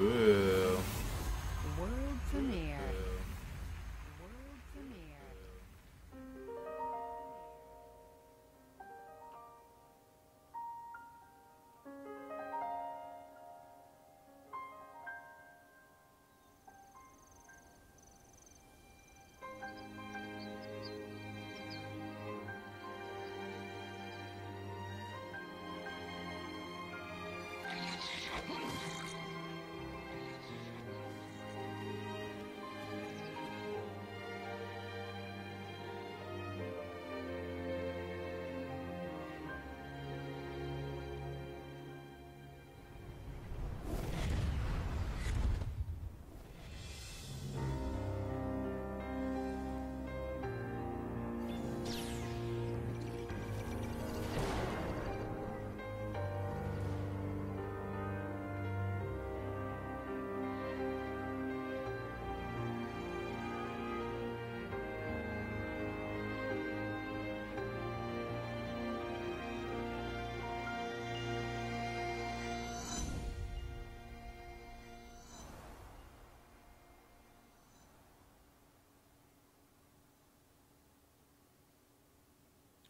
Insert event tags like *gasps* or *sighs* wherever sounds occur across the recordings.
Ooh.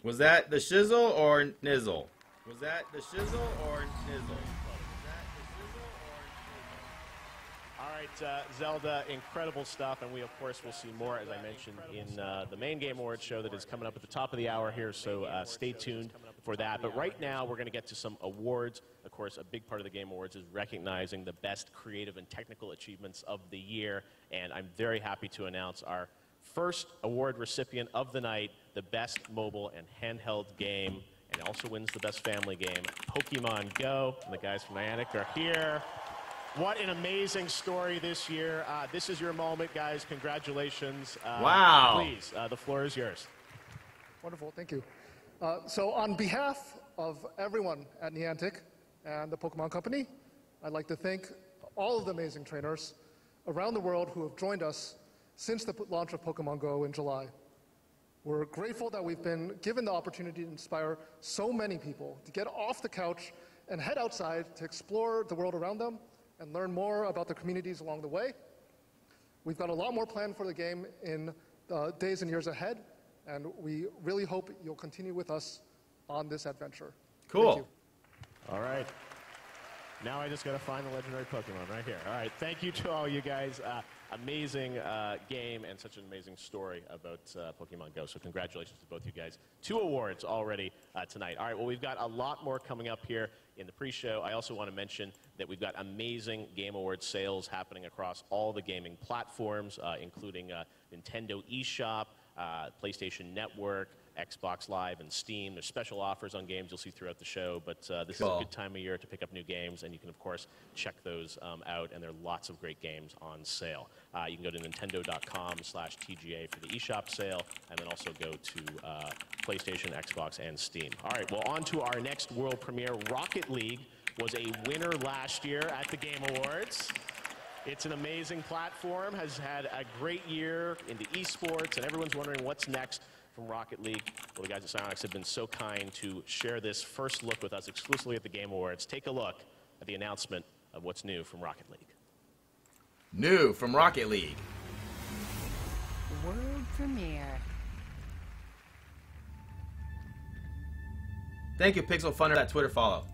Was that the shizzle or nizzle? Was that the shizzle or nizzle? All right, uh, Zelda, incredible stuff, and we, of course, will see more, as I mentioned, in uh, the main Game Awards show that is coming up at the top of the hour here, so uh, stay tuned for that. But right now, we're going to get to some awards. Of course, a big part of the Game Awards is recognizing the best creative and technical achievements of the year, and I'm very happy to announce our first award recipient of the night, the best mobile and handheld game, and also wins the best family game, Pokemon Go. And the guys from Niantic are here. What an amazing story this year. Uh, this is your moment, guys. Congratulations. Uh, Wow. Please, uh, the floor is yours. Wonderful, thank you. Uh, so, on behalf of everyone at Niantic and the Pokemon Company, I'd like to thank all of the amazing trainers around the world who have joined us since the launch of Pokemon Go in July. We're grateful that we've been given the opportunity to inspire so many people to get off the couch and head outside to explore the world around them and learn more about the communities along the way. We've got a lot more planned for the game in the days and years ahead, and we really hope you'll continue with us on this adventure. Cool. All right. Now I just got to find the legendary Pokemon right here. All right. Thank you to all you guys. Uh, amazing uh, game and such an amazing story about uh, Pokemon Go. So congratulations to both of you guys. Two awards already uh, tonight. All right. Well, we've got a lot more coming up here in the pre-show. I also want to mention that we've got amazing Game Awards sales happening across all the gaming platforms, uh, including uh, Nintendo eShop, uh, PlayStation Network, Xbox Live, and Steam. There's special offers on games you'll see throughout the show, but uh, this is a good time of year to pick up new games, and you can, of course, check those um, out, and there are lots of great games on sale. Uh, you can go to nintendo.com slash TGA for the eShop sale, and then also go to uh, PlayStation, Xbox, and Steam. All right, well, on to our next world premiere. Rocket League was a winner last year at the Game Awards. It's an amazing platform, has had a great year into esports, and everyone's wondering what's next from Rocket League. Well, the guys at Psyonix have been so kind to share this first look with us exclusively at the Game Awards. Take a look at the announcement of what's new from Rocket League. New from Rocket League. World premiere. Thank you, Pixel Funder, for that Twitter follow.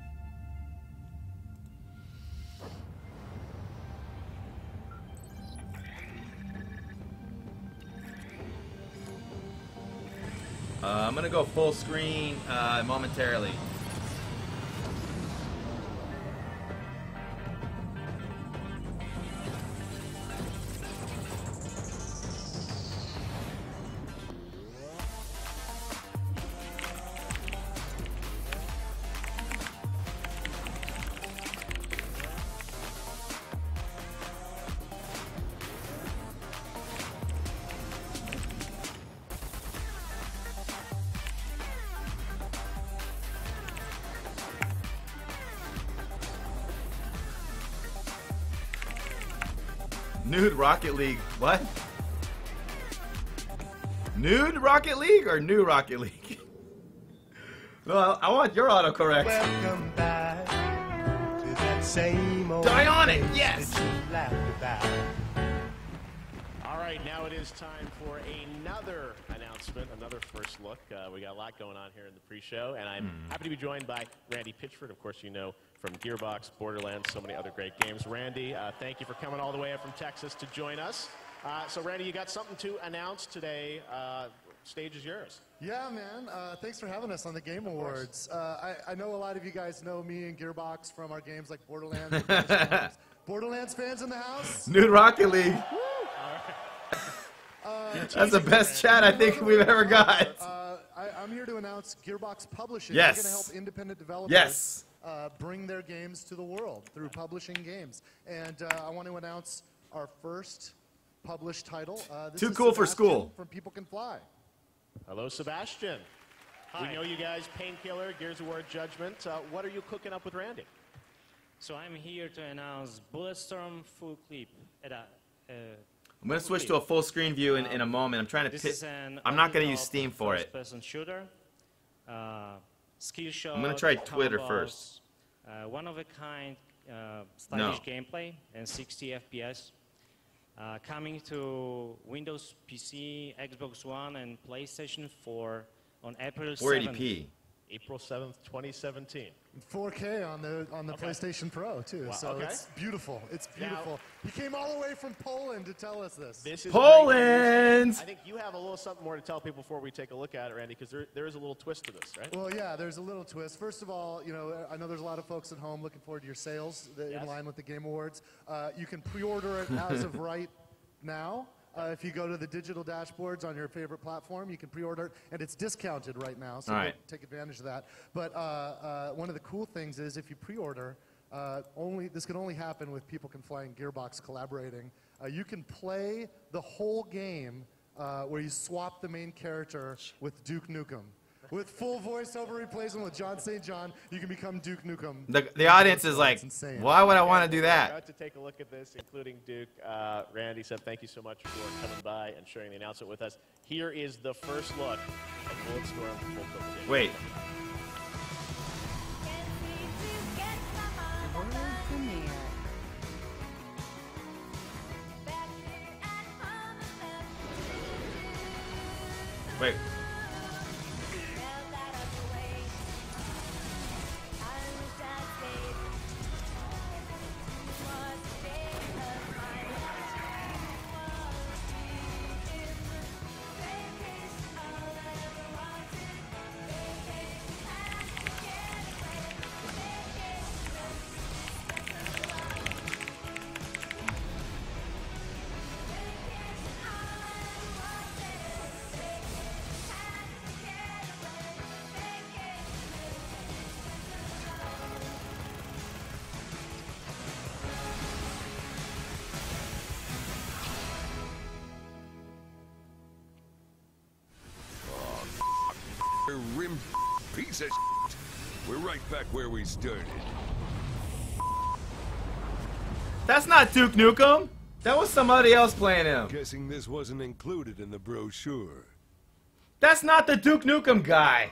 Uh, I'm gonna go full screen uh, momentarily. Nude Rocket League. What? Nude Rocket League or new Rocket League? *laughs* well, I want your autocorrect. Welcome back to that same old Die on it, things yes! that you laughed about. All right, now it is time for another announcement, another first look. Uh, we got a lot going on here in the pre-show, and I'm happy to be joined by Randy Pitchford. Of course, you know from Gearbox, Borderlands, so many other great games. Randy, uh, thank you for coming all the way up from Texas to join us. Uh, so, Randy, you got something to announce today. Uh, stage is yours. Yeah, man. Uh, thanks for having us on the Game Awards. Uh, I, I know a lot of you guys know me and Gearbox from our games like Borderlands. and Ghost Games. *laughs* Borderlands fans in the house? New Rocket League. *laughs* That's the best chat I think we've ever got. Uh, I, I'm here to announce Gearbox Publishing. Yes. We're going to help independent developers Yes. Uh, bring their games to the world through publishing games. And uh, I want to announce our first published title. Uh, this Too is cool for school. From People Can Fly. Hello, Sebastian. Hi. We know you guys, Painkiller, Gears of War Judgment. Uh, what are you cooking up with Randy? So I'm here to announce Bulletstorm full clip. At a, uh, I'm gonna switch to a full screen view in, in a moment. I'm trying to this pick. is an I'm not gonna use Steam for it. First-person shooter. Uh, skill shot. I'm gonna try Twitter combos, first. Uh, one of a kind, uh, stylish No. gameplay and 60 FPS. Uh, coming to Windows PC, Xbox One, and PlayStation 4 on April 7th. 480p. April 7th, 2017. 4K on the on the Okay. PlayStation Pro too. Wow, So okay. it's beautiful. It's Now- beautiful. he came all the way from Poland to tell us this. This is Poland! I think you have a little something more to tell people before we take a look at it, Randy, because there, there is a little twist to this, right? Well, yeah, there's a little twist. First of all, you know, I know there's a lot of folks at home looking forward to your sales that, Yes. in line with the Game Awards. Uh, you can pre-order it *laughs* as of right now. Uh, if you go to the digital dashboards on your favorite platform, you can pre-order it, and it's discounted right now, so right. take advantage of that. But uh, uh, one of the cool things is if you pre-order, uh, only this can only happen with People Can Fly and Gearbox collaborating. Uh, you can play the whole game uh, where you swap the main character with Duke Nukem. With full voiceover replacement with John St. John, you can become Duke Nukem. The, the audience is like, why would I want to do We're that? about to take a look at this, including Duke. Uh, Randy said, thank you so much for coming by and sharing the announcement with us. Here is the first look at Bulletstorm Full Clip Wait, wait. Piece of We're right back where we started. That's not Duke Nukem. That was somebody else playing him. Guessing this wasn't included in the brochure. That's not the Duke Nukem guy.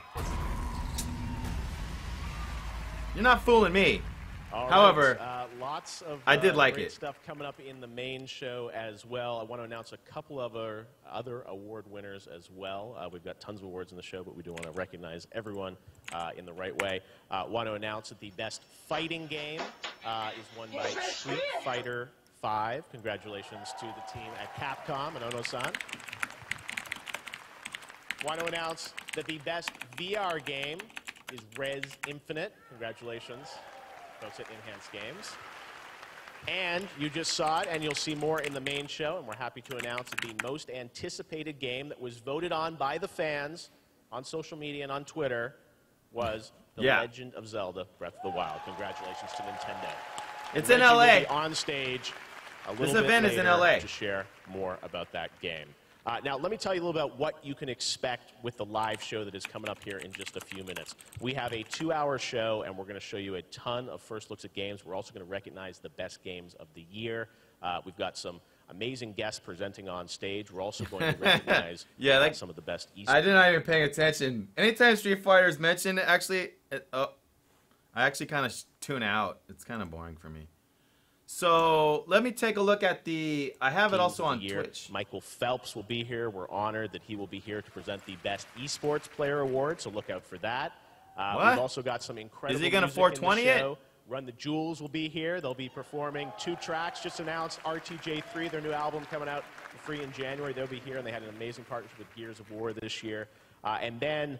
You're not fooling me. All However, right, lots of I did uh, like great it. stuff coming up in the main show as well. I want to announce a couple of our other award winners as well. Uh, we've got tons of awards in the show, but we do want to recognize everyone uh, in the right way. Uh, want to announce that the best fighting game uh, is won by Street Fighter 5. Congratulations to the team at Capcom and Ono-san. Want to announce that the best VR game is Rez Infinite. Congratulations, folks at Enhanced Games. And you just saw it, and you'll see more in the main show. And we're happy to announce that the most anticipated game that was voted on by the fans on social media and on Twitter was The Yeah. Legend of Zelda Breath of the Wild. Congratulations to Nintendo. It's in LA. on stage This event is in LA. to share more about that game. Uh, now, let me tell you a little about what you can expect with the live show that is coming up here in just a few minutes. We have a two-hour show, and we're going to show you a ton of first looks at games. We're also going to recognize the best games of the year. Uh, we've got some amazing guests presenting on stage. We're also going to *laughs* recognize *laughs* Yeah, uh, like- some of the best I did not even paying attention. Anytime Street Fighter is mentioned, actually, it, oh, I actually kind of tune out. It's kind of boring for me. So let me take a look at the. I have it also on year. Twitch. Michael Phelps will be here. We're honored that he will be here to present the Best Esports Player Award, so look out for that. Uh, What? We've also got some incredible Is he gonna music 420 it? Run the Jewels will be here. They'll be performing two tracks. Just announced RTJ3, their new album coming out for free in January. They'll be here, and they had an amazing partnership with Gears of War this year. Uh, and then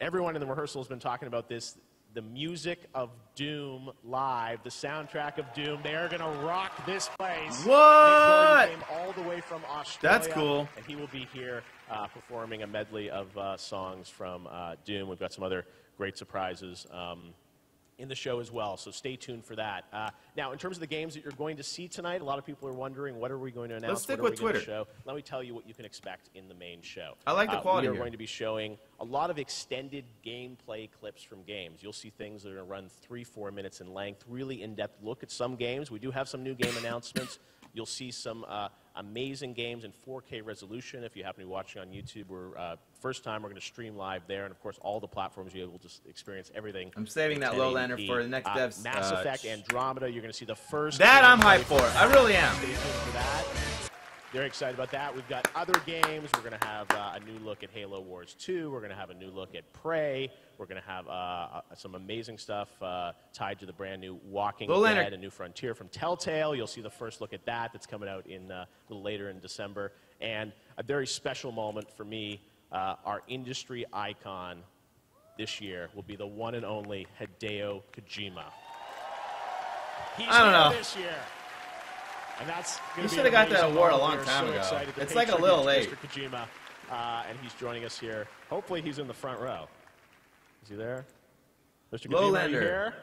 everyone in the rehearsal has been talking about this. The music of Doom live, the soundtrack of Doom. They are going to rock this place. What? Came all the way from Australia. That's cool. And he will be here uh, performing a medley of uh, songs from uh, Doom. We've got some other great surprises. Um, in the show as well, so stay tuned for that. Uh, now, in terms of the games that you're going to see tonight, a lot of people are wondering what are we going to announce? stick what are with we going to Twitter. show? Let me tell you what you can expect in the main show. I like the Uh, quality We are here. going to be showing a lot of extended gameplay clips from games. You'll see things that are going to run three, four minutes in length, really in-depth look at some games. We do have some new game announcements. You'll see some uh, amazing games in 4K resolution. If you happen to be watching on YouTube, we're uh, first time we're going to stream live there, and of course, all the platforms you will just experience everything. I'm saving that Lowlander for the next Uh, devs, Mass uh, Effect Andromeda. You're going to see the first. That I'm hyped for. I really am. Very excited about that. We've got other games. We're going to have uh, a new look at Halo Wars 2. We're going to have a new look at Prey. We're going to have uh, uh, some amazing stuff uh, tied to the brand new Walking Leonard. Dead, a new frontier from Telltale. You'll see the first look at that. That's coming out in uh, a little later in December. And a very special moment for me. Uh, our industry icon this year will be the one and only Hideo Kojima. He's I don't know. this year. And that's You shoulda got that award a long time so ago. It's like a little late. Mr. Kojima, uh, and he's joining us here. Hopefully, he's in the front row. Is he there? Mr. Kojima, are you here?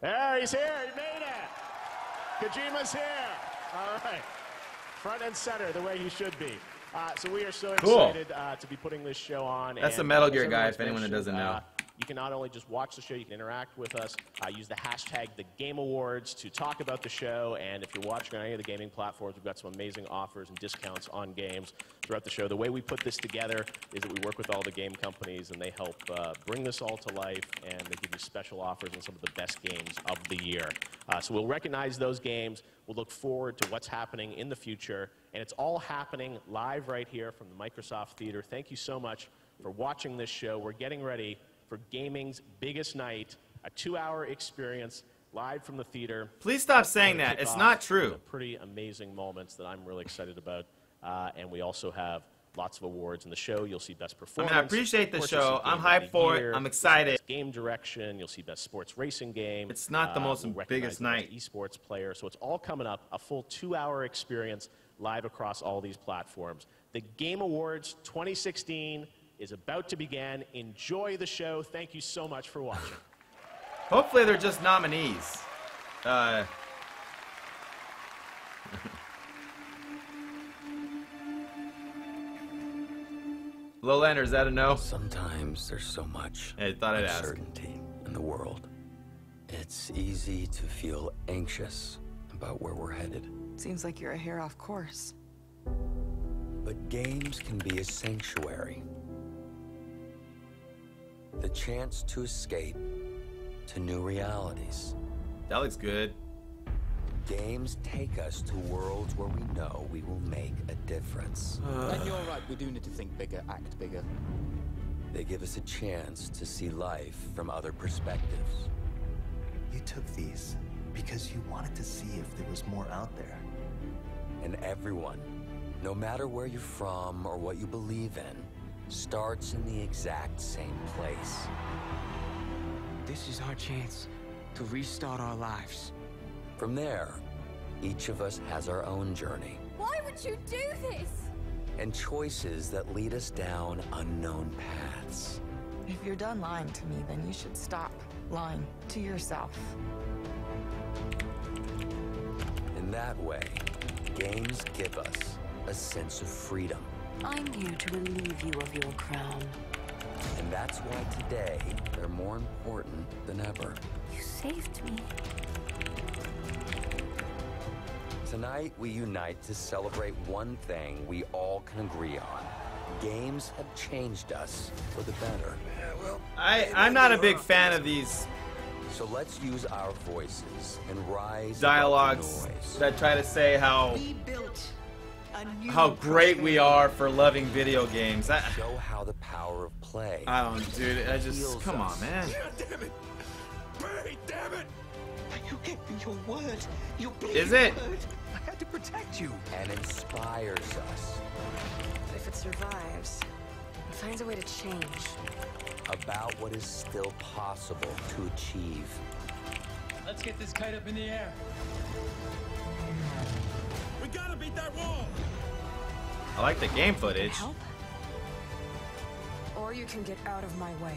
There, he's here. He made it. Kojima's here. All right. Front and center, the way he should be. Uh, so we are so Cool. excited uh, to be putting this show on. That's the and, Metal uh, Gear guy, if anyone that doesn't know. You can not only just watch the show, you can interact with us. Uh, use the hashtag the Game Awards to talk about the show. And if you're watching on any of the gaming platforms, we've got some amazing offers and discounts on games throughout the show. The way we put this together is that we work with all the game companies, and they help uh, bring this all to life. And they give you special offers on some of the best games of the year. Uh, so we'll recognize those games. We'll look forward to what's happening in the future. And it's all happening live right here from the Microsoft Theater. Thank you so much for watching this show. We're getting ready for gaming's biggest night, a two-hour experience live from the theater. Please stop saying that. It's not true. Pretty amazing moments that I'm really excited about. Uh, and we also have lots of awards in the show. You'll see best I performance. mean, I appreciate the show. I'm hyped for it. I'm excited. Game direction. You'll see best sports racing game. It's not the Uh, most we'll biggest night. Esports player. So it's all coming up. A full two-hour experience live across all these platforms. The Game Awards 2016 is about to begin. Enjoy the show. Thank you so much for watching. Hopefully, they're just nominees. Uh, *laughs* Lowlander, is that a no? Sometimes there's so much Yeah, I thought I'd ask. uncertainty in the world. It's easy to feel anxious about where we're headed. Seems like you're a hair off course. But games can be a sanctuary. The chance to escape to new realities. That looks good. Games take us to worlds where we know we will make a difference. *sighs* and you're right, we do need to think bigger, act bigger. They give us a chance to see life from other perspectives. You took these because you wanted to see if there was more out there. And everyone, no matter where you're from or what you believe in, starts in the exact same place. This is our chance to restart our lives. From there, each of us has our own journey Why would you do this? and choices that lead us down unknown paths. If you're done lying to me, then you should stop lying to yourself. In that way, games give us a sense of freedom. I'm here to relieve you of your crown. And that's why today they're more important than ever. You saved me. Tonight, we unite to celebrate one thing we all can agree on Games have changed us for the better. I I'm not a big fan of these So let's use our voices and rise above dialogues noise. that try to say how built a new how great we are for loving video games. I, Show how the power of play. I don't, dude. I just heals come on, us. man. Damn it! Barry, damn it! You gave me your word. Your Is it? word. I had to protect you. and inspires us But if it survives, it finds a way to change. about what is still possible to achieve. Let's get this kite up in the air. We gotta beat that wall! I like the game footage. Help? Or you can get out of my way.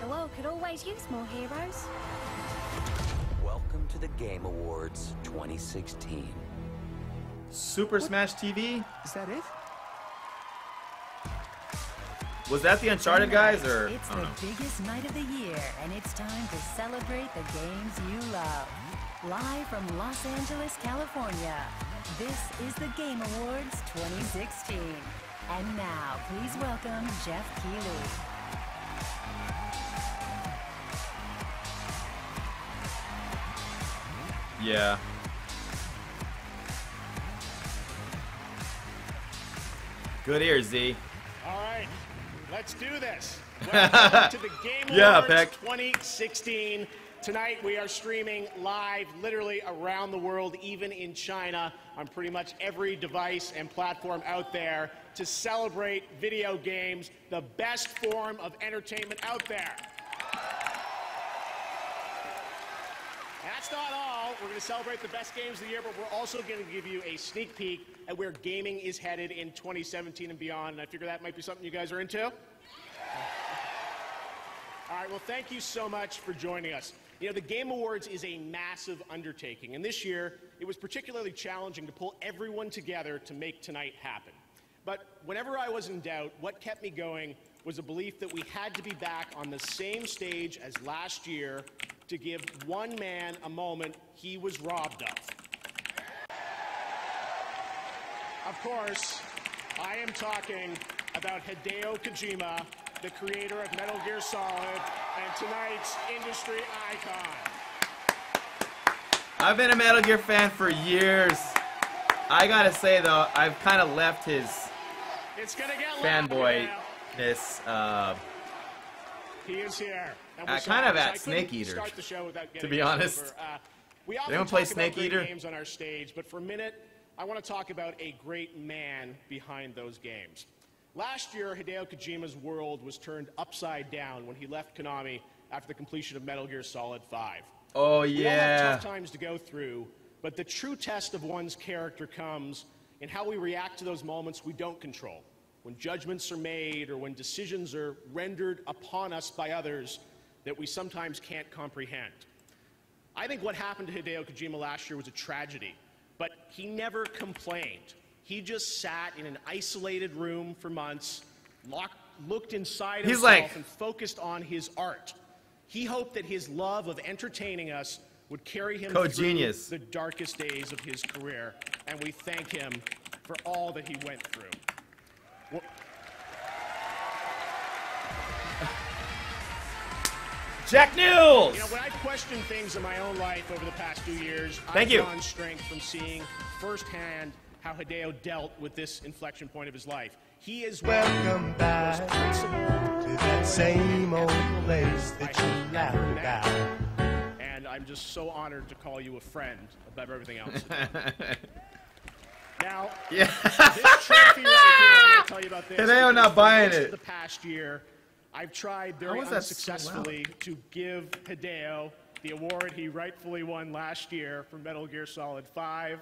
The world could always use more heroes. Welcome to the Game Awards 2016. Super Smash TV? Is that it? Was that the Uncharted guys or? It's I don't the know. biggest night of the year, and it's time to celebrate the games you love. Live from Los Angeles, California, this is the Game Awards 2016. And now, please welcome Geoff Keighley. Yeah. Good ear, Z. All right, let's do this. *laughs* Welcome to the Game Yeah, Awards Peck. 2016. Tonight we are streaming live literally around the world, even in China, on pretty much every device and platform out there to celebrate video games, the best form of entertainment out there. That's not all. We're going to celebrate the best games of the year, but we're also going to give you a sneak peek at where gaming is headed in 2017 and beyond. And I figure that might be something you guys are into. All right, well, thank you so much for joining us. You know, the Game Awards is a massive undertaking, and this year it was particularly challenging to pull everyone together to make tonight happen. But whenever I was in doubt, what kept me going was a belief that we had to be back on the same stage as last year to give one man a moment he was robbed of. Of course, I am talking about Hideo Kojima, the creator of Metal Gear Solid and tonight's industry icon. I've been a Metal Gear fan for years. I gotta say though, I've kind of left his It's gonna get louder now. fanboy-ness. Uh, He is here. Uh, kind of at Snake Eater, the show to be honest. Uh, we often Anyone play Snake Eater? games on our stage, but for a minute, I want to talk about a great man behind those games. Last year, Hideo Kojima's world was turned upside down when he left Konami after the completion of Metal Gear Solid 5. oh yeah. We all have tough times to go through, but the true test of one's character comes in how we react to those moments we don't control. When judgments are made or when decisions are rendered upon us by others that we sometimes can't comprehend. I think what happened to Hideo Kojima last year was a tragedy, but he never complained. He just sat in an isolated room for months, locked, looked inside He's himself, like- and focused on his art. He hoped that his love of entertaining us would carry him through genius. the darkest days of his career, and we thank him for all that he went through. Well- *laughs* Jack News. You know, when I question things in my own life over the past two years, Thank I've you. drawn strength from seeing firsthand how Hideo dealt with this inflection point of his life. He is Welcome back to that same old place that you laughed about. and I'm just so honored to call you a friend above everything else. *laughs* now, *laughs* Yeah. this trophy right here, I'm going to tell you about this. Hideo not buying it. The past year, I've tried very that so unsuccessfully to give Hideo the award he rightfully won last year for Metal Gear Solid 5.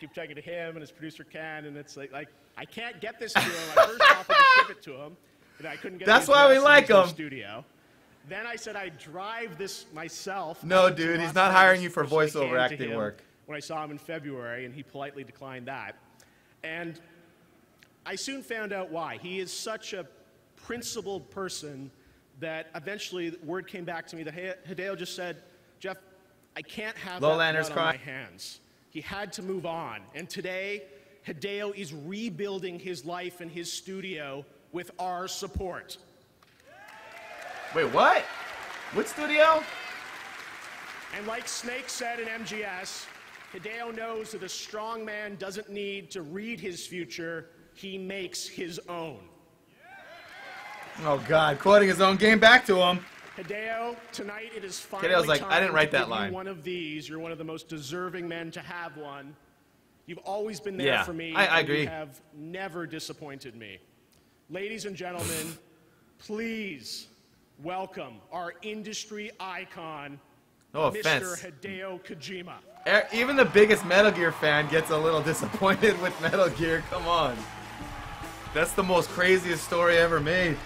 Keep taking it to him and his producer Ken, and it's like, like I can't get this to him. I first *laughs* offered to ship it to him, but I couldn't get. That's why we like him. Studio. Then I said I'd drive this myself. No, dude, he's not hiring you for as much as I voiceover acting work. When I saw him in February, and he politely declined that. And I soon found out why. He is such a principled person that eventually word came back to me that Hideo just said, Geoff, I can't have Lowlanders that blood on my hands. He had to move on. And today, Hideo is rebuilding his life and his studio with our support. Wait, what? What studio? And like Snake said in MGS, Hideo knows that a strong man doesn't need to read his future, he makes his own. Oh God, quoting his own game back to him. Hideo, tonight it is finally Hideo's like, time "I didn't write that line." one of these. You're one of the most deserving men to have one. You've always been there Yeah, for me. I- I and agree. You have never disappointed me. Ladies and gentlemen, please welcome our industry icon, No Mr. offense. Hideo Kojima. E- Even the biggest Metal Gear fan gets a little *laughs* disappointed with Metal Gear. Come on. That's the most craziest story ever made.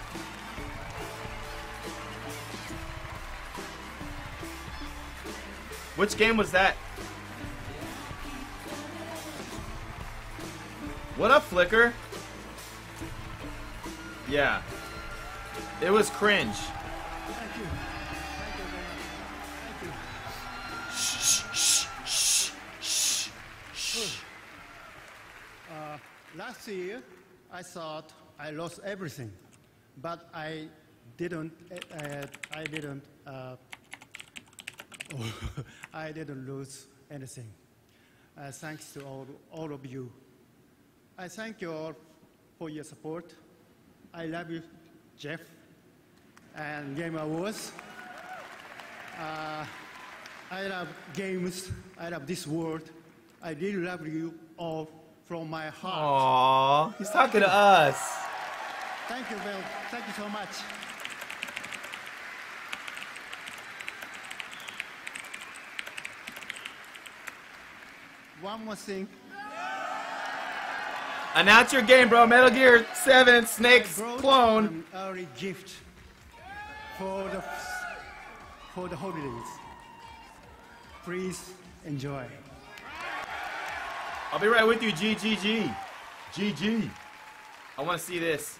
Which game was that? What up, Flicker? Yeah. It was cringe. Uh, last year, I thought I lost everything, but I didn't. Uh, I didn't. Uh, I didn't lose anything. Uh, thanks to all, all of you. I thank you all for your support. I love you, Geoff, and Game Awards. Uh, I love games. I love this world. I really love you all from my heart. Aww, he's talking to us. Thank you, Bill. Thank you so much. One more thing. Announce your game, bro. Metal Gear 7 Snake's clone. An early gift for the for the holidays. Please enjoy. I'll be right with you, GGG. GG. I want to see this.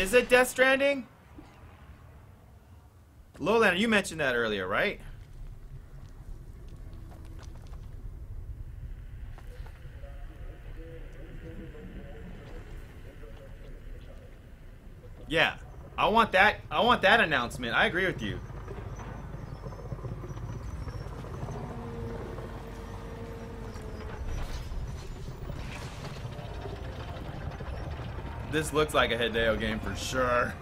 Is it Death Stranding? Lowlander, you mentioned that earlier, right? Yeah. I want that I want that announcement. I agree with you. This looks like a Hideo game for sure.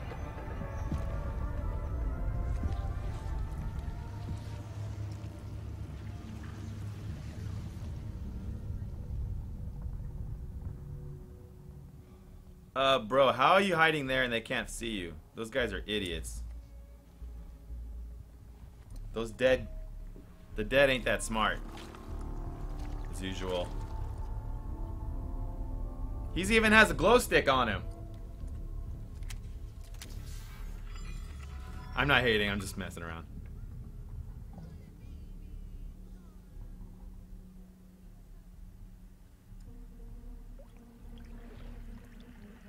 Uh, bro, how are you hiding there and they can't see you? Those guys are idiots. Those dead... The dead ain't that smart. As usual. He's even has a glow stick on him. I'm not hating, I'm just messing around.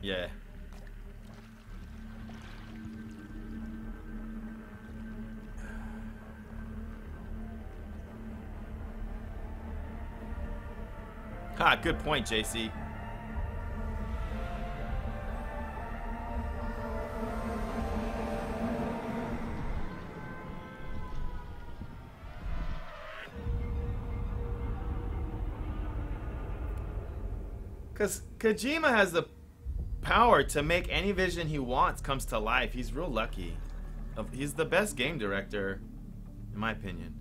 Yeah. Ha, good point, JC. Kojima has the power to make any vision he wants comes to life. He's real lucky. He's the best game director, in my opinion.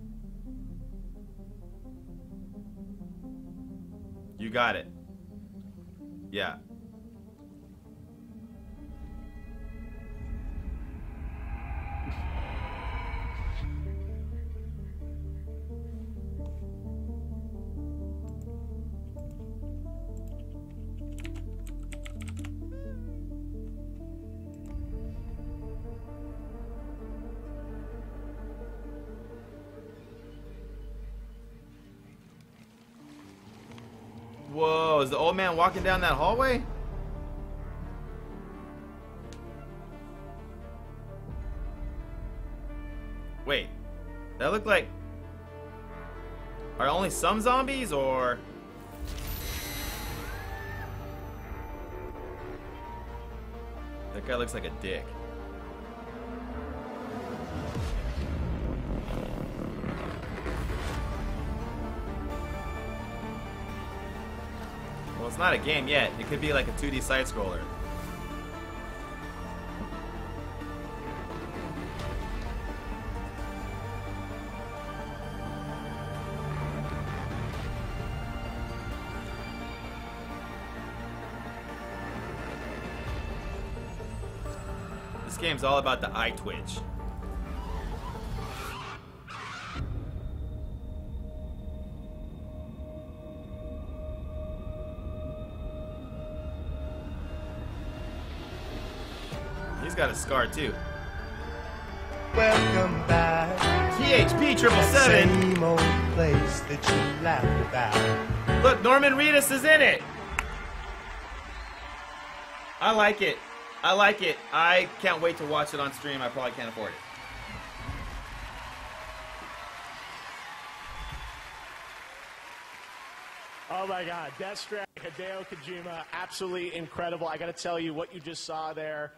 You got it. Yeah. Man walking down that hallway? Wait, that looked like... Are only some zombies, or... That guy looks like a dick. Not a game yet. It could be like a 2D side scroller. This game's all about the eye twitch. Got a scar too. Welcome back. THP triple seven. Same old place that you laughed about. Look, Norman Reedus is in it. I like it. I like it. I can't wait to watch it on stream. I probably can't afford it. Oh my God, Death Stranding, Hideo Kojima, absolutely incredible. I got to tell you, what you just saw there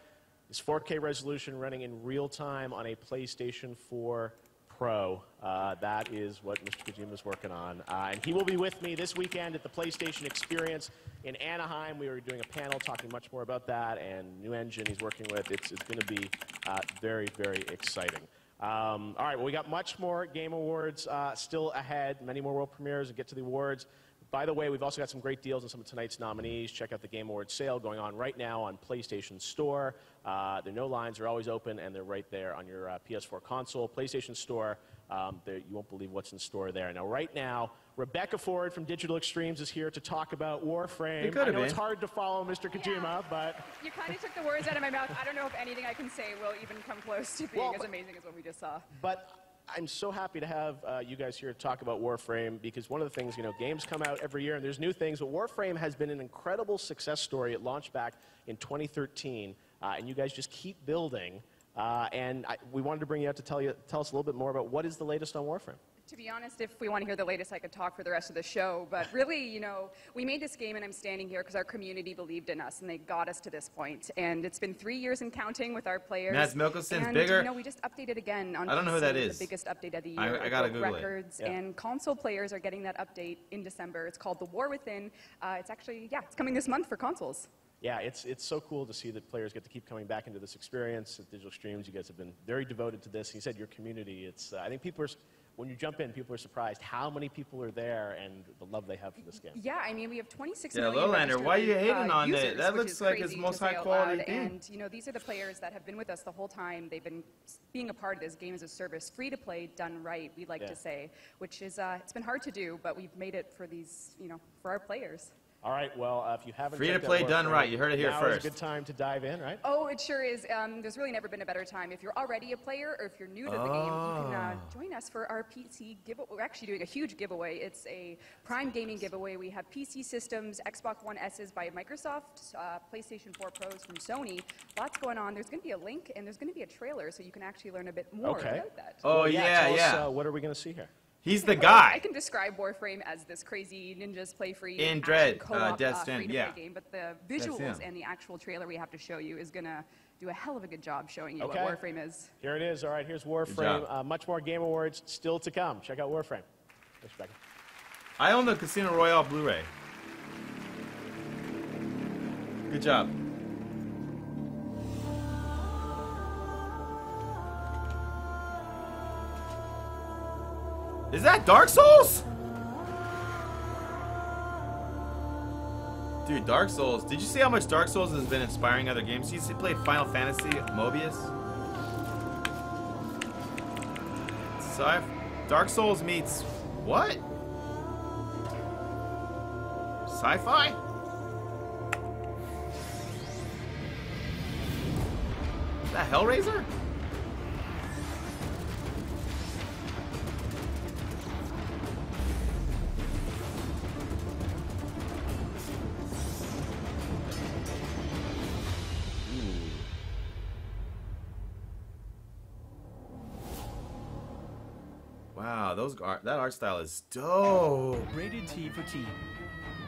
is 4K resolution running in real time on a PlayStation 4 Pro. Uh, that is what Mr. Kojima is working on. Uh, and he will be with me this weekend at the PlayStation Experience in Anaheim. We are doing a panel talking much more about that and new engine he's working with. It's, it's going to be uh, very, very exciting. Um, all right, well, we got much more Game Awards uh, still ahead, many more world premieres, and get to the awards. By the way, we've also got some great deals on some of tonight's nominees. Check out the Game Awards sale going on right now on PlayStation Store. Uh, there are no lines, they're always open, and they're right there on your uh, PS4 console. PlayStation Store, um, there, you won't believe what's in store there. Now, right now, Rebecca Ford from Digital Extremes is here to talk about Warframe. It could I have know it's been. hard to follow Mr. Kojima, but You kind of took the words out of my mouth. I don't know if anything I can say will even come close to being Well, as amazing as what we just saw. But I'm so happy to have uh, you guys here to talk about Warframe because one of the things, you know, games come out every year and there's new things, but Warframe has been an incredible success story. It launched back in 2013, uh, and you guys just keep building. Uh, and I, we wanted to bring you out to tell, you, tell us a little bit more about what is the latest on Warframe. To be honest, if we want to hear the latest, I could talk for the rest of the show. But really, you know, we made this game, and I'm standing here because our community believed in us, and they got us to this point. And it's been three years and counting with our players. Mads Mikkelsen's and, bigger? You know, we just updated again on I don't know who that is. The biggest update of the year. I It gotta broke Google it. records, Yeah. and console players are getting that update in December. It's called The War Within. Uh, it's actually, yeah, it's coming this month for consoles. Yeah, it's, it's so cool to see that players get to keep coming back into this experience at Digital Extremes. You guys have been very devoted to this. You said your community. It's, uh, I think people are, s- when you jump in, people are surprised how many people are there and the love they have for this game. Yeah, I mean, we have 26 Yeah, million Lowlander, why are you hating uh, on that? users, That which looks like it's crazy most to say high out quality loud. game. And, you know, these are the players that have been with us the whole time. They've been being a part of this game as a service, free to play, done right, we like Yeah. to say, which is, uh, it's been hard to do, but we've made it for these, you know, for our players. All right, well, uh, if you haven't Free to checked out play, done right. You heard it here now first. is a good time to dive in, right? Oh, it sure is. Um, there's really never been a better time. If you're already a player or if you're new to the game, you can uh, Ah. join us for our PC giveaway. We're actually doing a huge giveaway. It's a Prime Gaming giveaway. We have PC systems, Xbox One S's by Microsoft, uh, PlayStation 4 Pros from Sony. Lots going on. There's going to be a link and there's going to be a trailer so you can actually learn a bit more Okay. about that. Oh, Well, yeah, tell us, yeah. uh, what are we going to see here? He's the guy. I can describe Warframe as this crazy ninjas play free In Dread, uh, co-op, Death uh, Stranding, free-to-play yeah. game, but the visuals and the actual trailer we have to show you is gonna do a hell of a good job showing you Okay. what Warframe is. Here it is. All right, here's. Warframe. Uh, much more Game Awards still to come. Check out Warframe. Thanks, Rebecca. I own the Casino Royale Blu-ray. Good job. Is that Dark Souls? Dude, Dark Souls. Did you see how much Dark Souls has been inspiring other games? You played Final Fantasy Mobius? Sci Dark Souls meets what? Sci-fi? Is that Hellraiser? Art, that art style is dope. Rated T for Teen.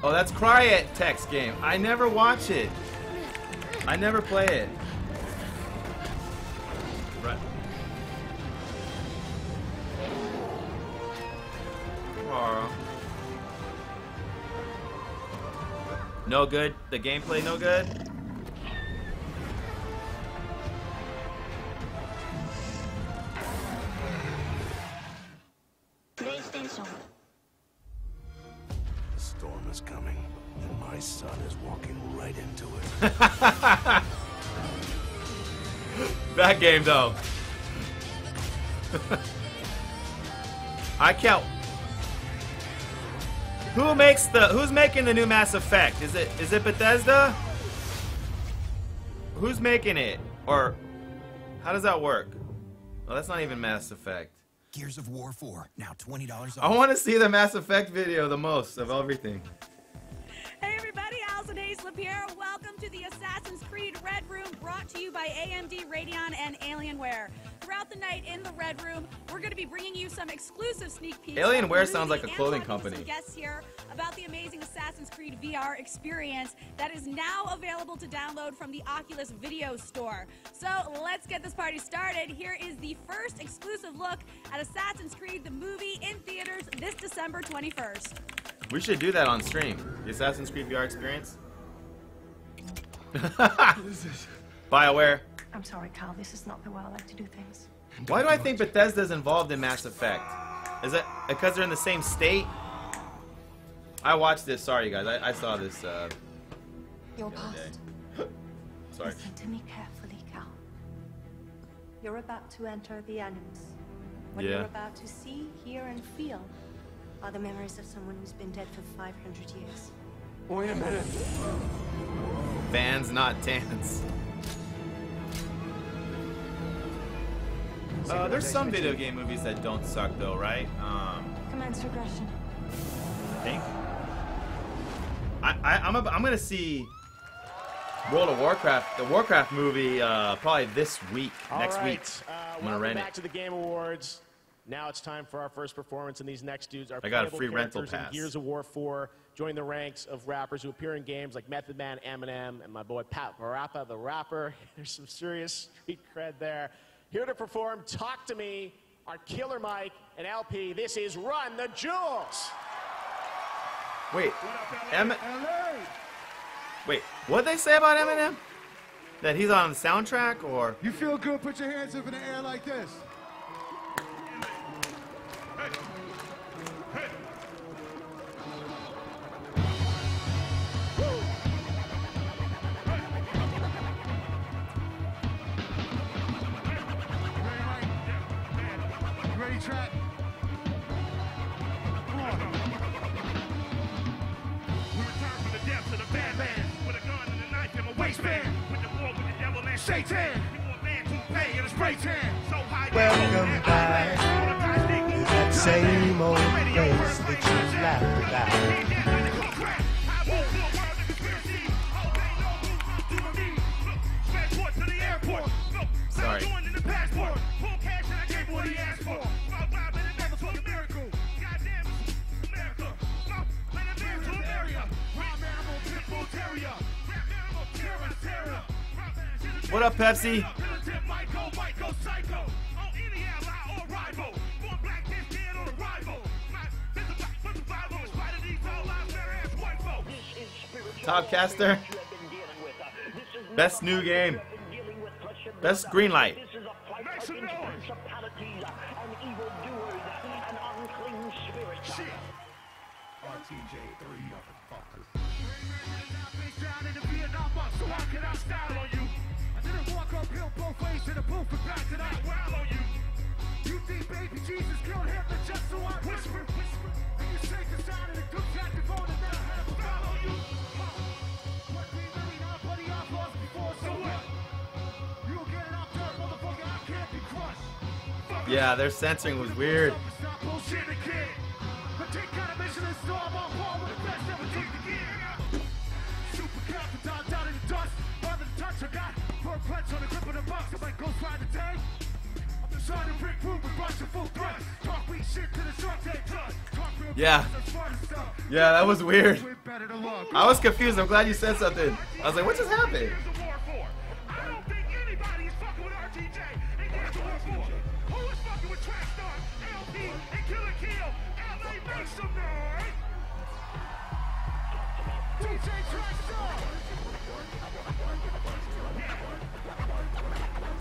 Oh, that's Crytek's game. I never watch it. I never play it. Right. No good. The gameplay no good. Game though. *laughs* I can't. Who makes the? Who's making the new Mass Effect? Is it is it Bethesda? Who's making it? Or how does that work? Oh, that's not even Mass Effect. Gears of War 4, now $20 off. I want to see the Mass Effect video the most of everything. Hey everybody, Alison Haislip here. Welcome brought to you by AMD Radeon and Alienware. Throughout the night in the Red Room, we're going to be bringing you some exclusive sneak peeks. Alienware sounds like a clothing talking to some company. guests here about the amazing Assassin's Creed VR experience that is now available to download from the Oculus Video Store. So let's get this party started. Here is the first exclusive look at Assassin's Creed the movie in theaters this December 21st. We should do that on stream. The Assassin's Creed VR experience. *laughs* *laughs* Bioware. I'm sorry, Cal. This is not the way I like to do things. Why do I think Bethesda's involved in Mass Effect? Is it because they're in the same state? I watched this. Sorry, guys. I, I saw this. Uh, Your the other past. day. *laughs* Sorry. Listen to me carefully, Cal. You're about to enter the Animus. What Yeah. you're about to see, hear, and feel are the memories of someone who's been dead for 500 years. Wait a minute. Fans, not tans. Uh, there's some video game movies that don't suck though, right? Um, Commence regression. I think. I, I I'm a, I'm gonna see World of Warcraft, the Warcraft movie, uh, probably this week, All next right, week. Uh, I'm gonna welcome rent back it. to the Game Awards. Now it's time for our first performance, and these next dudes are I got a free rental characters in pass. Gears of War 4. Join the ranks of rappers who appear in games like Method Man, Eminem, and my boy Pat PaRappa, the rapper. *laughs* There's some serious street cred there. Here to perform "Talk to Me" are Killer Mike and El-P. This is "Run the Jewels." Wait, Em- Wait, what they say about Eminem? That he's on the soundtrack, or You feel good? Put your hands up in the air like this. Satan! Welcome back same old place that you laughed about. What up, Pepsi? Topcaster. Best new game. Best green light. Short take cut. Talk real Yeah. Yeah, that was weird. I was confused. I'm glad you said something. I was like, what just happened?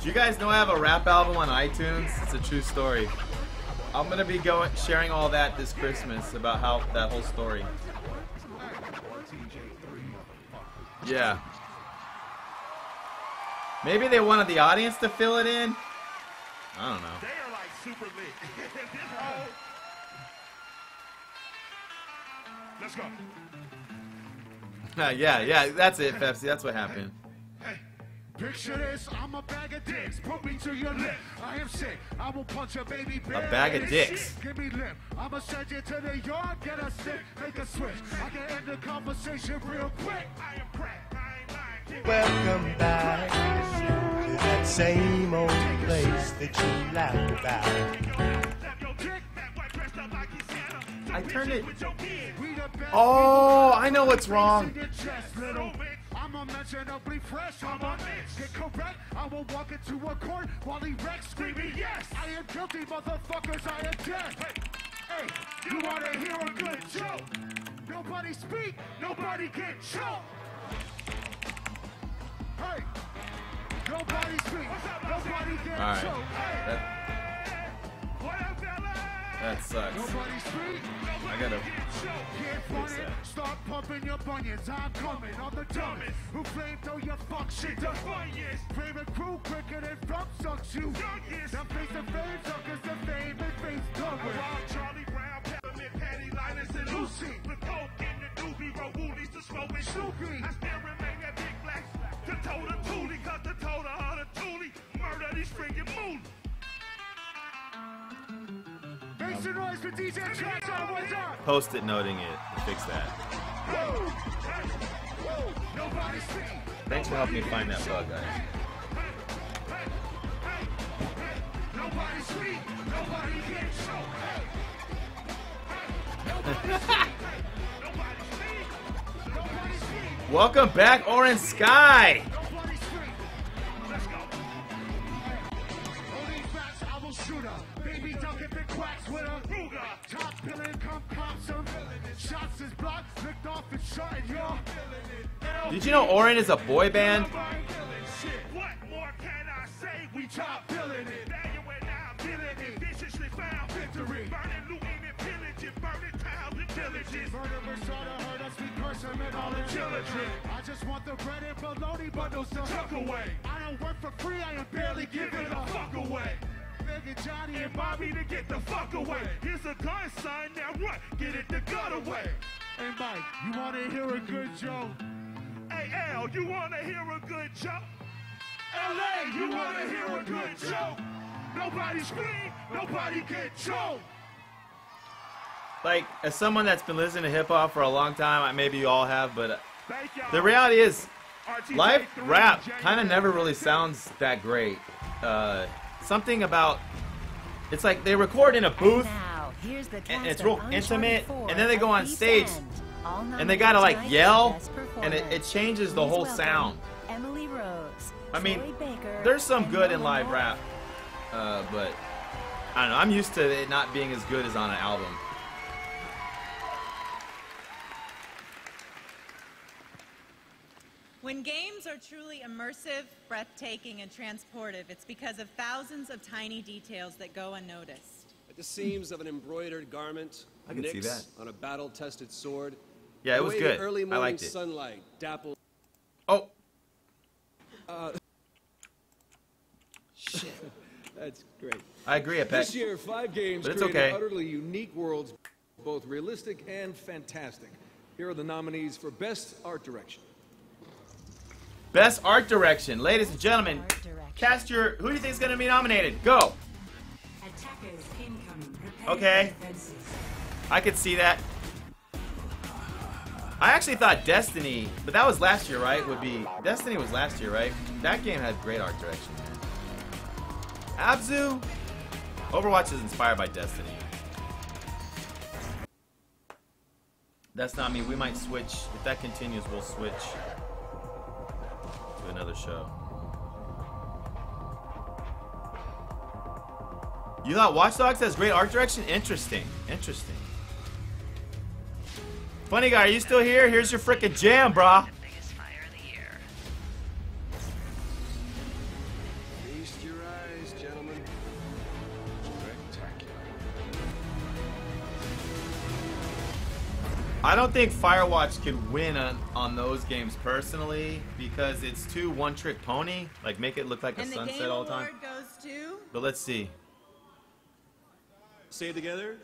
Do you guys know I have a rap album on iTunes? It's a true story. I'm gonna be going sharing all that this Christmas about how that whole story. Yeah. Maybe they wanted the audience to fill it in. I don't know. They are like super. *laughs* Let's go. *laughs* yeah, yeah, that's it, Pepsi. That's what happened. Picture this, I'm a bag of dicks. Put me to your lip. I am sick. I will punch a baby bear. bag of dicks. shit. Give me lip. I'ma send you to the yard, get a stick, make a switch. I can end the conversation real quick. I am cracked. I ain't lying. Welcome back to that same old place that you laughed about. I turned it. Oh, I know what's wrong. I'm unmentionably fresh, I'm on mix. Get correct, I will walk into a court while he wrecks, screaming, yes! I am guilty, motherfuckers, I am dead! Hey, hey, you wanna hear a good joke? Nobody speak, nobody get choked! Hey, nobody speak, nobody get choked! Hey, That, that sucks. nobody I gotta. Fix that. start pumping your bunions. I'm coming on the dumbest. Who flame throw your fuck shit the funniest. Favorite crew quicker than front sucks you. Youngest. Face the fame suckers, the fame is face covered. Around Charlie Brown, Peppermint, Patty, Linus, and Lucy. The coke and the doobie, roll woolies to smoking Snoopy. I still remain that big black the toolie, cause the toe the other toolie. Murder these friggin' moolies. Some noise for DJ Trackstar one time. Post it noting it. Fix that. Thanks for helping me find that bug, guys. *laughs* Welcome back, Orange Sky. Top billing, come cop some. Shots is blocked, licked off and shot, and you're. Did you know Orin is a boy band? What more can I say? We top billing it. Value and now billing it. Viciously found victory. Burning, looting, and pillaging. Burning towns and villages. Murderers try to hurt us. We curse them and all the children. I just want the bread and bologna bundles to tuck away. I don't work for free. I am barely giving a fuck away. Begging Johnny and Bobby to get the fuck away. Here's a gun sign. Now run. Get it the gun away. Hey Mike, you want to hear a good joke? Hey L, you want to hear a good joke? LA, you want to hear a good joke? Nobody scream, nobody get choked. Like, as someone that's been listening to hip hop for a long time, maybe you all have, but uh, the reality is, live rap kind of never really sounds that great. Uh, something about it's like they record in a booth Now, here's the and it's real intimate, and then they go on stage and they gotta like yell, and it, it changes the whole welcome sound. Emily Rose. I mean, Baker, there's some good in live rap, uh, but I don't know. I'm used to it not being as good as on an album. When games are truly immersive, breathtaking, and transportive, it's because of thousands of tiny details that go unnoticed. at the seams of an embroidered garment, I can see nicks that. on a battle-tested sword. Yeah, it the was way good. The early I morning liked it. sunlight dappled. Oh. Uh, shit. *laughs* That's great. I agree, Apec. This year, five games But it's created okay. utterly unique worlds, both realistic and fantastic. Here are the nominees for Best Art Direction. Best art direction, ladies and gentlemen. Cast your. Who do you think is going to be nominated? Go. Okay. I could see that. I actually thought Destiny, but that was last year, right? Would be Destiny was last year, right? That game had great art direction, man. Abzu. Overwatch is inspired by Destiny. That's not me. We might switch. If that continues, we'll switch to another show. You thought Watch Dogs has great art direction? Interesting. Interesting. Funny guy, are you still here? Here's your frickin' jam, brah. I don't think Firewatch can win on, on those games personally because it's too one trick pony. Like make it look like a And the sunset all the time. award goes to But let's see. Say it together.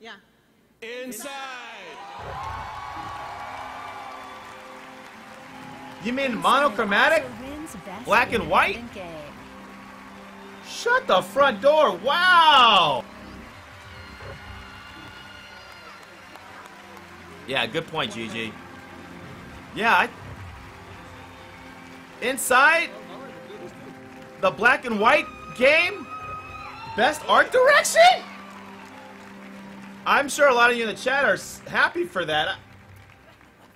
yeah. Inside. You mean monochromatic? Black and white? Shut the front door. Wow. Yeah, good point, Gigi. Yeah, I... Inside the black and white game? Best art direction? I'm sure a lot of you in the chat are happy for that.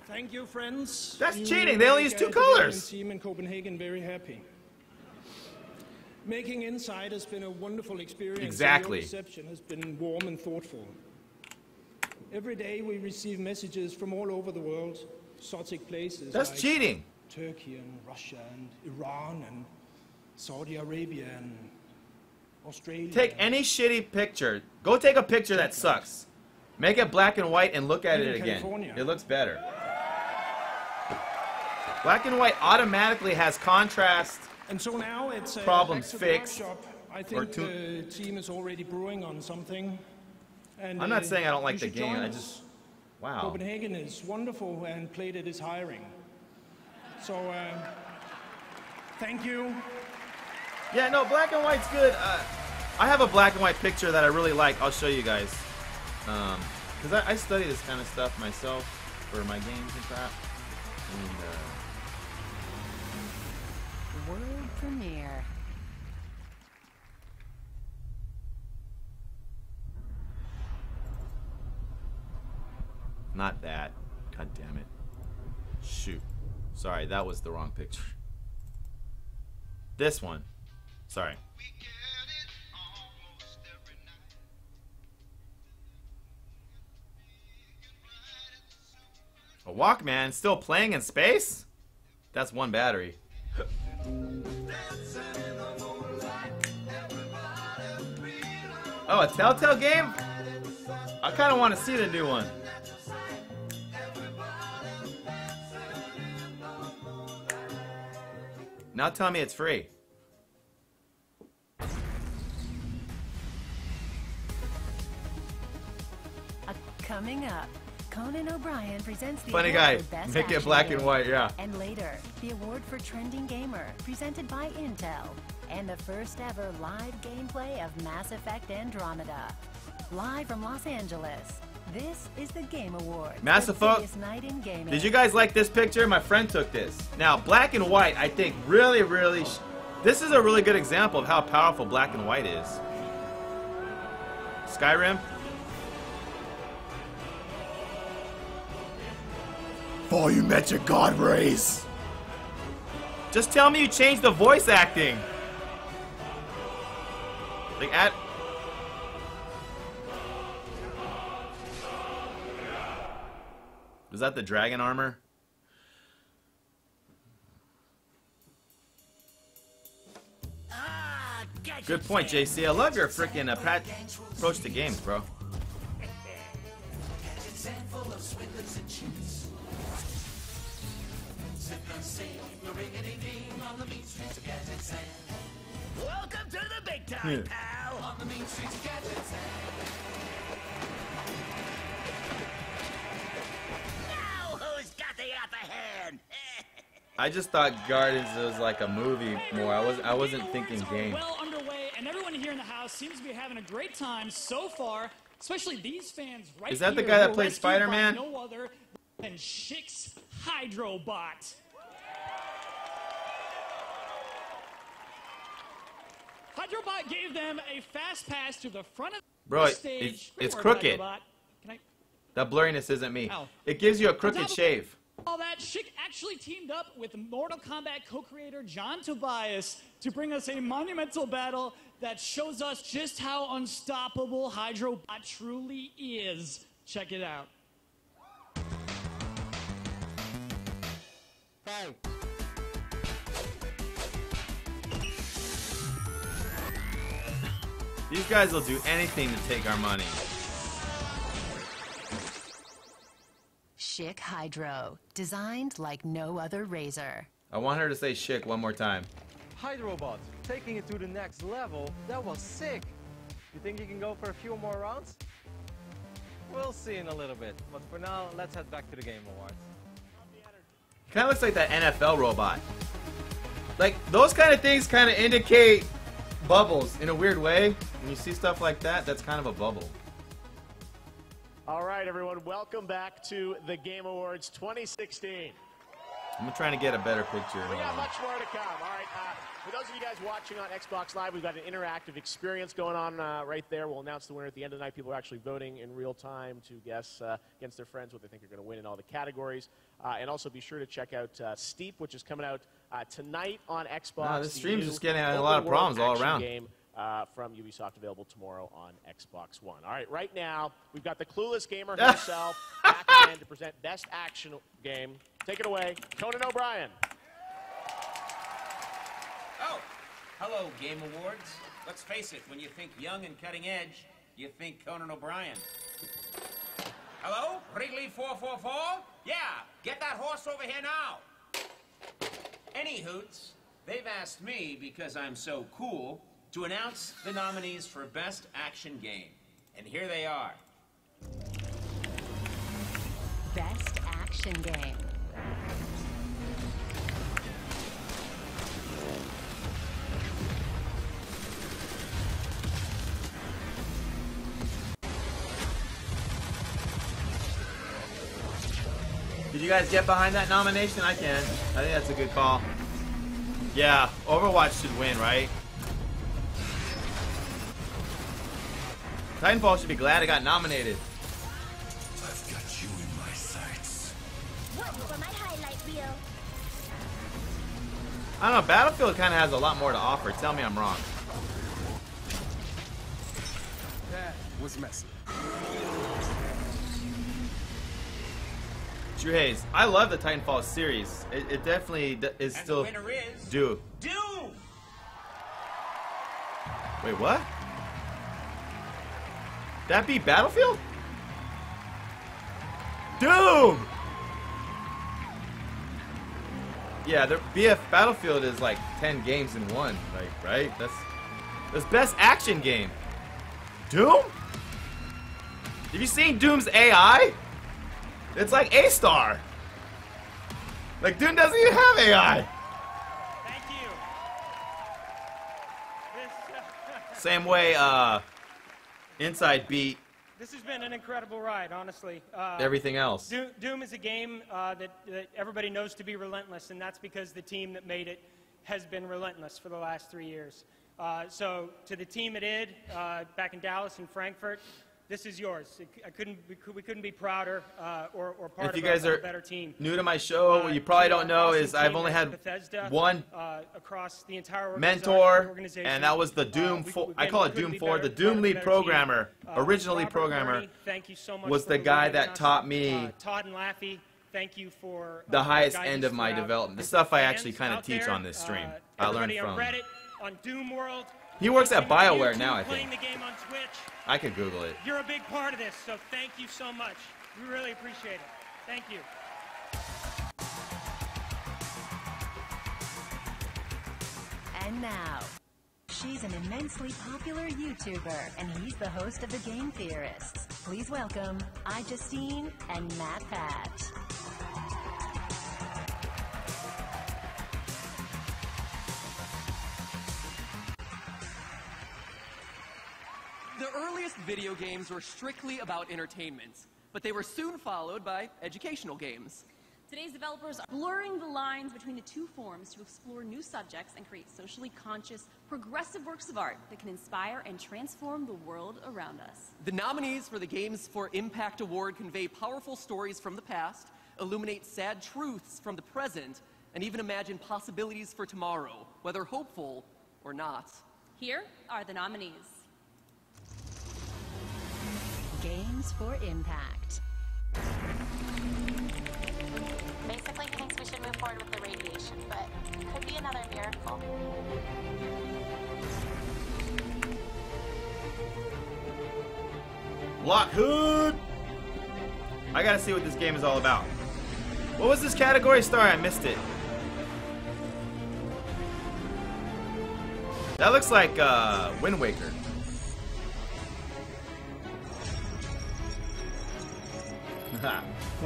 Thank you, friends. That's cheating. They only use two colors. Team in Copenhagen very happy. Making Inside has been a wonderful experience. Exactly. Reception has been warm and thoughtful. Every day we receive messages from all over the world, exotic places. That's like cheating. Turkey and Russia and Iran and Saudi Arabia and Australia. Take any shitty picture. Go take a picture that sucks. Make it black and white and look at Even it again. California. It looks better. Black and white automatically has contrast. And so now it's Problems back to the fixed. I think the team is already brewing on something. And, I'm not uh, saying I don't like the game. I just wow. Copenhagen is wonderful and Plated is hiring. So uh, thank you. Yeah, no, black and white's good. Uh, I have a black and white picture that I really like. I'll show you guys. Um, cause I, I study this kind of stuff myself for my games and crap. And uh, not that. God damn it. Shoot. Sorry, that was the wrong picture. This one. Sorry. A Walkman still playing in space? That's one battery. Oh, a Telltale game? I kind of want to see the new one. Now tell me it's free. Uh, coming up, Conan O'Brien presents the Funny guy. Best Make it black and white, yeah. And later, the award for Trending Gamer, presented by Intel, and the first ever live gameplay of Mass Effect Andromeda. Live from Los Angeles, this is the Game Awards. Mass the Effect- biggest night in gaming. Did you guys like this picture? My friend took this. Now, black and white, I think, really, really. Sh- this is a really good example of how powerful black and white is. Skyrim. Volumetric God rays. Just tell me you changed the voice acting. Like at. Was that the dragon armor? Good point, JC. I love your freaking uh, approach to games, bro. Welcome to the big time, Yeah. pal. Upper hand? *laughs* I just thought Guardians was like a movie more. I was I wasn't thinking game. well underway, and everyone here in the house seems to be having a great time so far. Especially these fans right Is that the guy that played Spider-Man? No other than Schick's Hydrobot. Hydrobot gave them a fast pass to the front of Bro, the it- stage. it's- it's crooked. Can I? That blurriness isn't me. Ow. It gives you a crooked shave. All that, Schick actually teamed up with Mortal Kombat co-creator John Tobias to bring us a monumental battle that shows us just how unstoppable Hydrobot truly is. Check it out. These guys will do anything to take our money. Schick Hydro, designed like no other razor. I want her to say "shick" one more time. Hydrobot, taking it to the next level, that was sick. You think you can go for a few more rounds? We'll see in a little bit, but for now, let's head back to the Game Awards. Kind of looks like that NFL robot. Like those kind of things kind of indicate bubbles in a weird way. When you see stuff like that, that's kind of a bubble. All right, everyone, welcome back to the Game Awards 2016. I'm trying to get a better picture. We got much more to come. All right, uh, for those of you guys watching on Xbox Live, we've got an interactive experience going on uh, right there. We'll announce the winner at the end of the night. People are actually voting in real time to guess uh, against their friends what they think are going to win in all the categories. Uh, and also be sure to check out uh, Steep, which is coming out uh, tonight on Xbox. Nah, this the stream's just getting a lot of problems all around. Game uh, from Ubisoft available tomorrow on Xbox One. All right, right now we've got the clueless gamer *laughs* himself back again to present Best Action Game. Take it away, Conan O'Brien. Oh, hello, Game Awards. Let's face it, when you think young and cutting edge, you think Conan O'Brien. Hello, Wrigley 444? Yeah, get that horse over here now. Any hoots, they've asked me, because I'm so cool, to announce the nominees for Best Action Game. And here they are. Best action game. Did you guys get behind that nomination? I can. I think that's a good call. Yeah, Overwatch should win, right? Titanfall should be glad it got nominated. I've got you in my sights. For my highlight reel. I don't know, Battlefield kind of has a lot more to offer. Tell me I'm wrong. That was messy. Drew Hayes, I love the Titanfall series. It, it definitely is And still. the winner is... Doom. Doom! Wait, what? That beat Battlefield? Doom! Yeah, the BF Battlefield is like 10 games in one, like, right? That's that's best action game. Doom? Have you seen Doom's AI? It's like A star. Like Doom doesn't even have AI. Thank you. Same way uh Inside beat this has been an incredible ride, honestly. Uh, Everything else. Doom, Doom is a game uh, that, that everybody knows to be relentless, and that's because the team that made it has been relentless for the last three years. Uh, so, to the team at id uh, back in Dallas and Frankfurt, this is yours. I couldn't, we, could, we couldn't be prouder uh, or, or part If you of a- guys a are better team. new to my show, Uh, what you probably don't know is I've only had Bethesda, one uh, across the entire mentor, organization. and that was the Uh, Doom. we- 4, we- I call it Doom be 4. better- The Doom lead programmer. Uh, originally Robert programmer, Bernie, you so much was the guy that taught me Uh, Todd and Laffy, thank you for the uh, highest end of my development. The stuff I actually kind of teach there, on this stream. uh, I learned everybody from. on Reddit, on Doom World, He works at BioWare now, I playing think. the game on Twitch. I could Google it. You're a big part of this, so thank you so much. We really appreciate it. Thank you. And now, she's an immensely popular YouTuber, and he's the host of The Game Theorists. Please welcome iJustine and Matt Patch. Earliest video games were strictly about entertainment, but they were soon followed by educational games. Today's developers are blurring the lines between the two forms to explore new subjects and create socially conscious, progressive works of art that can inspire and transform the world around us. The nominees for the Games for Impact Award convey powerful stories from the past, illuminate sad truths from the present, and even imagine possibilities for tomorrow, whether hopeful or not. Here are the nominees. Games for Impact. Basically, he thinks we should move forward with the radiation, but could be another miracle. Block'hood! I gotta see what this game is all about. What was this category? Sorry, I missed it. That looks like uh, Wind Waker.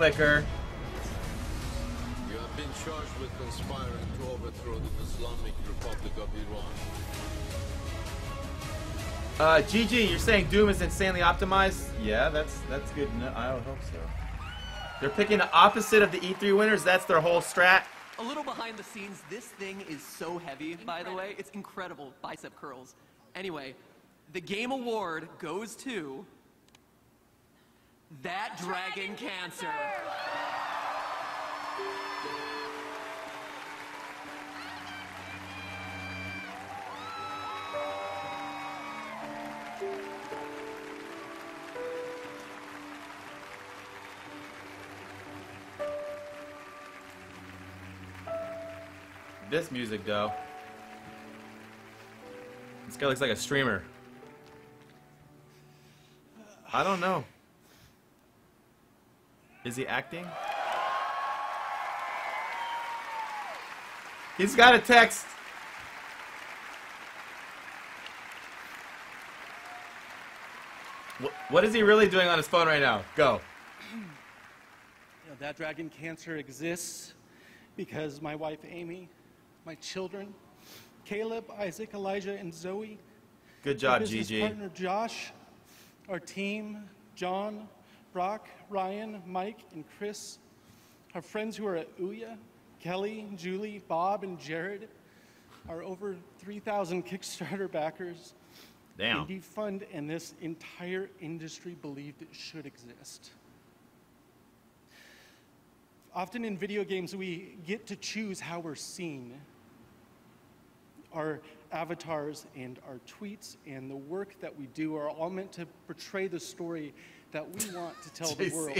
Ha, Flicker. You have been charged with conspiring to overthrow the Islamic Republic of Iran. Uh, GG, you're saying Doom is insanely optimized? Yeah, that's that's good. No, I would hope so. They're picking the opposite of the E3 winners. That's their whole strat. A little behind the scenes, this thing is so heavy, by the way. It's incredible bicep curls. Anyway, the game award goes to that dragon, cancer. This music, though. This guy looks like a streamer. I don't know. Is he acting? He's got a text. What is he really doing on his phone right now? Go. You know, that dragon cancer exists because my wife Amy, my children, Caleb, Isaac, Elijah, and Zoe, Good job, GG. partner Josh, our team, John, Brock, Ryan, Mike, and Chris, our friends who are at Ouya, Kelly, Julie, Bob, and Jared, our over 3,000 Kickstarter backers, Damn. Indie Fund, and this entire industry believed it should exist. Often in video games, we get to choose how we're seen. Our avatars and our tweets and the work that we do are all meant to portray the story that we want to tell *laughs* the world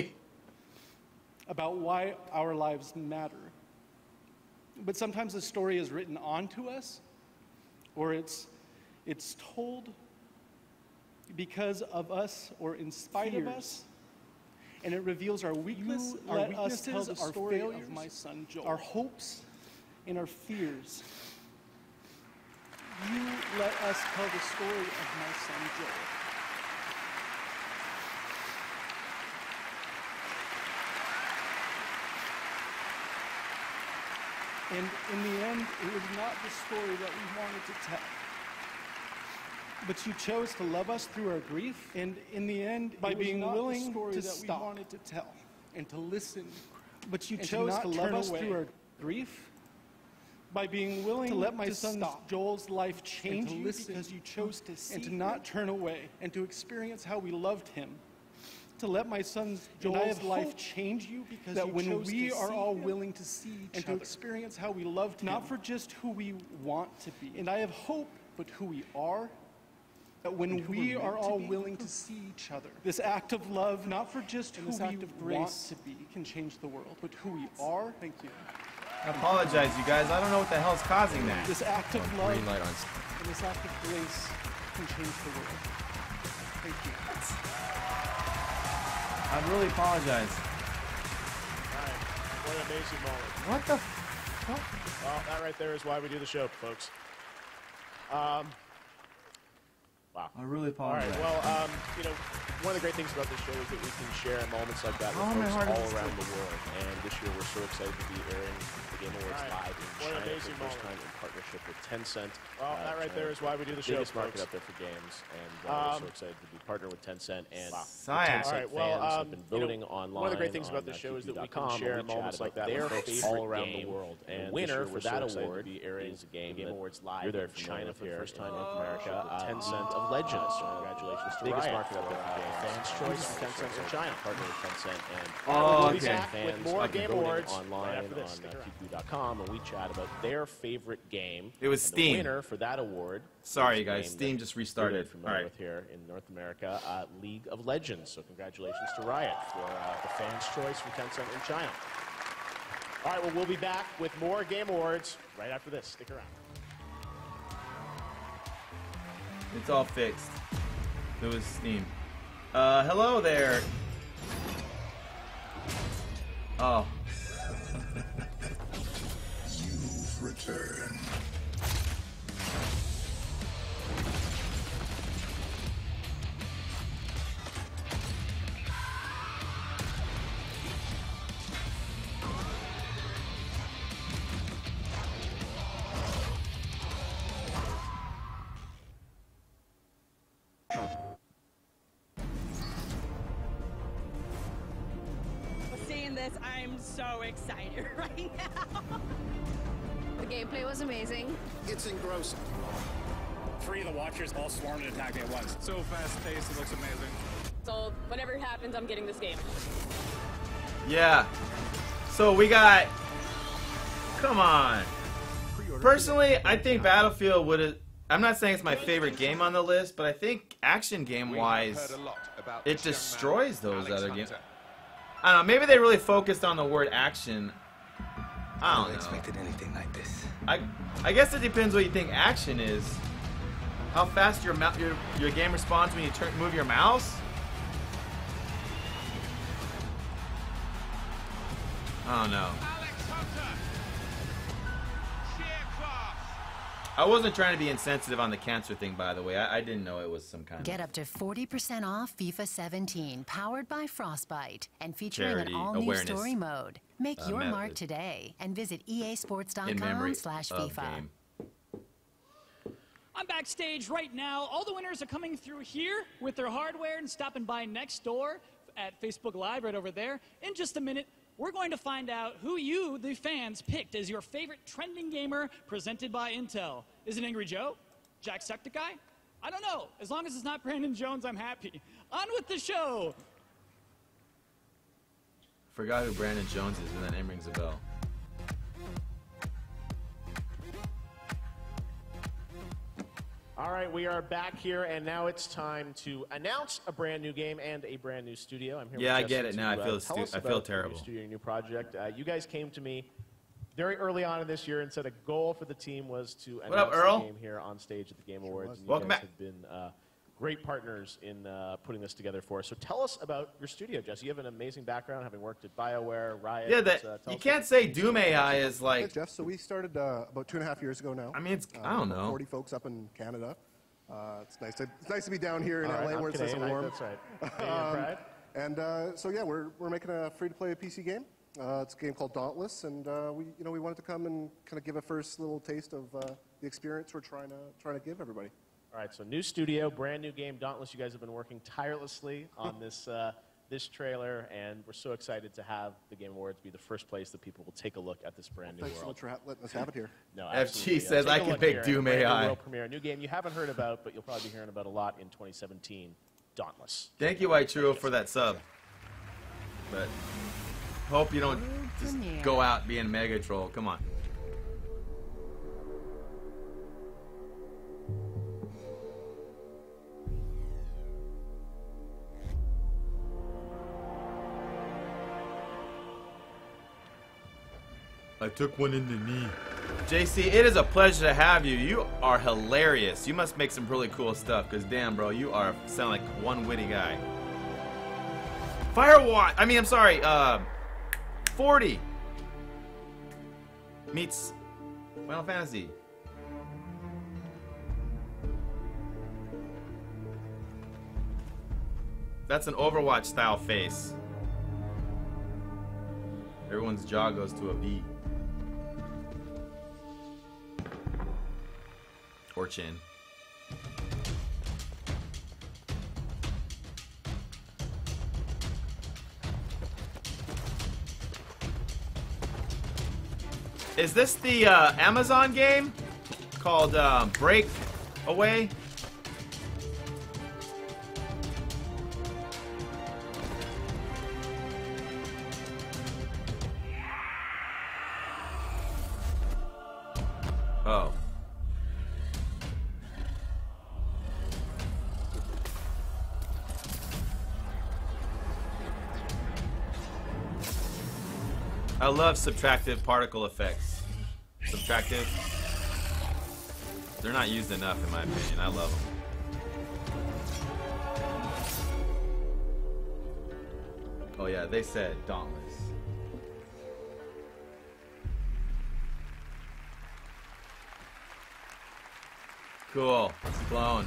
about why our lives matter. But sometimes the story is written onto us, or it's, it's told because of us or in spite of us. And it reveals our weakness, You our weaknesses, us tell the our failures, of my son Joel, our hopes, and our fears. You let us tell the story of my son Joel. And in the end, it was not the story that we wanted to tell. But you chose to love us through our grief, and in the end, by it was being not the willing to that stop we wanted to tell and to listen. But you chose not to, love us through our grief by being willing to let my son stop Joel's life change to you listen because you chose to see and to not turn away and to experience how we loved him. To let my son's And I Joel's life change you because that you when chose we to are all willing to see each and other, to experience how we loved him, not for just who we want to be. And I have hope, but who we are. That when we we're are to all be. willing to see each other, this act of love, not for just who this we act of want grace to be, can change the world, but who we are. Thank you. I apologize, you guys. I don't know what the hell's causing that. This act of love Green light on. and this act of grace can change the world. I really apologize. What an amazing moment. What the? Well, that right there is why we do the show, folks. Um, wow. I really apologize. All right. Well, um, you know, one of the great things about this show is that we can share moments like that with Oh, folks all around the world. And this year, we're so excited to be airing the Game Awards All right. live in What an China for amazing the first moment. time in partnership with Tencent. Well, that right there is why we do the show, biggest market folks. up there for games, and uh, Um, we're so excited to be partnered with Tencent. And the Science. Tencent All right, fans well, have um, been you know, online. one of the great things about this uh, show is that we TQ.com, can share and WeChat moments like that with folks all around the world. And And the this winner year for we're so that excited to award be airing is a game Game Awards live You're there in from China China for the first time in North North America. America. Uh, Tencent of Legends. Congratulations to Biggest market up there for uh, games. Fans' choice So for Tencent in. China, partner with Tencent. And Oh, we'll be okay. back Fans with more Game Awards online right this. on, Stick uh, around. TQ.com, and WeChat about their favorite game. It was And Steam. The winner for that award. Sorry, is guys. Steam that just we're restarted. very familiar All right. with here in North America, uh, League of Legends. So congratulations to Riot for uh, the fans' choice from Tencent in China. All right, well, we'll be back with more Game Awards right after this. Stick around. It's all fixed. It was Steam. Uh, hello there. Oh. *laughs* You've returned. Getting this game. Yeah. So we got. Come on. Personally, I think Battlefield would have. I'm not saying it's my favorite game on the list, but I think action game wise, heard a lot about it this young man, destroys those Alex other Hunter. games. I don't know. Maybe they really focused on the word action. I don't know. expected anything like this. I I guess it depends what you think action is. How fast your mou- your your game responds when you turn move your mouse. I don't know. I wasn't trying to be insensitive on the cancer thing, by the way. I, I didn't know it was some kind Get of Get up to 40% off FIFA 17, powered by Frostbite, and featuring Charity an all-new story mode. Make uh, your method. mark today and visit in memory easports.com slash FIFA. I'm backstage right now. All the winners are coming through here with their hardware and stopping by next door at Facebook Live right over there. In just a minute, we're going to find out who you, the fans, picked as your favorite trending gamer presented by Intel. Is it Angry Joe? Jacksepticeye? I don't know. As long as it's not Brandon Jones, I'm happy. On with the show. Forgot who Brandon Jones is, and that name rings a bell. All right, we are back here, and now it's time to announce a brand new game and a brand new studio. I'm here. Yeah, I get it now. I to, uh, feel tell stu- I feel about your terrible. New studio, your new project. Uh, you guys came to me very early on in this year and said a goal for the team was to What announce up, Earl? the game here on stage at the Game Awards. and you Welcome guys back. have been uh, great partners in uh, putting this together for us. So tell us about your studio, Jesse. You have an amazing background, having worked at BioWare, Riot. Yeah, that uh, you can't say Doom AI is like. Hey, Geoff. So we started uh, about two and a half years ago now. I mean, it's- Uh, I don't know. Forty folks up in Canada. Uh, it's nice to it's nice to be down here in All right, LA I'm where it's nice and warm. that's right. *laughs* Um, and uh, so yeah, we're we're making a free-to-play PC game. Uh, it's a game called Dauntless, and uh, we you know we wanted to come and kind of give a first little taste of uh, the experience we're trying to trying to give everybody. All right, so new studio, brand new game, Dauntless. You guys have been working tirelessly on this uh, this trailer, and we're so excited to have the Game Awards be the first place that people will take a look at this brand new Thanks so world. much for letting us have it here. No, FG absolutely. says, take "I can pick here at Doom the new AI." World premiere, a new game you haven't heard about, but you'll probably be hearing about a lot in 2017. Dauntless. Thank you, White True, for that sub. But hope you don't just go out being mega troll. Come on. I took one in the knee. JC, it is a pleasure to have you. You are hilarious. You must make some really cool stuff, because damn, bro, you are sound like one witty guy. Firewatch! I mean, I'm sorry, uh, 40 meets Final Fantasy. That's an Overwatch style face. Everyone's jaw goes to a V. Or chin. Is this the uh, Amazon game called uh, Break love subtractive particle effects. Subtractive. They're not used enough in my opinion. I love them. Oh yeah, they said Dauntless. Cool. Clone.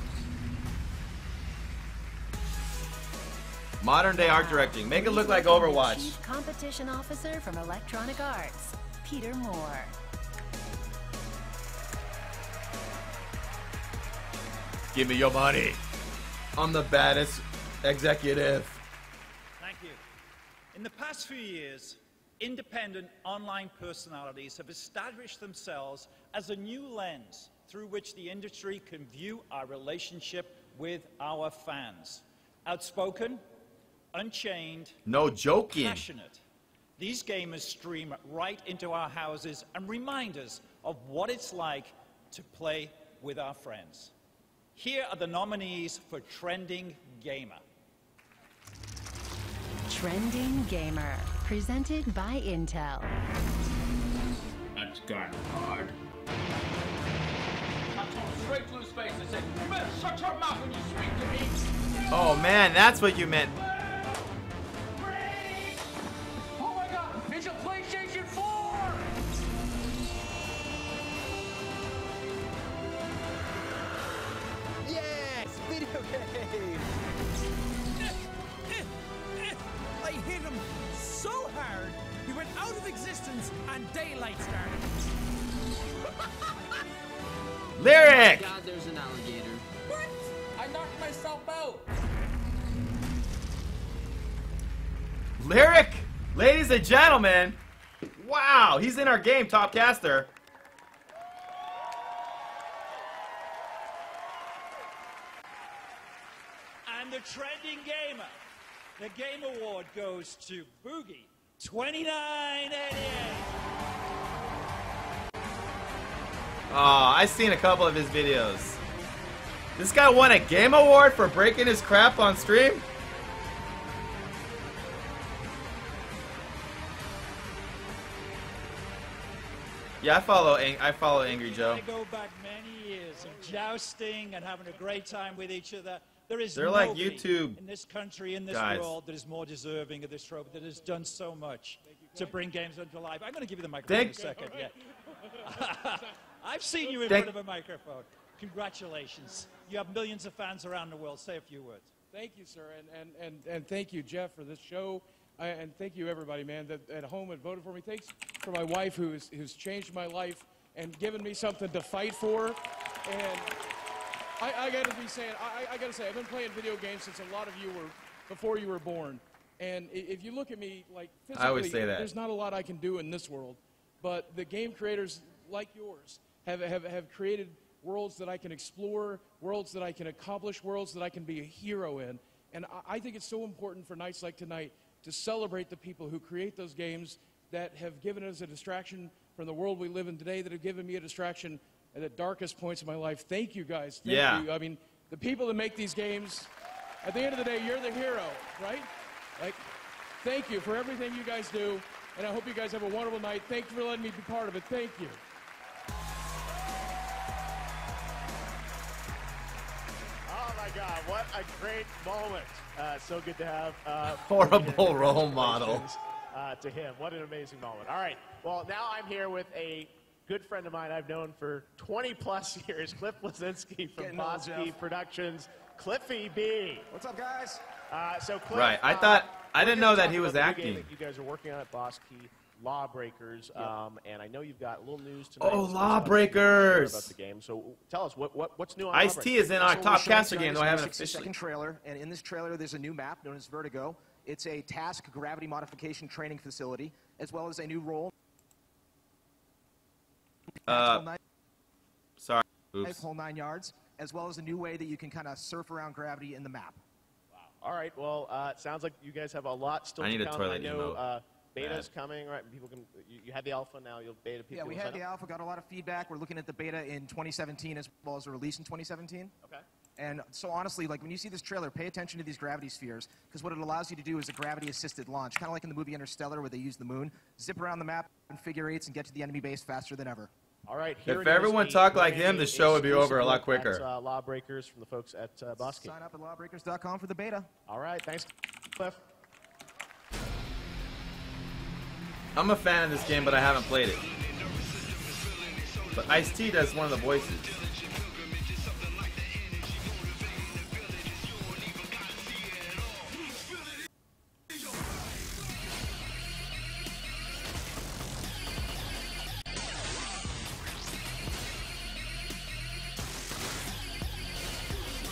Modern day art directing. Make it look like Overwatch. Chief Competition Officer from Electronic Arts, Peter Moore. Give me your money. I'm the baddest executive. Thank you. In the past few years, independent online personalities have established themselves as a new lens through which the industry can view our relationship with our fans. Outspoken, unchained, No joking. passionate. These gamers stream right into our houses and remind us of what it's like to play with our friends. Here are the nominees for Trending Gamer. Trending Gamer, presented by Intel. That's kind of hard. I told straight to his face. I said, "You shut your mouth when you speak to me." Oh man, that's what you meant. Lyric! Ladies and gentlemen! Wow, he's in our game, Top Caster. And the Trending Gamer, the Game Award goes to Boogie 2988. Oh, I've seen a couple of his videos. This guy won a game award for breaking his crap on stream? Yeah, I follow Ang- I follow Angry Joe. I go back many years of jousting and having a great time with each other. There is They're like nobody YouTube in this country, in this guys. world, that is more deserving of this trophy, that has done so much to bring games into life. I'm going to give you the microphone in a second. *laughs* Yeah. *laughs* I've seen you in Thank- front of a microphone. Congratulations. You have millions of fans around the world. Say a few words. Thank you, sir, and, and, and, and thank you, Geoff, for this show. I, and thank you, everybody, man, that at home that voted for me. Thanks for my wife, who's, who's changed my life and given me something to fight for. And I, I got to be saying, I, I got to say, I've been playing video games since a lot of you were before you were born. And if you look at me, like physically, I always say that. there's not a lot I can do in this world. But the game creators like yours have, have, have created worlds that I can explore, worlds that I can accomplish, worlds that I can be a hero in. And I, I think it's so important for nights like tonight to celebrate the people who create those games that have given us a distraction from the world we live in today, that have given me a distraction at the darkest points of my life. Thank you guys. Thank Yeah. you. I mean, the people that make these games, at the end of the day, you're the hero, right? Like, thank you for everything you guys do. and I hope you guys have a wonderful night. Thank you for letting me be part of it. Thank you. What a great moment! Uh, so good to have uh, *laughs* Horrible role model. Uh, to him, what an amazing moment! All right, well now I'm here with a good friend of mine I've known for 20 plus *laughs* years, Cliff Bleszinski from Getting old, Boss B Productions. Cliffy B. What's up, guys? Uh, so Cliff, Right, I uh, thought- I didn't know that he was acting. that you guys are working on at Boss Key. Lawbreakers, um, and I know you've got a little news tonight. Oh, some stuff Lawbreakers! about the game. So tell us what, what what's new on Ice-T is in our So top caster game, though I haven't officially. second trailer, and in this trailer, there's a new map known as Vertigo. It's a task gravity modification training facility, as well as a new role. Uh, sorry. Knife Oops. hole nine yards, as well as a new way that you can kind of surf around gravity in the map. Wow. All right. Well, uh, it sounds like you guys have a lot still I to need a come. toilet I know emote. uh, beta's Bad. coming, right? People can. You, you had the alpha, now you'll beta. People Yeah, we had the up? alpha, got a lot of feedback. We're looking at the beta in 2017 as well as a release in 2017. Okay. And so honestly, like when you see this trailer, pay attention to these gravity spheres because what it allows you to do is a gravity-assisted launch, kind of like in the movie Interstellar where they use the moon, zip around the map in figure eights and get to the enemy base faster than ever. All right. If here it is, everyone the talked like brand him, the show would be over a lot quicker. At, uh, Lawbreakers from the folks at uh, Boss Key. Sign up at lawbreakers.com for the beta. All right. Thanks, Cliff. I'm a fan of this game, but I haven't played it. But Ice T does one of the voices.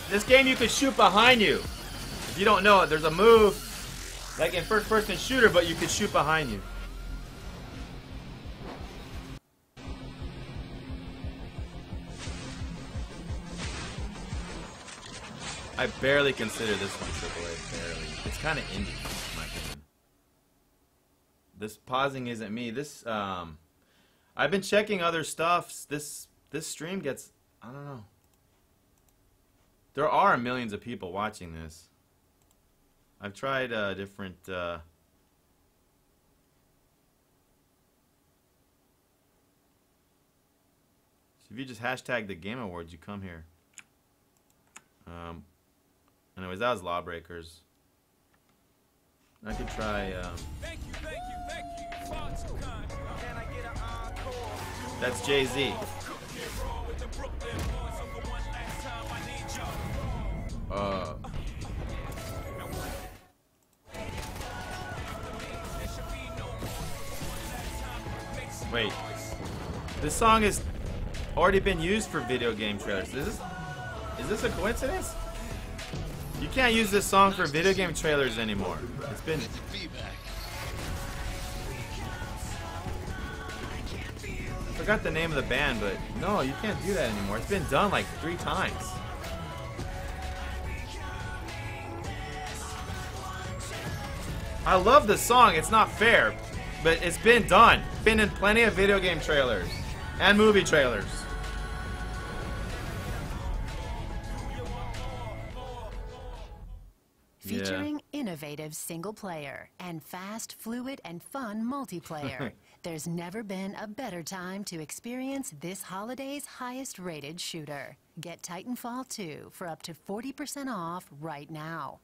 This game you can shoot behind you. If you don't know it, there's a move like in first person shooter, but you can shoot behind you. I barely consider this one AAA. Barely. It's kind of indie, in my opinion. This pausing isn't me. This um, I've been checking other stuff. This this stream gets I don't know. There are millions of people watching this. I've tried uh, different. Uh, if you just hashtag the Game Awards, you come here. Um, anyways, that was Lawbreakers. I could try. Um, that's Jay Z. Uh, wait, this song has already been used for video game trailers. Is this is this a coincidence? You can't use this song for video game trailers anymore. It's been. I forgot the name of the band, but no, you can't do that anymore. It's been done like three times. I love the song. It's not fair, but it's been done. Been in plenty of video game trailers and movie trailers. Yeah. Featuring innovative single player and fast, fluid, and fun multiplayer. *laughs* There's never been a better time to experience this holiday's highest rated shooter. Get Titanfall 2 for up to 40% off right now.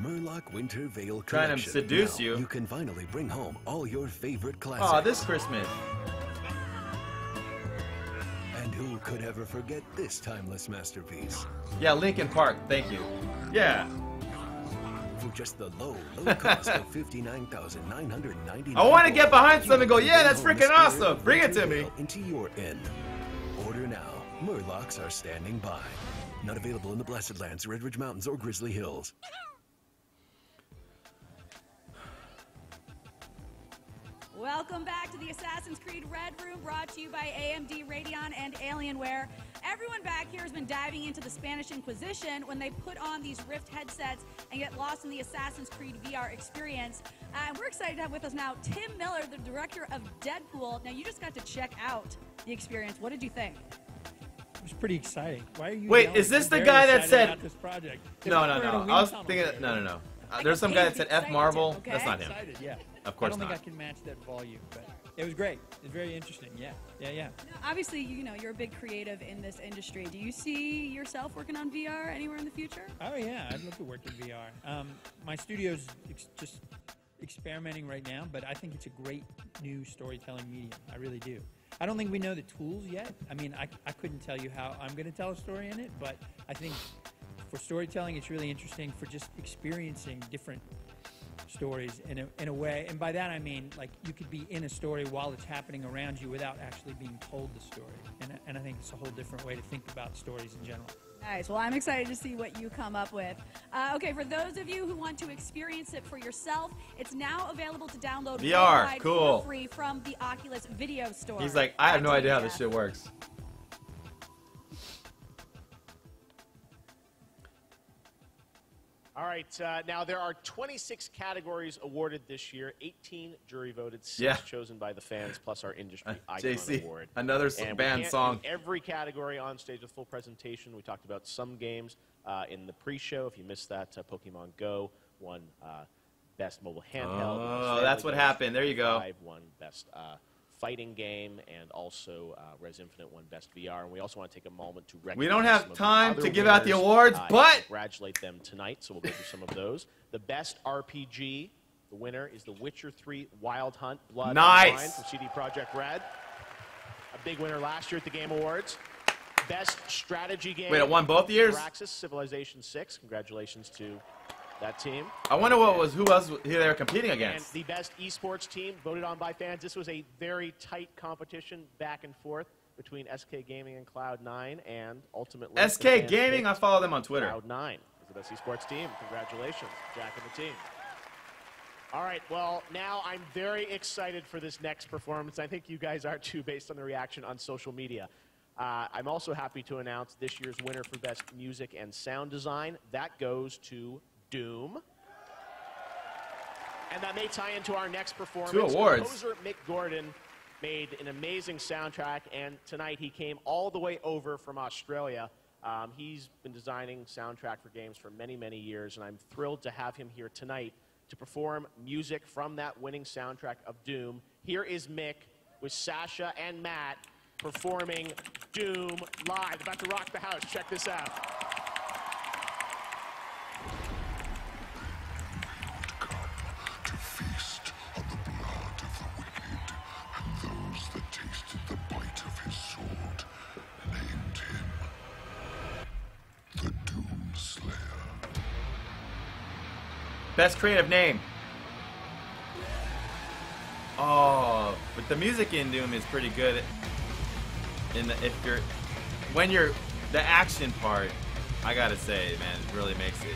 Murloc Winter Veil Trying to seduce Now you. You can finally bring home all your favorite classics. Oh, this Christmas. And who could ever forget this timeless masterpiece? Yeah, Linkin Park. Thank you. Yeah. For just the low, low *laughs* cost of fifty-nine thousand nine hundred ninety. I wanna get behind something and go, "Yeah, that's freaking awesome. Bring it to me." Into your inn. Order now. Murlocs are standing by. Not available in the Blasted Lands, Redridge Mountains, or Grizzly Hills. Welcome back to the Assassin's Creed Red Room, brought to you by AMD Radeon and Alienware. Everyone back here has been diving into the Spanish Inquisition when they put on these Rift headsets and get lost in the Assassin's Creed VR experience. Uh, and we're excited to have with us now Tim Miller, the director of Deadpool. Now, you just got to check out the experience. What did you think? It was pretty exciting. Why are you? Wait, is this the guy that said? about this project? No, no, We're in a no. I was thinking. No, no, no. Uh, there's some guy that said F Marvel. That's not him. Excited, yeah. Of course I don't not. think I can match that volume, but it was great. It was very interesting. Yeah, yeah, yeah. Now, obviously, you know you're a big creative in this industry. Do you see yourself working on VR anywhere in the future? Oh yeah, I'd love to work in VR. Um, my studio's ex- just experimenting right now, but I think it's a great new storytelling medium. I really do. I don't think we know the tools yet. I mean, I, I couldn't tell you how I'm going to tell a story in it, but I think for storytelling, it's really interesting for just experiencing different stories in a, in a way. And by that, I mean, like, you could be in a story while it's happening around you without actually being told the story. And, and I think it's a whole different way to think about stories in general. Nice. Well, I'm excited to see what you come up with. Uh, okay, for those of you who want to experience it for yourself, it's now available to download VR, cool. for free from the Oculus Video Store. He's like, I have no idea how this shit works. All right, uh, now there are 26 categories awarded this year, 18 jury voted, six Yeah. chosen by the fans, plus our industry Uh, *laughs* icon JC, award. another And band song. Every category on stage with full presentation. We talked about some games uh, in the pre-show. If you missed that, uh, Pokemon Go won uh, best mobile handheld. Oh, that's what happened. There you go. Five won best uh, fighting game, and also uh, Rez Infinite won best VR. And we also want to take a moment to recognize We don't have time to give out the awards, uh, but- congratulate them tonight. So we'll go through some of those. The best RPG. The winner is The Witcher 3 Wild Hunt Blood and Nice. Wine from CD Projekt Red. A big winner last year at the Game Awards. Best strategy game. Wait, it won both years? Firaxis Civilization 6. Congratulations to that team. I wonder what was who else who they were competing And against. the best esports team voted on by fans. This was a very tight competition back and forth between SK Gaming and Cloud9, and ultimately SK Gaming, I follow them on Twitter. Cloud9 is the best esports team. Congratulations, Jack and the team. All right, well, now I'm very excited for this next performance. I think you guys are too, based on the reaction on social media. Uh, I'm also happy to announce this year's winner for Best Music and Sound Design. That goes to Doom. And that may tie into our next performance. Two awards. Composer Mick Gordon made an amazing soundtrack, and tonight he came all the way over from Australia. Um, he's been designing soundtrack for games for many, many years, and I'm thrilled to have him here tonight to perform music from that winning soundtrack of Doom. Here is Mick with Sasha and Matt performing Doom live. About to rock the house. Check this out. Best creative name. Oh, but the music in Doom is pretty good. In the if you're when you're the action part, I gotta say, man, it really makes it.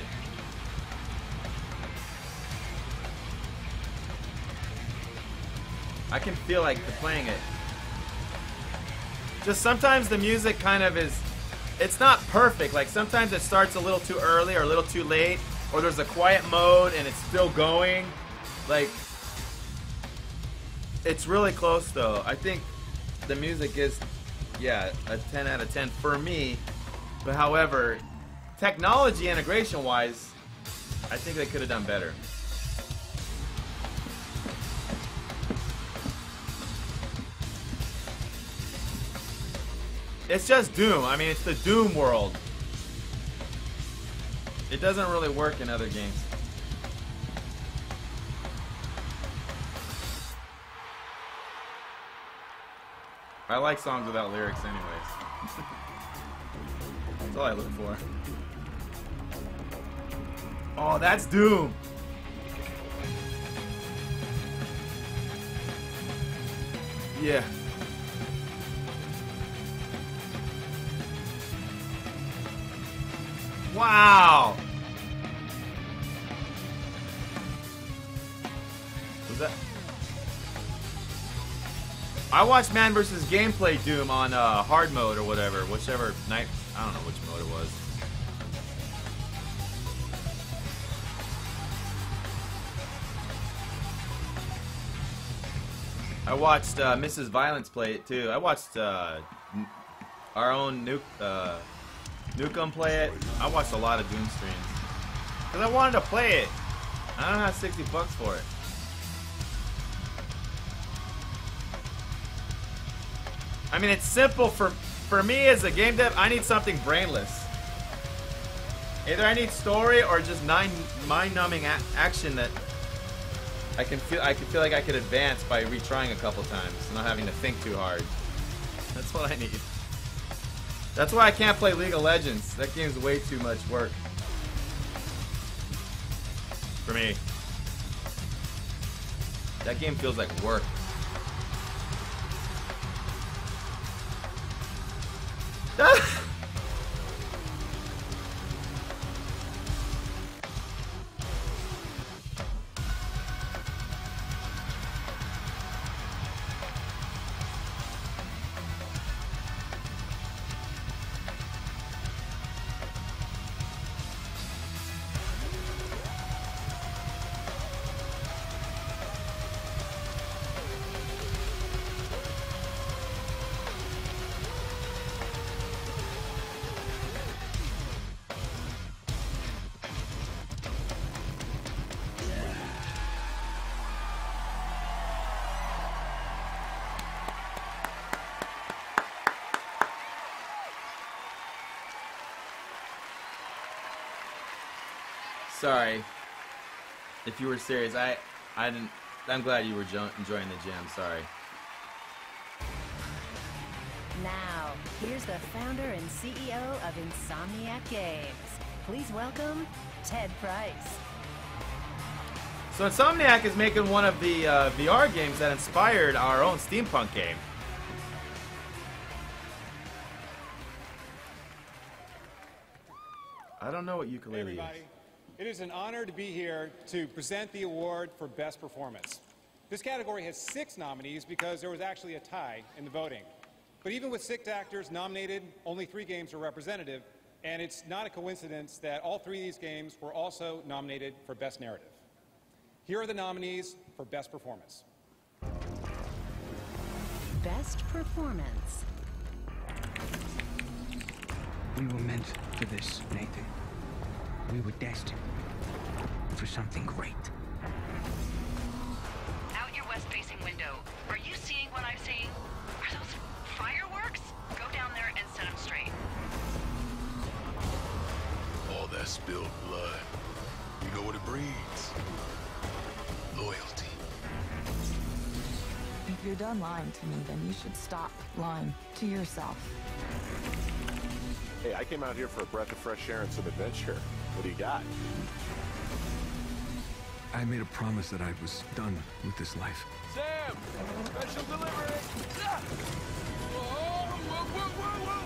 I can feel like playing it. Just sometimes the music kind of is it's not perfect. Like sometimes it starts a little too early or a little too late, or there's a quiet mode and it's still going. Like it's really close though. I think the music is yeah, a 10 out of 10 for me. But however, technology integration wise, I think they could have done better. It's just Doom. I mean, it's the Doom world. It doesn't really work in other games. I like songs without lyrics, anyways. *laughs* that's all I look for. Oh, that's Doom. Yeah. Wow. Was that? I watched Man vs. Gameplay Doom on uh, hard mode or whatever, whichever night. I don't know which mode it was. I watched uh, Mrs. Violence play it too. I watched uh, our own Nuke, uh, Nukem play it. I watched a lot of Doom streams. Because I wanted to play it. I don't have 60 bucks for it. I mean, it's simple for, for me as a game dev. I need something brainless. Either I need story or just mind-numbing action that I can feel. I can feel like I could advance by retrying a couple times, not having to think too hard. That's what I need. That's why I can't play League of Legends. That game's way too much work for me. That game feels like work. *laughs* Sorry. If you were serious, I, I didn't. I'm glad you were jo- enjoying the gym. Sorry. Now, here's the founder and CEO of Insomniac Games. Please welcome Ted Price. So Insomniac is making one of the uh, VR games that inspired our own steampunk game. I don't know what Hey, ukulele is. Everybody. It is an honor to be here to present the award for Best Performance. This category has six nominees because there was actually a tie in the voting. But even with six actors nominated, only three games are representative, and it's not a coincidence that all three of these games were also nominated for Best Narrative. Here are the nominees for Best Performance. Best Performance. We were meant for this, Nathan. We were destined for something great. Out your west-facing window. Are you seeing what I'm seeing? Are those fireworks? Go down there and set them straight. All that spilled blood. You know what it breeds? Loyalty. If you're done lying to me, then you should stop lying to yourself. Hey, I came out here for a breath of fresh air and some adventure. What do you got? I made a promise that I was done with this life. Sam! Special delivery! Ah! Whoa, whoa, whoa, whoa, whoa!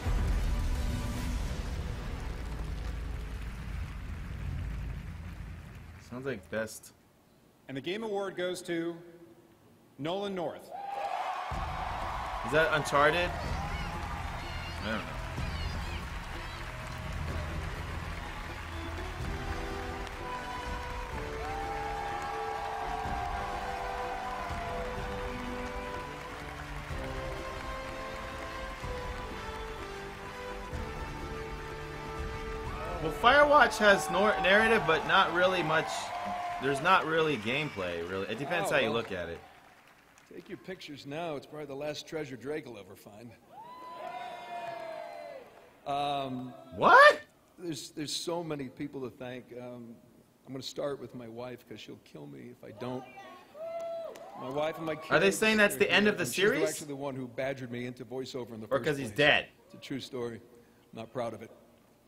Sounds like best. And the Game Award goes to Nolan North. Is that Uncharted? I don't know. Firewatch has nor- narrative, but not really much. There's not really gameplay. Really, it depends Oh, how you well. look at it. Take your pictures now. It's probably the last treasure Drake will ever find. Um, what? There's there's so many people to thank. Um, I'm going to start with my wife because she'll kill me if I don't. My wife and my kids. Are they saying that's the end of the and series? She's actually the one who badgered me into voiceover in the Or first 'cause he's dead? It's a true story. I'm not proud of it.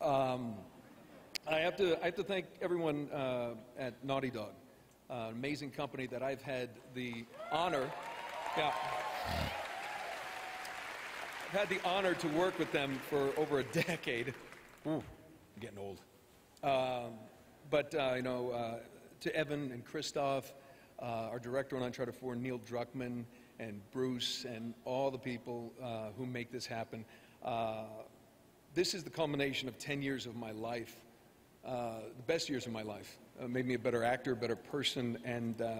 Um, I have to I have to thank everyone uh, at Naughty Dog, uh, an amazing company that I've had the honor. Yeah. I've had the honor to work with them for over a decade. Ooh, I'm getting old. Um, but, uh, you know, uh, to Evan and Christophe, uh, our director on Uncharted 4, Neil Druckmann, and Bruce, and all the people uh, who make this happen. This is the culmination of 10 years of my life, the best years of my life. Uh, made me a better actor, a better person, and uh,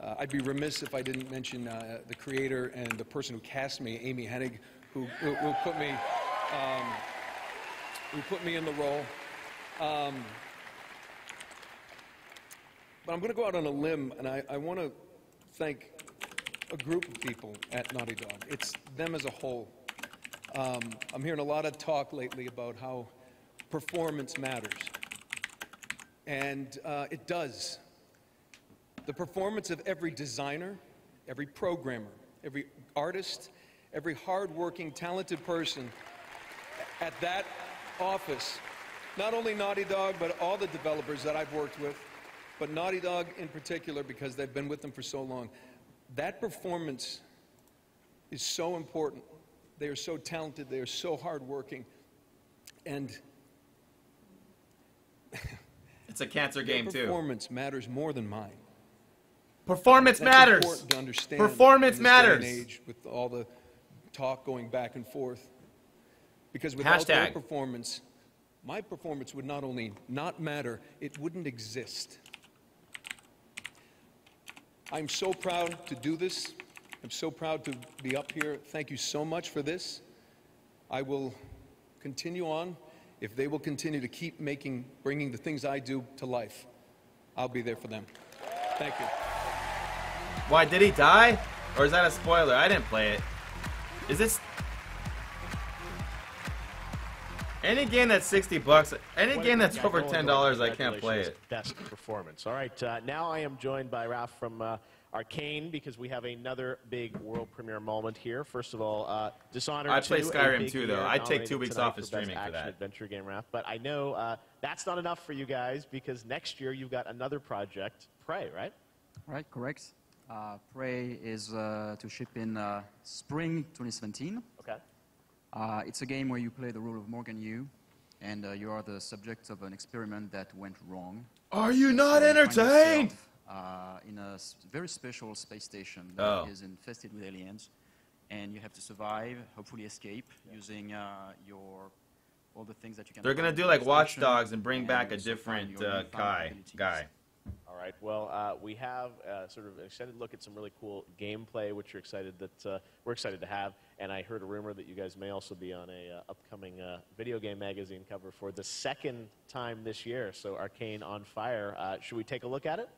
uh, I'd be remiss if I didn't mention uh, the creator and the person who cast me, Amy Hennig, who, who, who put me, um, who put me in the role. Um, but I'm going to go out on a limb, and I, I want to thank a group of people at Naughty Dog. It's them as a whole. Um, I'm hearing a lot of talk lately about how performance matters. And uh, it does. The performance of every designer, every programmer, every artist, every hardworking, talented person at that office, not only Naughty Dog, but all the developers that I've worked with, but Naughty Dog in particular because they've been with them for so long. That performance is so important. They are so talented, they are so hardworking, and *laughs* It's a cancer game too. performance matters more than mine. Performance That's matters. to understand Performance in this day and matters. age with all the talk going back and forth. Because without their performance, my performance would not only not matter, it wouldn't exist. I'm so proud to do this. I'm so proud to be up here. Thank you so much for this. I will continue on. If they will continue to keep making, bringing the things I do to life, I'll be there for them. Thank you. Why did he die? Or is that a spoiler? I didn't play it. Is this any game that's sixty bucks? Any What- game that's over $10, I can't play it. Best performance. All right, uh, now I am joined by Ralph from uh, Arkane because we have another big world premiere moment here. First of all, uh, Dishonored. I play 2, Skyrim big too, though. I'd take two weeks off of streaming for that. Adventure game, Ralph. But I know uh, that's not enough for you guys because next year you've got another project, Prey, right? Right, correct. Uh, Prey is uh, to ship in uh, spring 2017. Okay. Uh, it's a game where you play the role of Morgan Yu, and uh, you are the subject of an experiment that went wrong. Are you not So find entertained? Yourself, Uh, in a s- very special space station Oh. that is infested with aliens, and you have to survive, hopefully escape, using uh, your all the things that you can. They're gonna do like the Watch station, Dogs and bring and back a different uh, guy. Guy. All right. Well, uh, we have uh, sort of an extended look at some really cool gameplay, which you're excited that uh, we're excited to have. And I heard a rumor that you guys may also be on a uh, upcoming uh, video game magazine cover for the second time this year. So Arkane on Fire. Uh, should we take a look at it?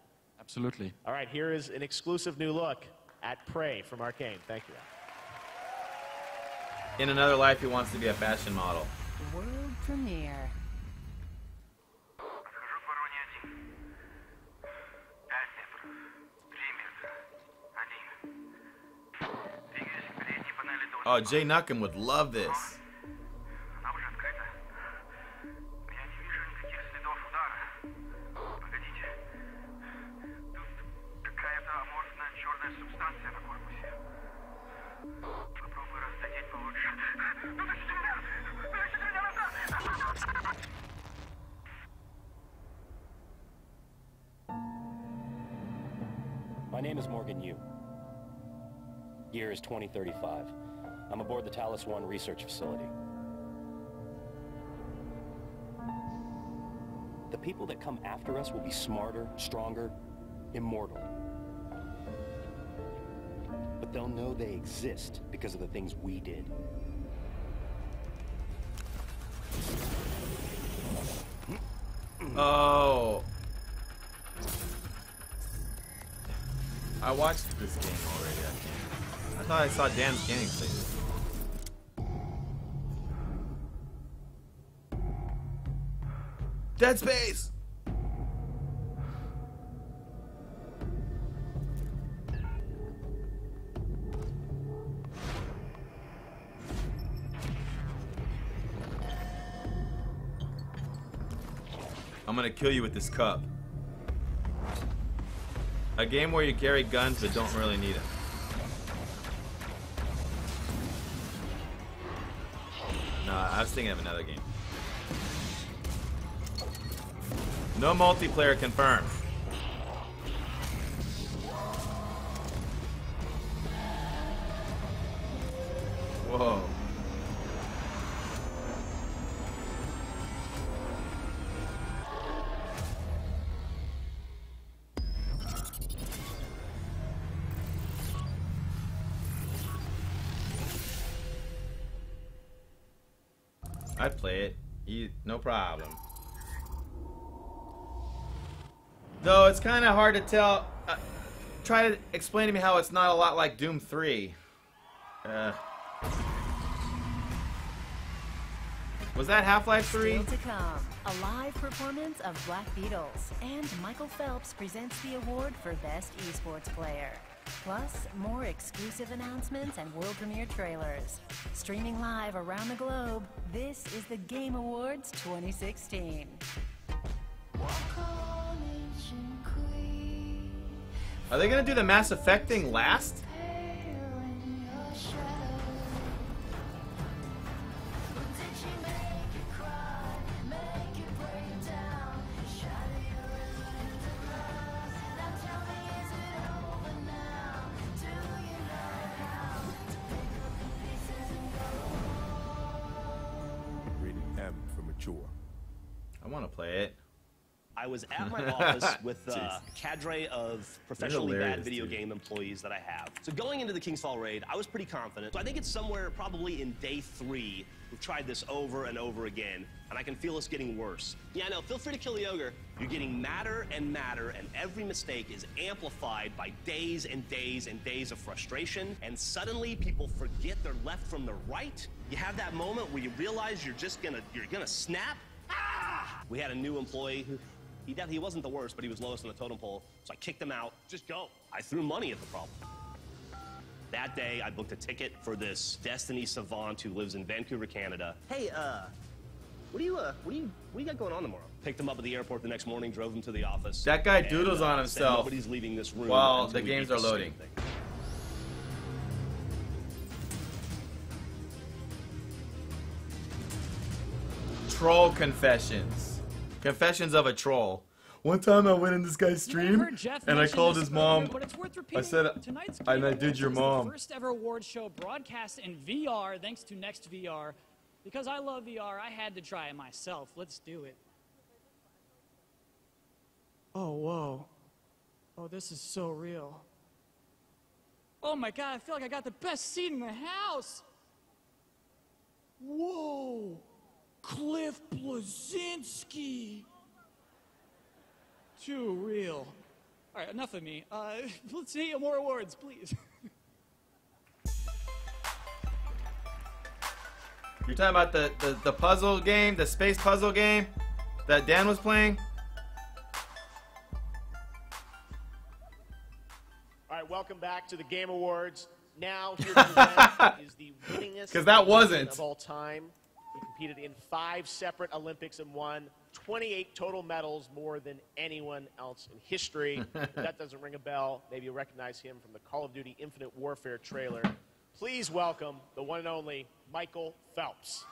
Absolutely. All right. Here is an exclusive new look at Prey from Arkane. Thank you. In another life, he wants to be a fashion model. World premiere. Oh, Jay Nuckham would love this. Is Morgan Yu. Year is 2035. I'm aboard the Talos One research facility. The people that come after us will be smarter, stronger, immortal. But they'll know they exist because of the things we did. Oh. I watched this game already. I think. I thought I saw Dan's gaming thing. Dead Space. I'm gonna kill you with this cup. A game where you carry guns but don't really need them. No, I was thinking of another game. No multiplayer confirmed. Kind of hard to tell. Uh, try to explain to me how it's not a lot like Doom 3. Uh, was that Half-Life 3? Still to come, a live performance of Black Beatles, and Michael Phelps presents the award for Best Esports Player. Plus, more exclusive announcements and world premiere trailers. Streaming live around the globe, this is the Game Awards 2016. Are they gonna do the Mass Effect thing last? Was at my *laughs* office with a cadre of professionally bad video dude. game employees that I have. So going into the King's Fall raid, I was pretty confident. So I think it's somewhere probably in day three. We've tried this over and over again, and I can feel us getting worse. Yeah, I know. Feel free to kill the ogre. You're getting madder and madder, and every mistake is amplified by days and days and days of frustration. And suddenly, people forget their left from the right. You have that moment where you realize you're just gonna you're gonna snap. Ah! We had a new employee who he definitely he wasn't the worst, but he was lowest on the totem pole. So I kicked him out. Just go. I threw money at the problem. That day, I booked a ticket for this Destiny savant who lives in Vancouver, Canada. Hey, uh, what do you, uh, what do you, what do you got going on tomorrow? Picked him up at the airport the next morning, drove him to the office. That guy and, doodles uh, on himself Nobody's leaving this room while the games are loading. Troll confessions. Confessions of a troll. One time I went in this guy's stream heard Geoff and I called his earlier, mom. but it's worth I said, Tonight's and I did your Awards is the mom. first ever award show broadcast in VR thanks to Next VR. Because I love VR, I had to try it myself. Let's do it. Oh, whoa. Oh, this is so real. Oh my god, I feel like I got the best seat in the house. Whoa. Cliff Bleszinski. Too real. All right, enough of me. Uh, *laughs* let's see more awards, please. *laughs* You're talking about the, the, the puzzle game, the space puzzle game that Dan was playing? All right, welcome back to the Game Awards. Now *laughs* here to present is the winningest 'Cause that wasn't. of all time. He competed in five separate Olympics and won 28 total medals, more than anyone else in history. if *laughs* that doesn't ring a bell, maybe you recognize him from the Call of Duty Infinite Warfare trailer. Please welcome the one and only Michael Phelps.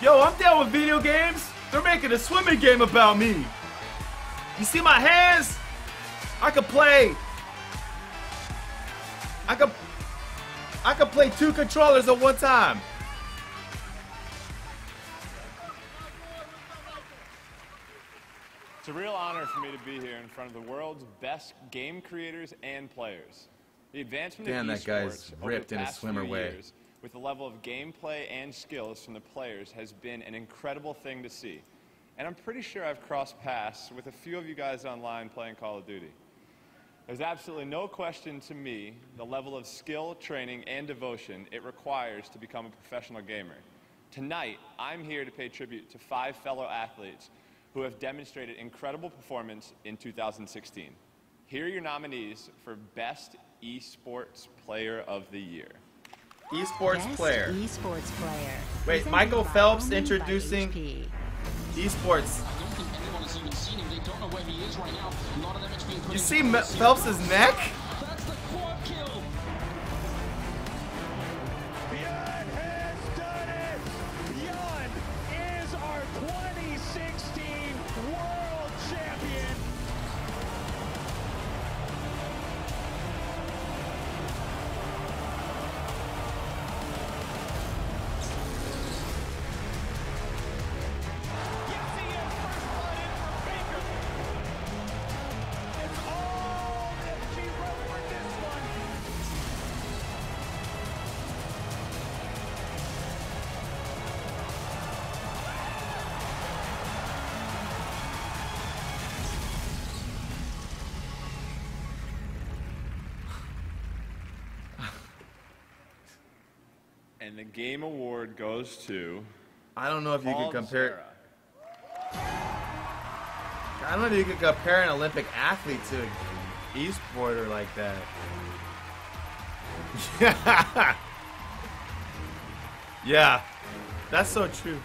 Yo, I'm down with video games. They're making a swimming game about me. You see my hands? I could play. I could. I could play two controllers at one time. It's a real honor for me to be here in front of the world's best game creators and players. The advancement Damn, of that guy's esports ripped the in a swimmer way. years, with the level of gameplay and skills from the players, has been an incredible thing to see. And I'm pretty sure I've crossed paths with a few of you guys online playing Call of Duty. There's absolutely no question to me the level of skill, training, and devotion it requires to become a professional gamer. Tonight, I'm here to pay tribute to five fellow athletes who have demonstrated incredible performance in 2016. Here are your nominees for Best Esports Player of the Year. Esports Best player. Esports player. Wait, Presented Michael Phelps introducing HP. esports. Anyone has even seen him. They don't know where he is right now. A lot of them it's being put You see the Phelps's neck? That's the quad kill. The game award goes to. I don't know if you Paul could compare. I don't know if you could compare an Olympic athlete to an e-sporter like that. *laughs* Yeah. yeah. That's so true.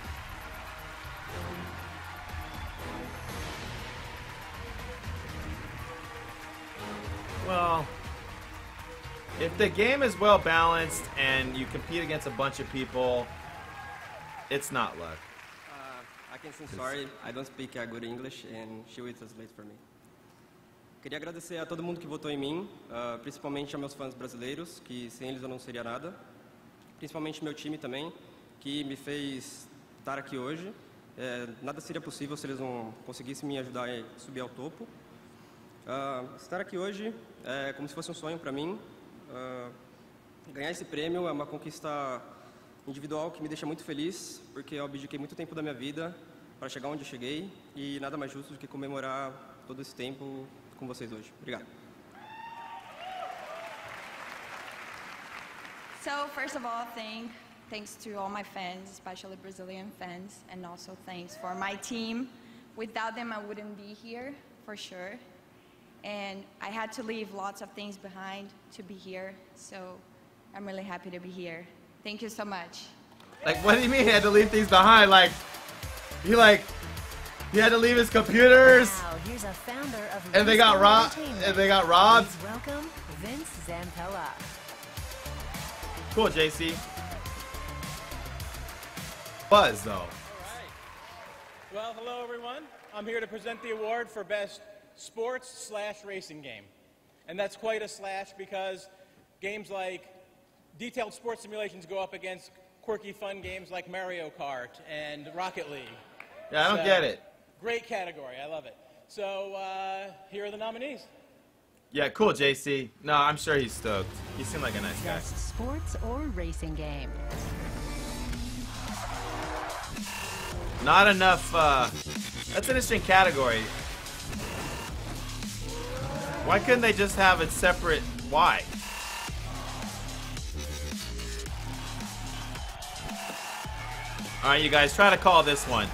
If the game is well balanced and you compete against a bunch of people, it's not luck. Uh, I can say sorry, I don't speak uh, good English and she will translate for me. Queria agradecer a todo mundo que votou em mim, uh, principalmente aos meus fãs brasileiros, que sem eles eu não seria nada. Principalmente meu time também, que me fez estar aqui hoje. É, nada seria possível se eles não conseguissem me ajudar a subir ao topo. Uh, estar aqui hoje é como se fosse um sonho para mim. Uh, ganhar esse prêmio é uma conquista individual que me deixa muito feliz, porque eu abdiquei muito tempo da minha vida para chegar onde eu cheguei e nada mais justo do que comemorar todo esse tempo com vocês hoje. Obrigado. So first of all, thank, thanks to all my fans, especially Brazilian fans, and also thanks for my team. Without them, I wouldn't be here, for sure. And I had to leave lots of things behind to be here, so I'm really happy to be here. Thank you so much. Like, what do you mean he had to leave things behind? Like, he like, he had to leave his computers, Now, here's a founder of and they got robbed. And they got robbed. Please welcome Vince Zampella. Cool, JC. Buzz though. All right. Well, hello everyone. I'm here to present the award for best sports slash racing game. And that's quite a slash because games like detailed sports simulations go up against quirky fun games like Mario Kart and Rocket League. Yeah, I don't So, get it. Great category. I love it. So uh, here are the nominees. Yeah, cool, JC. No, I'm sure he's stoked. He seemed like a nice guy. Best sports or racing game. Not enough. Uh, that's an interesting category. Why couldn't they just have it separate? Why? All right, you guys, try to call this one.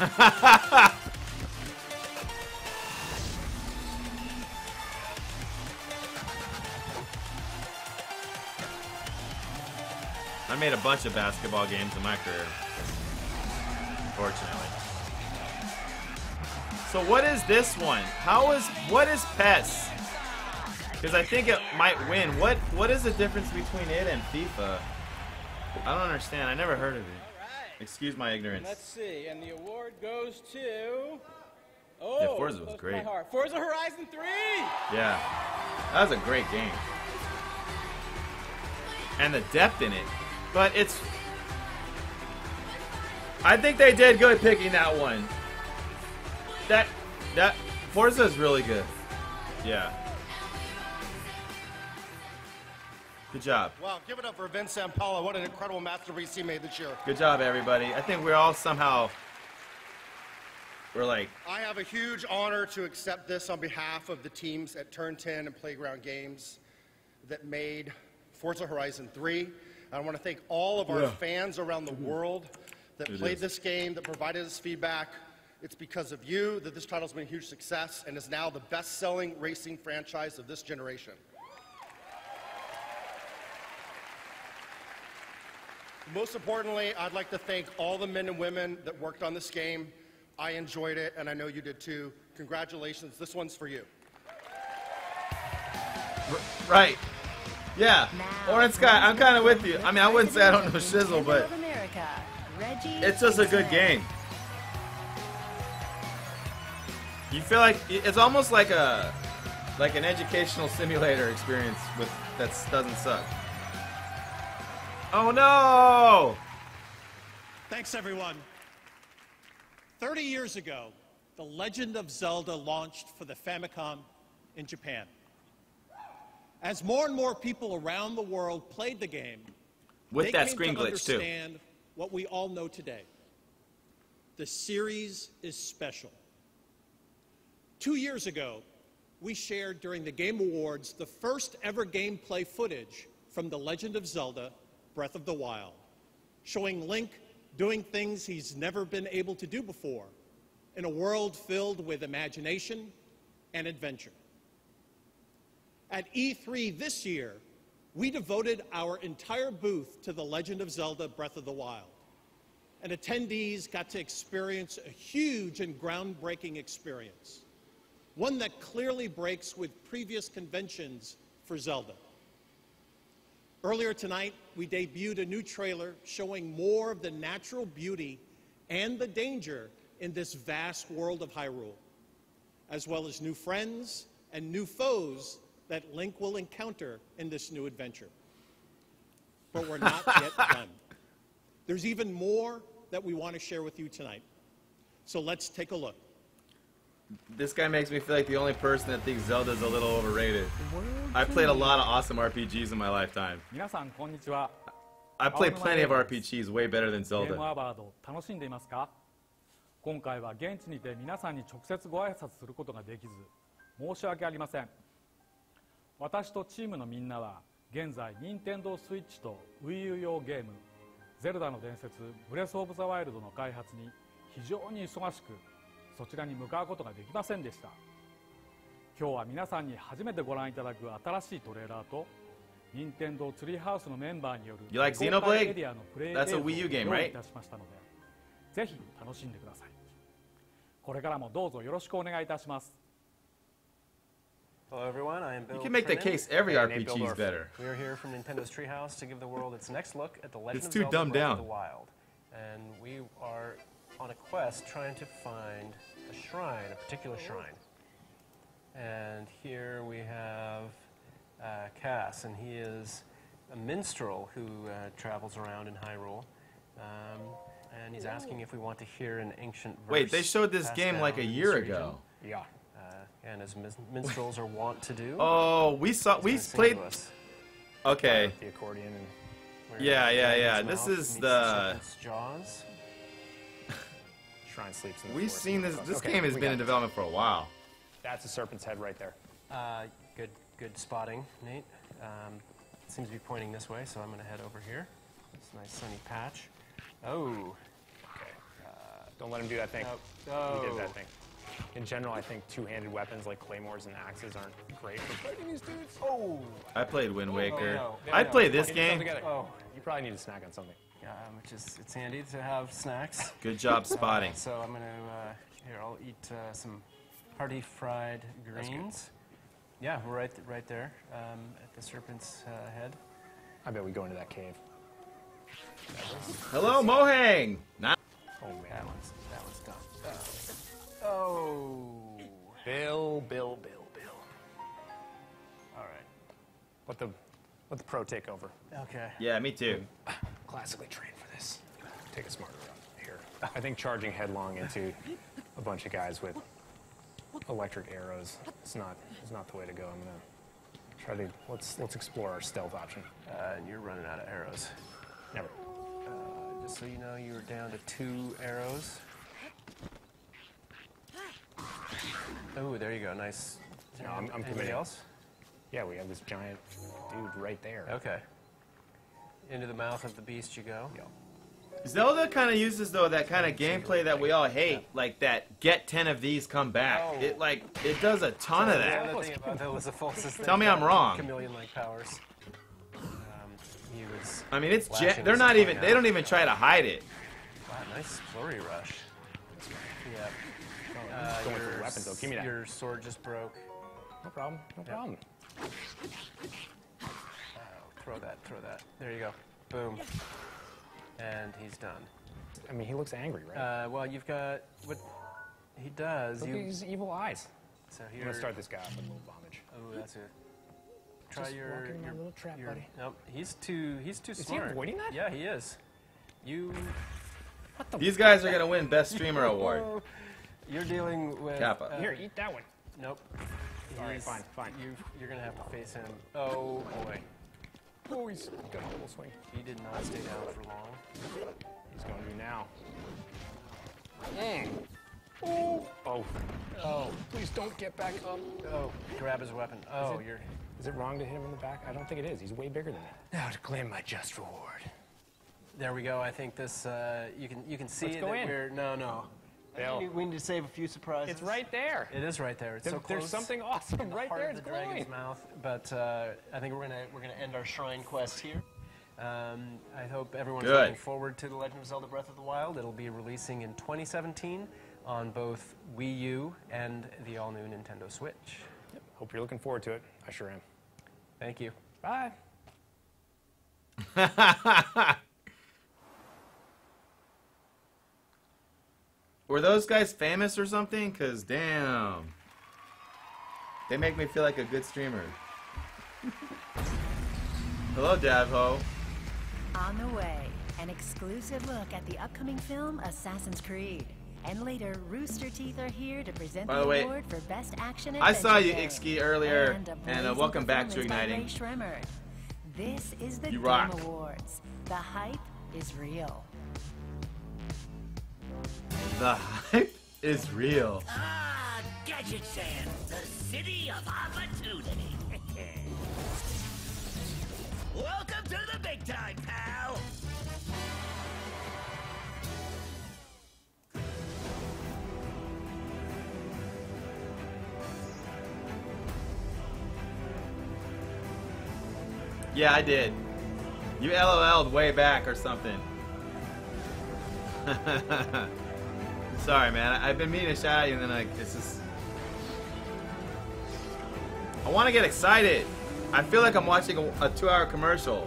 *laughs* I made a bunch of basketball games in my career. Fortunately. So what is this one? How is what is PES? Because I think it might win. What what is the difference between it and FIFA? I don't understand. I never heard of it. Excuse my ignorance. Let's see. And the award goes to. Oh, Yeah, Forza was great. Forza Horizon 3! Yeah, that was a great game. And the depth in it. But it's. I think they did good picking that one. That. That. Forza is really good. Yeah. Good job. Wow, give it up for Vince Zampella. What an incredible masterpiece he made this year. Good job, everybody. I think we're all somehow. We're like. I have a huge honor to accept this on behalf of the teams at Turn 10 and Playground Games that made Forza Horizon 3. I want to thank all of our Yeah. fans around the world that It played is. this game, that provided us feedback. It's because of you that this title's been a huge success and is now the best-selling racing franchise of this generation. Most importantly, I'd like to thank all the men and women that worked on this game. I enjoyed it, and I know you did too. Congratulations. This one's for you. Right. Yeah. Orange Sky, I'm kind of with you. I mean, I wouldn't say I don't know Shizzle, but America, Reggie. it's just a good game. You feel like it's almost like a like an educational simulator experience with that doesn't suck. Oh no! Thanks, everyone. 30 years ago, The Legend of Zelda launched for the Famicom in Japan. As more and more people around the world played the game, With they that came screen to glitch, too. What we all know today. The series is special. Two years ago, we shared during the Game Awards the first ever gameplay footage from The Legend of Zelda Breath of the Wild, showing Link doing things he's never been able to do before in a world filled with imagination and adventure. At E3 this year, we devoted our entire booth to The Legend of Zelda Breath of the Wild. And attendees got to experience a huge and groundbreaking experience, one that clearly breaks with previous conventions for Zelda. Earlier tonight, we debuted a new trailer showing more of the natural beauty and the danger in this vast world of Hyrule, as well as new friends and new foes that Link will encounter in this new adventure. But we're not yet *laughs* done. There's even more that we want to share with you tonight. So let's take a look. This guy makes me feel like the only person that thinks Zelda's a little overrated. I played a lot of awesome RPGs in my lifetime. 皆さんこんにちは I played plenty of RPGs way better than ゲームア Zelda. ワード楽しんでいますか今回は現地にて皆さんに直接ご挨拶することができず申し訳ありません 私とチームのみんなは現在任天堂スイッチと WiiU 用ゲーム「ゼルダの伝説ブレス・オブ・ザ・ワイルド」の開発に非常に忙しくそちらに向かうことができませんでした今日は皆さんに初めてご覧いただく新しいトレーラーと任天堂ツリーハウスのメンバーによる You like Xenoblade? エリアのプレイ That's a Wii U game, right? いたしましたのでぜひ楽しんでくださいこれからもどうぞよろしくお願いいたします Hello, everyone. I am Bill. You can make the Trennan, case every RPG is better. We are here from Nintendo's Treehouse to give the world its next look at the Legend It's of too Zelda: dumbed Breath of down. the Wild, and we are on a quest trying to find a shrine, a particular shrine. And here we have uh, Kass, and he is a minstrel who uh, travels around in Hyrule. Um, and he's asking if we want to hear an ancient verse. Wait, they showed this game like a year ago. Yeah. And as min- minstrels are wont to do. Oh, we saw we played. us. Okay. With the accordion and Yeah, yeah, yeah. This meets is the the. jaws. *laughs* Shrine sleeps in the We've seen this. This Okay, game has been got in it. development for a while. That's a serpent's head right there. Uh, good, good spotting, Nate. Um, seems to be pointing this way, so I'm going to head over here. It's a nice sunny patch. Oh. Okay. Uh, don't let him do that thing. Nope. He did Oh. that thing. In general, I think two-handed weapons like claymores and axes aren't great for fighting these dudes. Oh. I played Wind Waker. no. I'd no. play this Get game. Oh. You probably need a snack on something. Yeah, which is it's handy to have snacks. Good job spotting. Uh, so I'm gonna uh, here. I'll eat uh, some hearty fried greens. Yeah, we're right, right there um, at the serpent's uh, head. I bet we go into that cave. Hello, Mohang. Not. Oh man, Oh. Bill, Bill, Bill, Bill. All right. Let the let the pro take over. Okay. Yeah, me too. Classically trained for this. Take a smarter route here. I think charging headlong into a bunch of guys with electric arrows is not is not the way to go. I'm gonna try to let's let's explore our stealth option. Uh, and you're running out of arrows. Never. Uh, just so you know, you were down to two arrows. Oh, there you go. Nice. No, I'm, I'm Anybody committed. else? Yeah, we have this giant dude right there. Okay. Into the mouth of the beast you go. Zelda kind of uses though that kind of gameplay that we all hate, like that get ten of these, come back. Oh. It like it does a ton of The that. other thing about that was the false *laughs* Tell me I'm wrong. Chameleon-like powers. Um, he was. I mean, it's lashing. They're not tongue even. They don't even try to hide it. Wow, nice flurry rush. Yeah. I'm Uh, going for your the weapons, though. Give me that. Your sword just broke. No problem. No problem. Oh, throw that. Throw that. There you go. Boom. And he's done. I mean, he looks angry, right? Uh, well, you've got what he does. Look you, at his evil eyes. So here, I'm gonna start this guy off with a little bondage. Oh, that's it. Try Just your, walking in my your little trap, your- buddy. Nope, he's too he's too Is he avoiding that? Yeah, he is. You. These guys are gonna win Best Streamer *laughs* award. You're dealing with. Kappa. uh, Here, eat that one. Nope. All right, fine, fine. You, you're gonna have to face him. Oh boy. Oh, he's got a double swing. He did not stay down for long. He's going to do now. Mm. Oh, oh, oh! Please don't get back up. Oh, grab his weapon. Oh, is it, you're. Is it wrong to hit him in the back? I don't think it is. He's way bigger than me. Now to claim my just reward. There we go. I think this. Uh, you can you can see Let's go that in. we're no no. Bill. We- We need to save a few surprises. It's right there. It is right there. It's There- so close. there's something awesome in the right heart there. Of It's the dragon's glowing. mouth. But uh, I think we're gonna we're gonna end our shrine quest here. Um, I hope everyone's Good. looking forward to The Legend of Zelda: Breath of the Wild. It'll be releasing in 2017 on both Wii U and the all-new Nintendo Switch. Hope you're looking forward to it. I sure am. Thank you. Bye. *laughs* Were those guys famous or something? Cause damn, they make me feel like a good streamer. *laughs* Hello, Davho. On the way, an exclusive look at the upcoming film Assassin's Creed. And later, Rooster Teeth are here to present By the the way, award for Best Action I saw you. Ixki, earlier, And, and, uh, welcome back to Igniting. This is the You Game rock. Awards. The hype is real. The hype is real. Ah, Gadget Sand, the city of opportunity. *laughs* Welcome to the big time, pal. Yeah, I did. You LOL'd way back or something. *laughs* Sorry, man. I've been meaning to shout at you, and then like it's just. I want to get excited. I feel like I'm watching a, a two-hour commercial.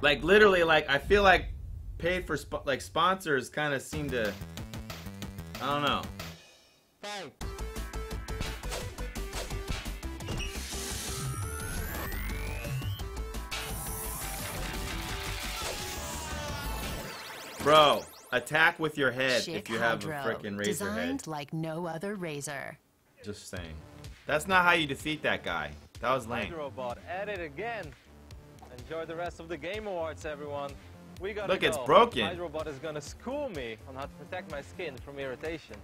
Like literally, like I feel like paid for sp- like sponsors kind of seem to. I don't know. Bro, attack with your head Schick if you have a Hydro, freaking razor head. designed like no other razor. Just saying. That's not how you defeat that guy. That was lame. Hydrobot at it again. Enjoy the rest of the Game Awards, everyone. We gotta Look, go. it's broken. Hydrobot is gonna school me on how to protect my skin from irritation.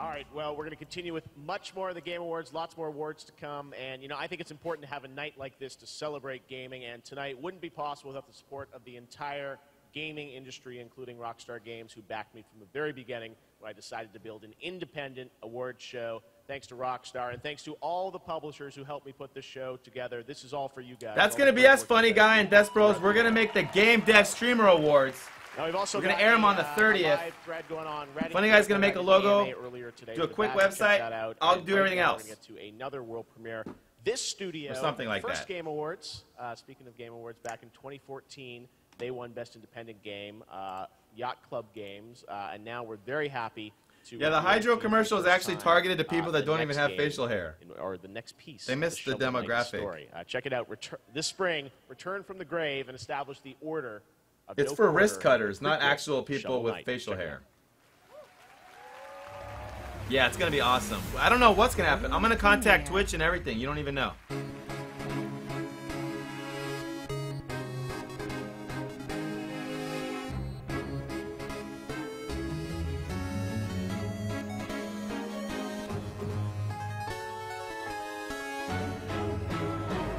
All right, well, we're going to continue with much more of the Game Awards, lots more awards to come. And, you know, I think it's important to have a night like this to celebrate gaming. And tonight wouldn't be possible without the support of the entire gaming industry, including Rockstar Games, who backed me from the very beginning when I decided to build an independent award show. Thanks to Rockstar, and thanks to all the publishers who helped me put this show together. This is all for you guys. That's gonna be us, funny guy and Death Bros. We're gonna make the Game Dev Streamer Awards. Now we've also We're gonna air them on the uh, 30th. live thread going Funny Guy's gonna make a logo, earlier today do a quick website. I'll do everything else. We're gonna get to another world premiere. This studio, Or something like first that. Game Awards. Uh, speaking of Game Awards, back in 2014, they won Best Independent Game, uh, Yacht Club Games, uh, and now we're very happy to. Yeah, the Hydro commercial is actually targeted to uh, people that don't even have facial hair. in- or the next piece. They missed the Knight demographic. Story. Uh, check it out. Retur- this spring, return from the grave and establish the order. Of It's for wrist cutters, not actual people with Knight. facial Check it hair. Yeah, it's gonna be awesome. I don't know what's gonna happen. I'm gonna contact Twitch and everything. You don't even know.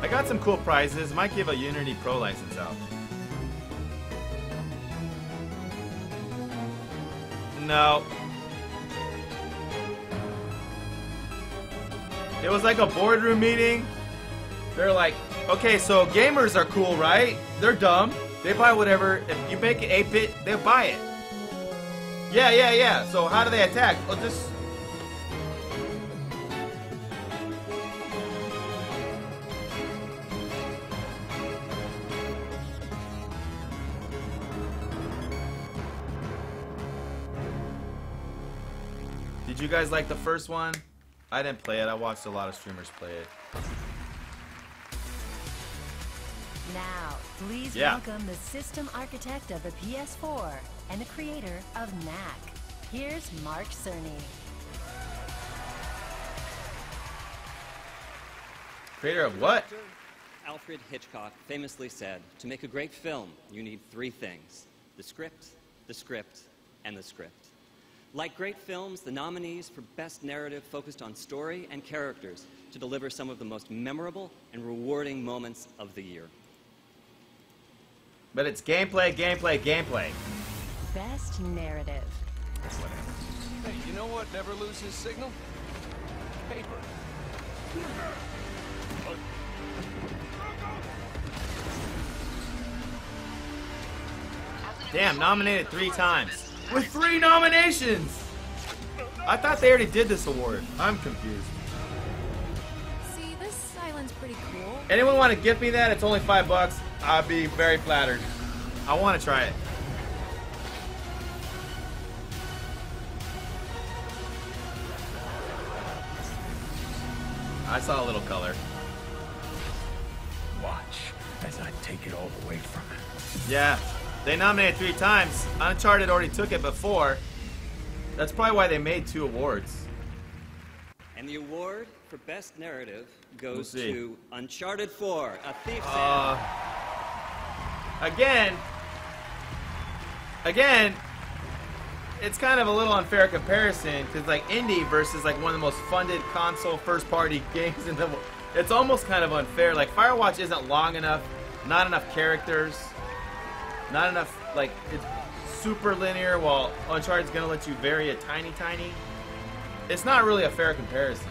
I got some cool prizes. Might give a Unity Pro license out. No. It was like a boardroom meeting. They're like, okay, so gamers are cool, right? They're dumb. They buy whatever. If you make it 8 bit, they'll buy it. Yeah, yeah, yeah. So how do they attack? Well, just. Guys like the first one? I didn't play it. I watched a lot of streamers play it. Now, please Yeah. welcome the system architect of the PS4 and the creator of Knack. Here's Mark Cerny. Creator of what? Alfred Hitchcock famously said, to make a great film, you need three things the script, the script, and the script. Like great films, the nominees for Best Narrative focused on story and characters to deliver some of the most memorable and rewarding moments of the year. But it's gameplay, gameplay, gameplay. Best narrative. Hey, you know what never loses signal? Paper. Damn, nominated three times. With three nominations! I thought they already did this award. I'm confused. See, this island's pretty cool. Anyone want to gift me that? It's only five bucks. I'd be very flattered. I want to try it. I saw a little color. Watch as I take it all away from it. Yeah, they nominated three times. Uncharted already took it before. That's probably why they made two awards. And the award for Best Narrative We'll goes to Uncharted 4, A Thief's Uh, again, again, it's kind of a little unfair comparison because like indie versus like one of the most funded console first-party *laughs* games in the world. It's almost kind of unfair. Like Firewatch isn't long enough, not enough characters, not enough like it's super linear. While Uncharted's gonna let you vary a tiny, tiny. It's not really a fair comparison.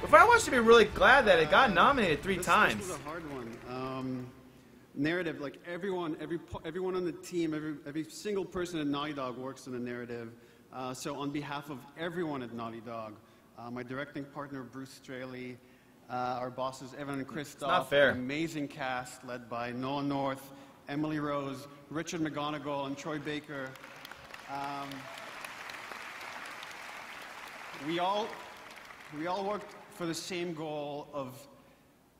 But Firewatch should be really glad that it got nominated three this, times. This was a hard one. Um, narrative, like everyone, every, everyone on the team, every, every single person at Naughty Dog works in the narrative. Uh, so on behalf of everyone at Naughty Dog, uh, my directing partner Bruce Straley, uh, our bosses Evan and Christophe, an amazing cast led by Nolan North, Emily Rose, Richard McGonagle, and Troy Baker. Um, we all we all worked for the same goal of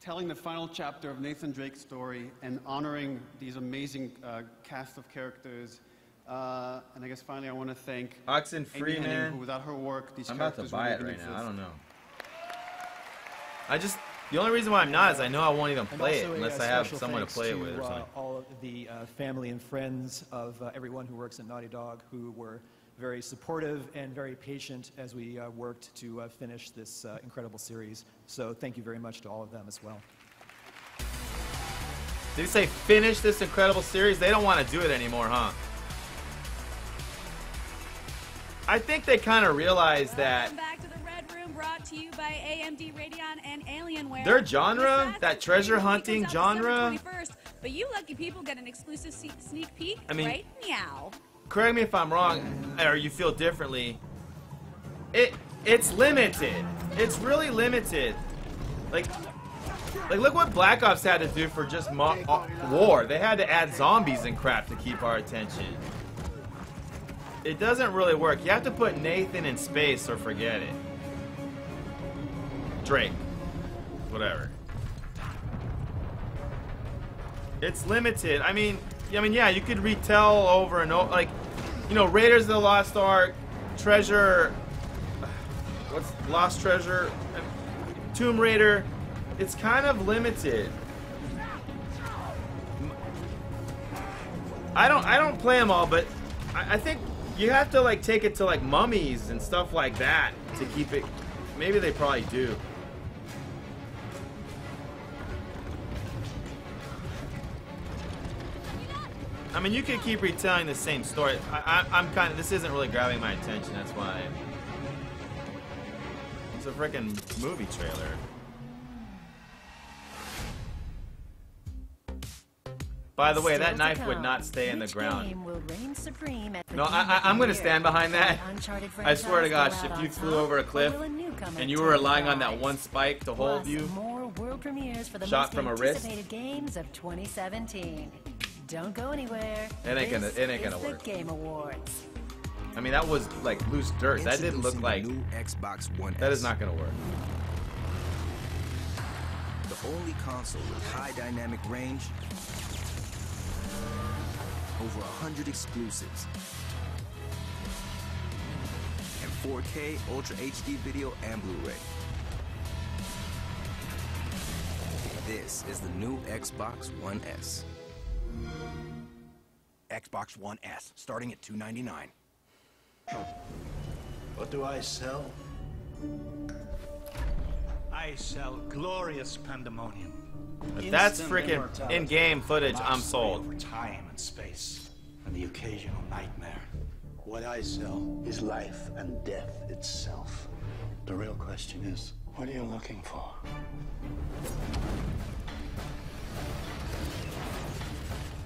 telling the final chapter of Nathan Drake's story and honoring these amazing uh, cast of characters. Uh, and I guess finally, I want to thank Oxen Hennig, Freeman. who without her work, these I'm about to characters buy it wouldn't right even now. I don't know. I just the only reason why I'm not is I know I won't even play it also a, unless uh, I have someone to thanks play it with or uh, something. all of the uh, family and friends of uh, everyone who works at Naughty Dog who were very supportive and very patient as we uh, worked to uh, finish this uh, incredible series. So thank you very much to all of them as well. Did he say finish this incredible series? They don't want to do it anymore, huh? I think they kind of realized that brought to you by AMD Radeon and Alienware. their genre, that treasure hunting comes out December genre, but you lucky people get an exclusive sneak peek I mean- right now. correct me if I'm wrong, or you feel differently. It it's limited. It's really limited. Like like look what Black Ops had to do for just war. They had to add zombies and crap to keep our attention. It doesn't really work. You have to put Nathan in space or forget it. Drake. Whatever. It's limited. I mean, I mean, yeah, you could retell over and over, like, you know, Raiders of the Lost Ark, Treasure, *sighs* what's Lost Treasure, Tomb Raider. It's kind of limited. I don't, I don't play them all, but I, I think you have to like take it to like mummies and stuff like that to keep it. Maybe they probably do. I mean, you could keep retelling the same story. I, I, I'm kind of. This isn't really grabbing my attention. That's why. It's a freaking movie trailer. By the way, that Still knife would not stay in the ground. game will reign supreme at the No, I, I, I'm going to stand behind that. Will the Uncharted I swear to gosh, if you flew over a cliff will a newcomer and you were relying on that one spike to hold you, more world premieres for the Shot from a wrist? games of 2017. Don't go anywhere. It ain't gonna- it ain't gonna work. Game Awards. I mean, that was like loose dirt. That didn't look like. Xbox One That is not going to work. the only console with high dynamic range, over 100 exclusives, and 4K Ultra HD video and Blu-ray. This is the new Xbox One S. Xbox One S, starting at 299. What do I sell? I sell glorious pandemonium. If that's freaking in-game footage, I'm sold. Over time and space, and the occasional nightmare. What I sell is life and death itself. The real question is, what are you looking for?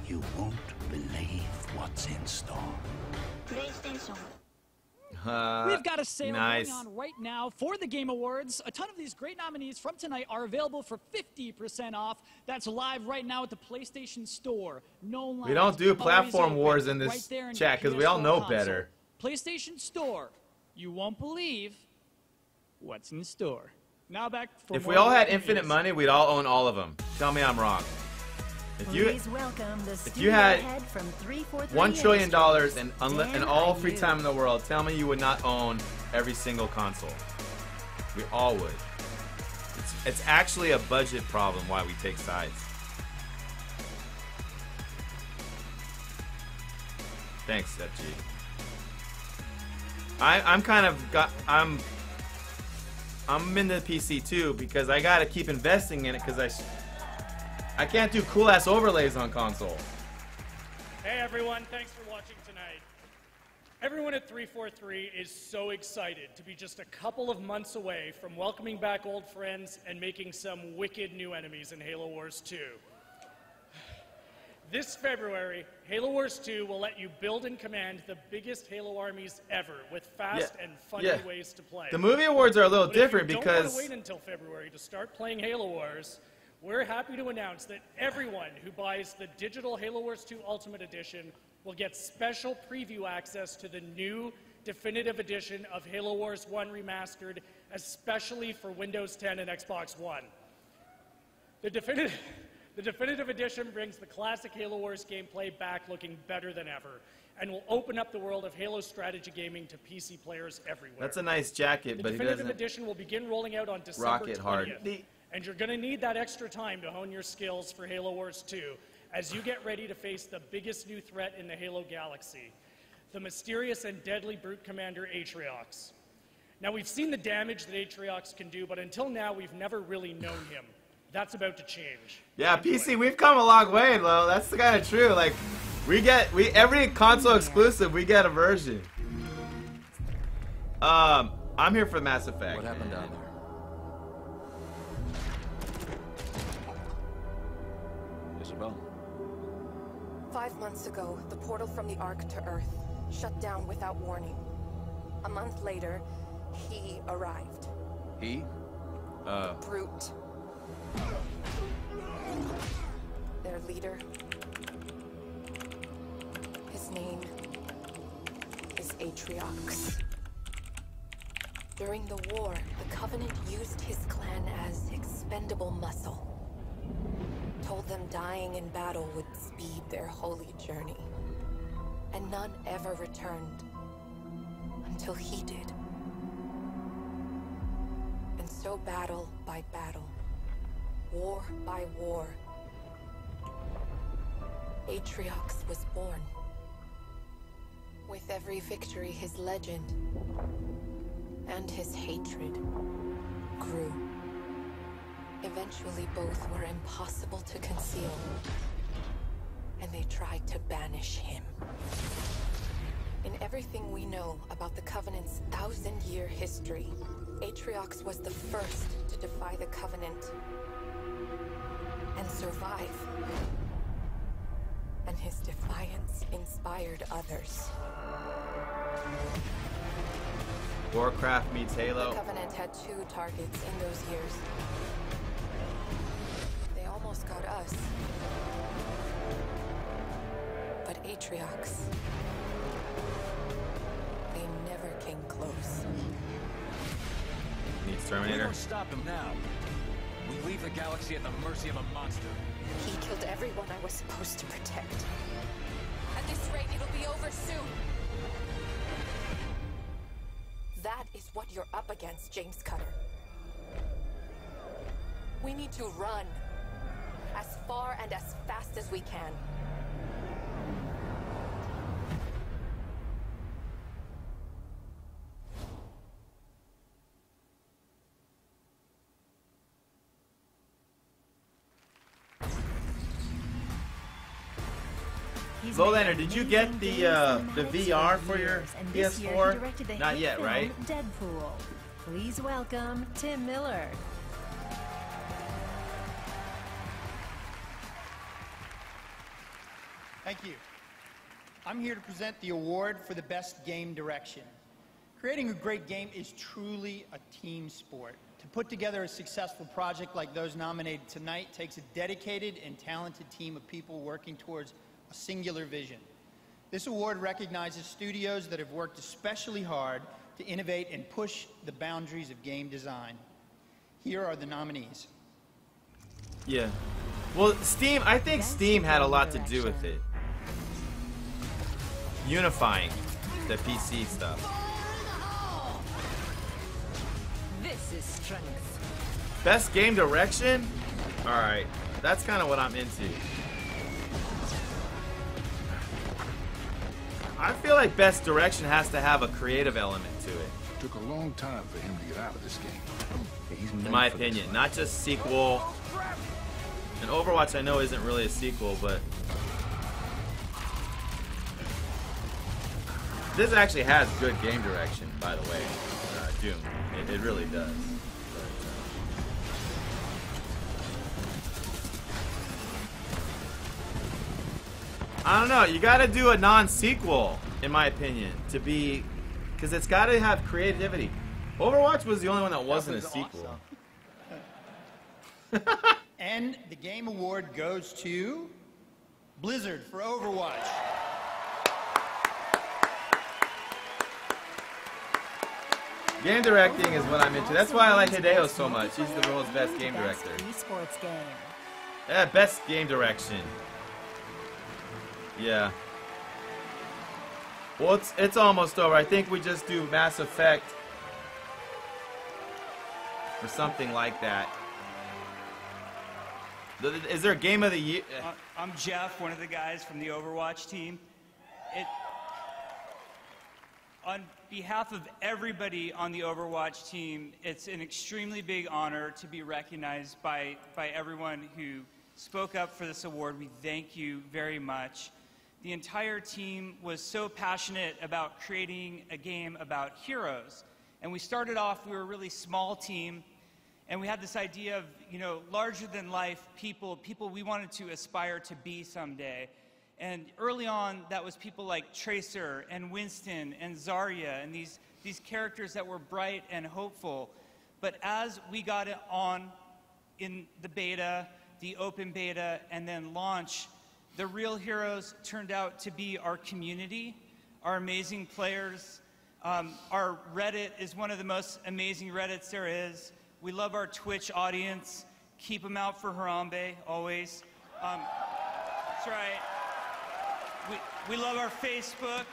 You won't believe what's in store. PlayStation. Uh, We've got a sale nice. going on right now for the Game Awards. A ton of these great nominees from tonight are available for 50% off. That's live right now at the PlayStation Store. No lines. We don't do always platform wars in this there in chat because we all know console. better. PlayStation Store. You won't believe what's in store. Now back for If we all had infinite money, we'd all own all of them. Tell me I'm wrong. If you Please welcome the if you had head from 343 one trillion dollars and unli- and all free time in the world, tell me you would not own every single console. We all would. It's, it's actually a budget problem why we take sides. Thanks, FG. I, I'm kind of got I'm I'm in the PC too because I gotta keep investing in it because I I can't do cool ass overlays on console. Hey everyone, thanks for watching tonight. Everyone at 343 is so excited to be just a couple of months away from welcoming back old friends and making some wicked new enemies in Halo Wars 2. *sighs* This February, Halo Wars 2 will let you build and command the biggest Halo armies ever with fast Yeah, and funny yeah. ways to play. The movie awards are a little But different don't because want to wait until February to start playing Halo Wars, we're happy to announce that everyone who buys the digital Halo Wars 2 Ultimate Edition will get special preview access to the new definitive edition of Halo Wars 1 Remastered, especially for Windows 10 and Xbox One. The definitive, the definitive edition brings the classic Halo Wars gameplay back looking better than ever and will open up the world of Halo strategy gaming to PC players everywhere. that's a nice jacket, The but he definitive edition will begin rolling out on December rock it 20th. hard. And you're going to need that extra time to hone your skills for Halo Wars 2 as you get ready to face the biggest new threat in the Halo galaxy the mysterious and deadly brute commander Atriox. Now, we've seen the damage that Atriox can do, but until now, we've never really known him. That's about to change. Yeah, PC, we've come a long way, though. That's kind of true. Like, we get we every console exclusive, we get a version. Um, I'm here for Mass Effect. What happened down there? Five months ago, the portal from the Ark to Earth shut down without warning. A month later, he arrived. He? Uh, Brute. Their leader. His name is Atriox. During the war, the Covenant used his clan as expendable muscle. Told them dying in battle would speed their holy journey. And none ever returned. Until he did. And so battle by battle, war by war, Atriox was born. With every victory, his legend and his hatred grew. Eventually, both were impossible to conceal, and they tried to banish him. In everything we know about the Covenant's thousand-year history, Atriox was the first to defy the Covenant and survive. And his defiance inspired others. Warcraft meets Halo. The. Covenant had two targets in those years. They almost got us. But Atriox, they never came close. Needs We Terminator. don't stop him now. We leave the galaxy at the mercy of a monster. He killed everyone I was supposed to protect. At this rate, it'll be over soon. That is what you're up against, James Cutter. We need to run. As far and as fast as we can. He's Lowlander, did you get the uh, the VR for your years, and this year he PS4? Not yet, right? Deadpool. Please welcome Tim Miller. Thank you. I'm here to present the award for the best game direction. Creating a great game is truly a team sport. To put together a successful project like those nominated tonight takes a dedicated and talented team of people working towards a singular vision. This award recognizes studios that have worked especially hard to innovate and push the boundaries of game design. Here are the nominees. Yeah. Well, Steam, I think Steam had a lot to do with it. Unifying the PC stuff. This is strength. Best game direction? Alright. That's kind of what I'm into. I feel like best direction has to have a creative element to it. Took a long time for him to get out of this game. He's In my opinion. Not just sequel. And Overwatch I know isn't really a sequel, but this actually has good game direction, by the way. Uh, Doom. It, it really does. I don't know. You got to do a non-sequel, in my opinion, to be, because it's got to have creativity. Overwatch was the only one that wasn't a was sequel. *laughs* And the Game Award goes to Blizzard for Overwatch. Game directing is what I'm into. That's why I like Hideo so much. He's the world's best game director. Yeah, best game direction. Yeah. Well, it's it's almost over. I think we just do Mass Effect or something like that. Is there a game of the year? Uh, I'm Jeff, one of the guys from the Overwatch team. It, on behalf of everybody on the Overwatch team, it's an extremely big honor to be recognized by, by everyone who spoke up for this award. We thank you very much. The entire team was so passionate about creating a game about heroes. And we started off, we were a really small team, and we had this idea of, you know, larger than life people, people we wanted to aspire to be someday. And early on, that was people like Tracer and Winston and Zarya and these, these characters that were bright and hopeful. But as we got it on in the beta, the open beta, and then launch, the real heroes turned out to be our community, our amazing players. Um, our Reddit is one of the most amazing Reddits there is. We love our Twitch audience. Keep them out for Harambe, always. Um, that's right. We, we love our Facebook,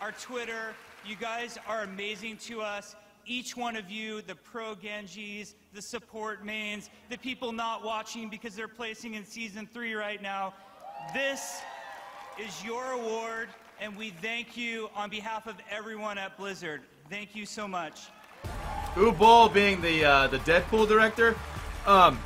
our Twitter. You guys are amazing to us. Each one of you, the pro Genjis, the support mains, the people not watching because they're placing in season three right now. This is your award, and we thank you on behalf of everyone at Blizzard. Thank you so much. Ubol being the uh, the Deadpool director. Um,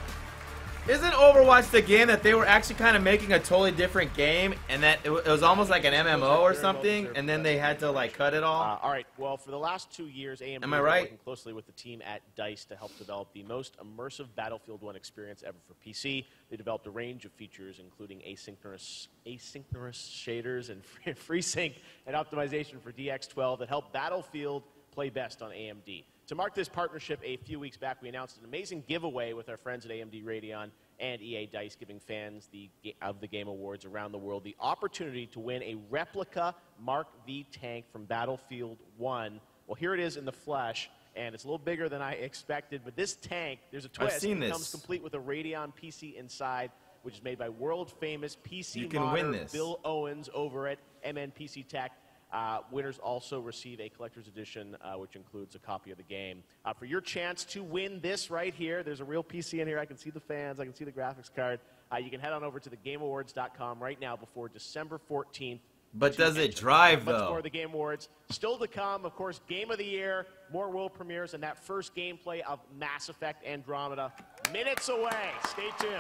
isn't Overwatch the game that they were actually kind of making a totally different game, and that it, wa- it was almost like an MMO or something, and then they had to like cut it all? Uh, all right. Well, for the last two years, AMD Am I has been right? working closely with the team at Dice to help develop the most immersive Battlefield 1 experience ever for PC. They developed a range of features, including asynchronous, asynchronous shaders and *laughs* free sync and optimization for DX12 that help Battlefield play best on AMD. To mark this partnership, a few weeks back, we announced an amazing giveaway with our friends at AMD Radeon and EA Dice, giving fans the, of the Game Awards around the world the opportunity to win a replica Mark V tank from Battlefield 1. Well, here it is in the flesh, and it's a little bigger than I expected. But this tank, there's a I've twist. seen it this. comes complete with a Radeon PC inside, which is made by world famous PC You can modder win this. Bill Owens over at MNPC Tech. Uh, winners also receive a collector's edition, uh, which includes a copy of the game. Uh, for your chance to win this right here, there's a real PC in here. I can see the fans, I can see the graphics card. Uh, you can head on over to thegameawards.com right now before December 14th. But does it drive, Much though? more of the Game Awards. Still to come, of course, Game of the Year, more world premieres, and that first gameplay of Mass Effect Andromeda. Minutes away. Stay tuned.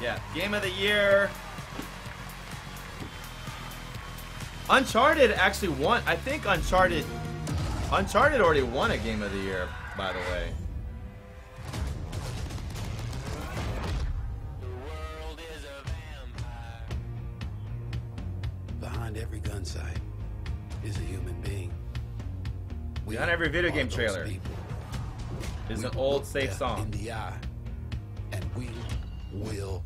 Yeah, game of the year. Uncharted actually won. I think Uncharted. Uncharted already won a game of the year, by the way. Behind every gun sight is a human being. We Behind every video game trailer people. is We an old safe song. In the eye, and we will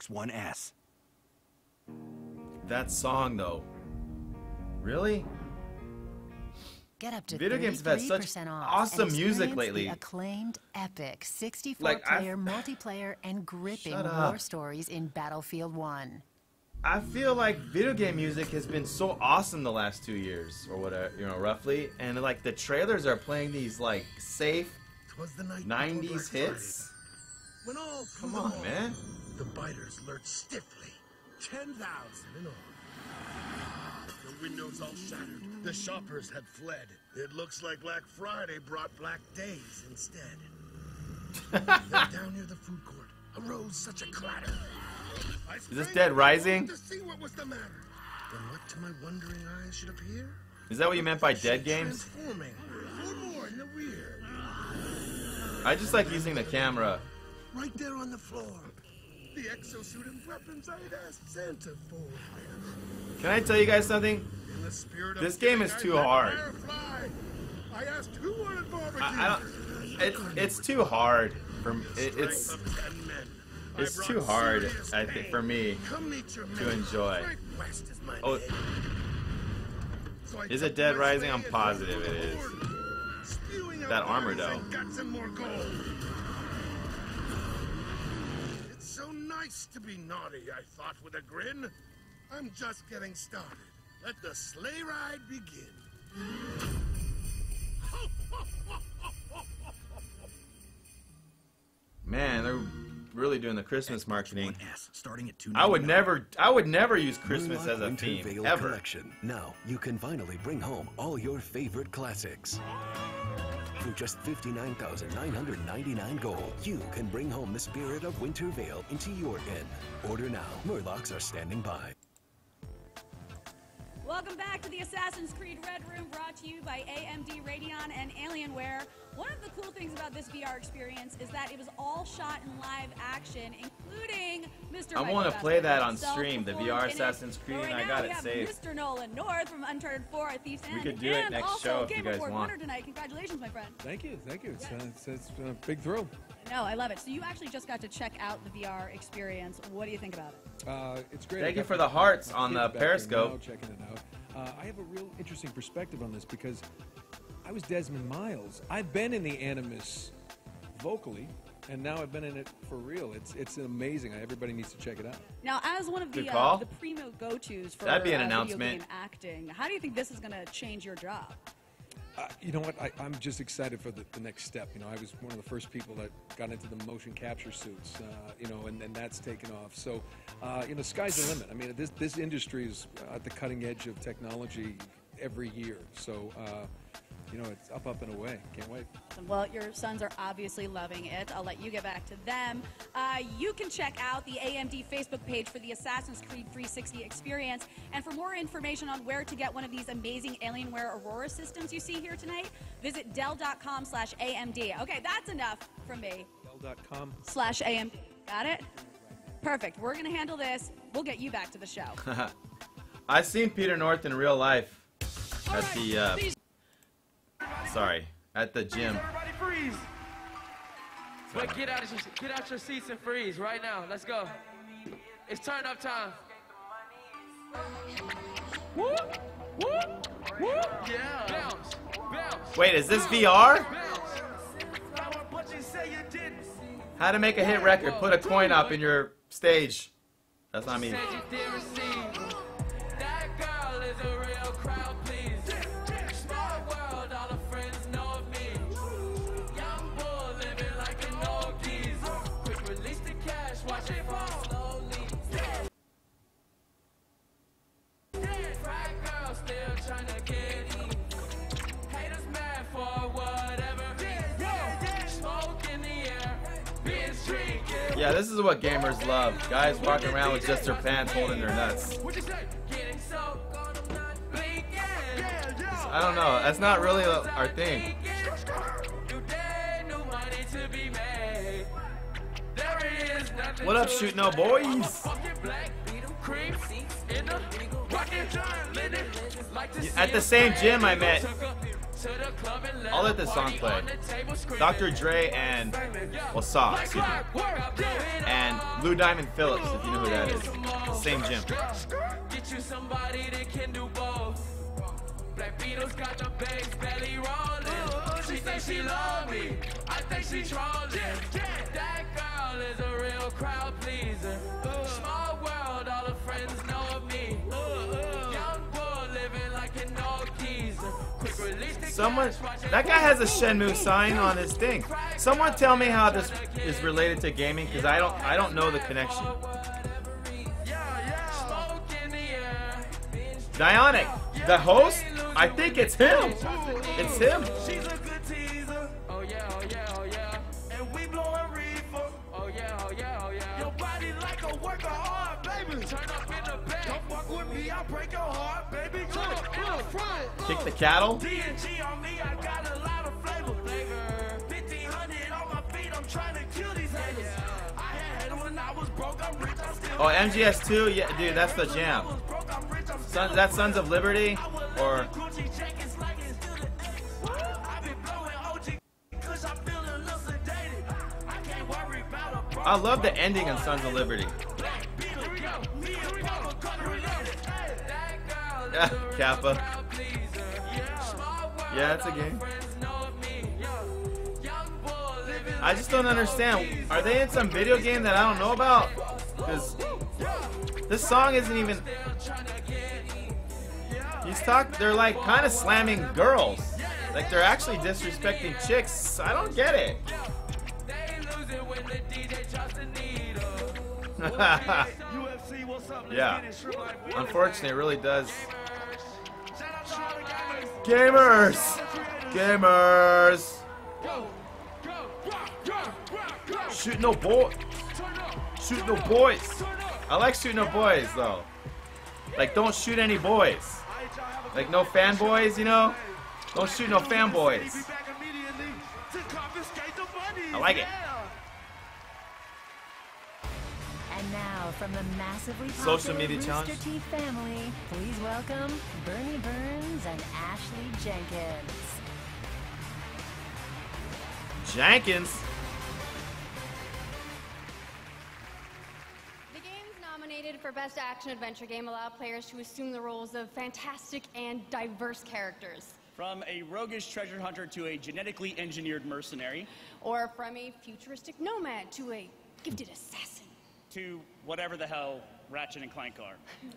Xbox One S. That song, though. Really? Get up to Video games have had such 33% off awesome music lately. The acclaimed epic 64 Like, I- player multiplayer and gripping war stories in Battlefield 1. I feel like video game music has been so awesome the last two years, or whatever, you know, roughly. And like the trailers are playing these like safe the 90s hits. When all Come on, mall, man. The biters lurked stiffly. Ten thousand in all. The windows all shattered. The shoppers had fled. It looks like Black Friday brought Black Days instead. *laughs* down near the food court arose such a clatter. Is this Dead Rising? To see what was the matter. Then what to my wondering eyes should appear? Is that what you meant by dead games? Transforming. Four more in the rear. I just like using the camera. Right there on the floor. The exosuit and weapons I had asked Santa for. Can I tell you guys something? In the spirit of This game is too hard. I asked who wanted barbecue. I, I don't. It's it's too hard for it, it's it's too hard. I think for me to enjoy. Oh, is it Dead Rising? I'm positive it is. That armor though. Guts and more gold. It's so nice to be naughty, I thought with a grin. I'm just getting started. Let the sleigh ride begin. Man, they're really doing the Christmas marketing. starting at I would never, I would never use Christmas as a Winter theme ever. Collection. Now you can finally bring home all your favorite classics. For just 59999 gold, you can bring home the spirit of Winter Veil into your inn. Order now. Murlocs are standing by. Welcome back to the Assassin's Creed Red Room, brought to you by AMD Radeon and Alienware. One of the cool things about this VR experience is that it was all shot in live action, including Mr. I wanna play that on stream, the VR in it. Assassin's Creed, right and I got it have saved. Mr. Nolan North from Uncharted 4 at Thief's We End. could do it and next also show if Game you guys Report want. winner tonight. Congratulations, my friend. Thank you, thank you. It's, uh, it's, it's a big thrill. No, I love it. So you actually just got to check out the VR experience. What do you think about it? Uh, it's great. Thank you for the hearts my on the Periscope. now checking it out. Uh, I have a real interesting perspective on this because I was Desmond Miles. I've been in the Animus vocally, and now I've been in it for real. It's it's amazing. Everybody needs to check it out. Now, as one of Good the, uh, the primo go-tos for That'd be an uh, video announcement. game acting, how do you think this is going to change your job? Uh, you know what? I, I'm just excited for the, the next step. You know, I was one of the first people that got into the motion capture suits. Uh, you know, and, and that's taken off. So, uh, you know, sky's the limit. I mean, this this industry is at the cutting edge of technology every year. So, uh, you know, it's up, up and away. Can't wait. Well, your sons are obviously loving it. I'll let you get back to them. Uh, you can check out the AMD Facebook page for the Assassin's Creed 360 experience. And for more information on where to get one of these amazing Alienware Aurora systems you see here tonight, visit Dell.com slash AMD. Okay, that's enough from me. Dell.com. Slash AMD. Got it? Perfect. We're going to handle this. We'll get you back to the show. *laughs* I've seen Peter North in real life at the. Uh, sorry, at the gym. Everybody freeze. Wait, get out, of your, get out your seats and freeze right now. Let's go. It's turn up time. Whoop, whoop, whoop. Yeah. Bounce, bounce. Wait, is this VR? What you say you didn't. How to make a hit record? Put a coin up in your stage. That's not me. Yeah, this is what gamers love. Guys walking around with just their pants holding their nuts. I don't know. That's not really our thing. What up, shoot no boys? At the same gym I met. I'll let this song play. Dr. Dre and well, Saw, excuse me. and Lou Diamond Phillips, if you know who that is. Same gym. Get you somebody that can do both. Black Beatles got the bass belly rolling. She thinks she love me. I think she trolling. That girl is a real crowd pleaser. Small world, all friends know of me. Someone, that guy has a Shenmue sign on his thing. Someone tell me how this is related to gaming, because I don't, I don't know the connection. Dionic, the host, I think it's him. It's him. Body like a work hard, baby. Turn up in the back. Don't fuck with me, I'll break your heart, baby. Look, in the front. Kick the cattle. D&G on me, I got a lot of flavor. Flavor. 1500 on my feet, I'm trying to kill these haters. I had it when I was broke, I'm rich, I'm still Oh, MGS2, yeah, dude, that's the jam. Son, that Sons of Liberty, or I love the ending in Sons of Liberty. Yeah, Kappa. Yeah, it's a game. I just don't understand. Are they in some video game that I don't know about? Because this song isn't even. He's talk. They're like kind of slamming girls. Like they're actually disrespecting chicks. I don't get it. *laughs* yeah. Unfortunately, it really does. Gamers! Gamers! Shoot no boy. Shoot no boys. I like shooting no boys though. Like don't shoot any boys. Like no fanboys, you know? Don't shoot no fanboys. I like it. And now, from the massively Social popular media Rooster challenge. Teeth family, please welcome Burnie Burns and Ashley Jenkins. Jenkins. The games nominated for Best Action Adventure Game allow players to assume the roles of fantastic and diverse characters, From a roguish treasure hunter to a genetically engineered mercenary or from a futuristic nomad to a gifted assassin. To whatever the hell Ratchet and Clank are.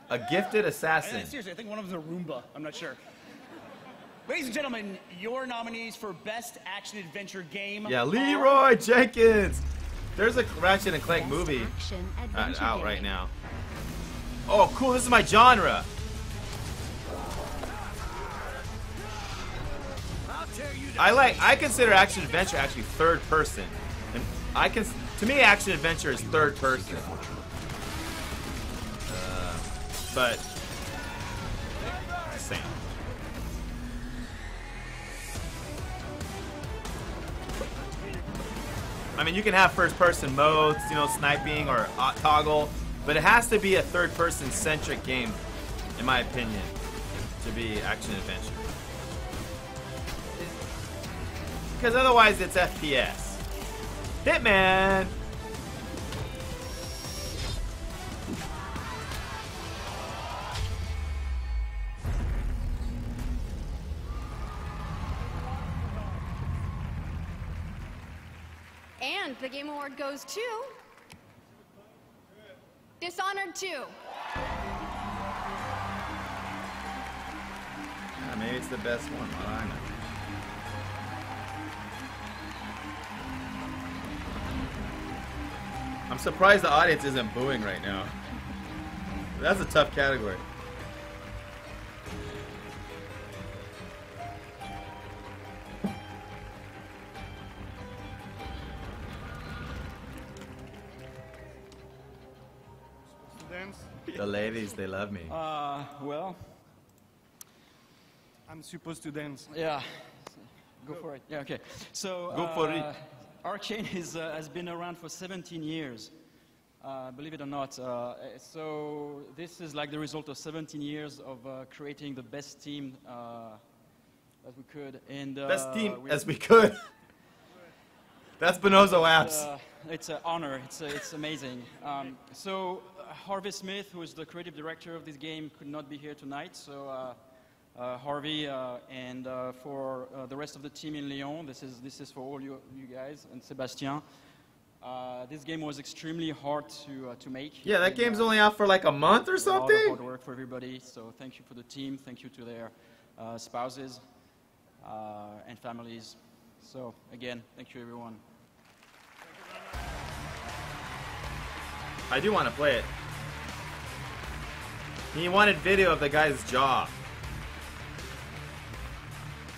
A gifted I- assassin. seriously, I think one of them's a Roomba. I'm not sure. Ladies and gentlemen, your nominees for Best Action Adventure Game. Yeah, are- Leroy Jenkins. There's a Ratchet and Clank movie Action uh, Adventure out Game. right now. Oh, cool. This is my genre. I like. I consider action adventure actually third person, and I can. To me, action adventure is third person. Uh, but same. I mean, you can have first person modes, you know, sniping or toggle, but it has to be a third person centric game, in my opinion, to be action adventure. Because otherwise it's FPS. Hitman! And the Game Award goes to Dishonored 2. Yeah, maybe it's the best one. I'm surprised the audience isn't booing right now. That's a tough category. The ladies, they love me. Uh, well, I'm supposed to dance. yeah. Go for it. Yeah, okay. So, Go for uh, Arkane is, uh, has been around for 17 years. Uh, believe it or not. Uh, so this is like the result of 17 years of uh, creating the best team uh, as we could. And uh, Best team as we could. *laughs* That's Bonozo apps. uh, it's an honor. It's, uh, it's amazing. Um, so uh, Harvey Smith, who is the creative director of this game, could not be here tonight. So Harvey uh, and uh, for uh, the rest of the team in Lyon, this is this is for all you you guys and Sébastien. Uh, this game was extremely hard to uh, to make. Yeah, that And, game's uh, only out for like a month or a lot of something. hard work for everybody. So thank you for the team. Thank you to their uh, spouses uh, and families. So again, thank you everyone. I do want to play it. He wanted video of the guy's jaw.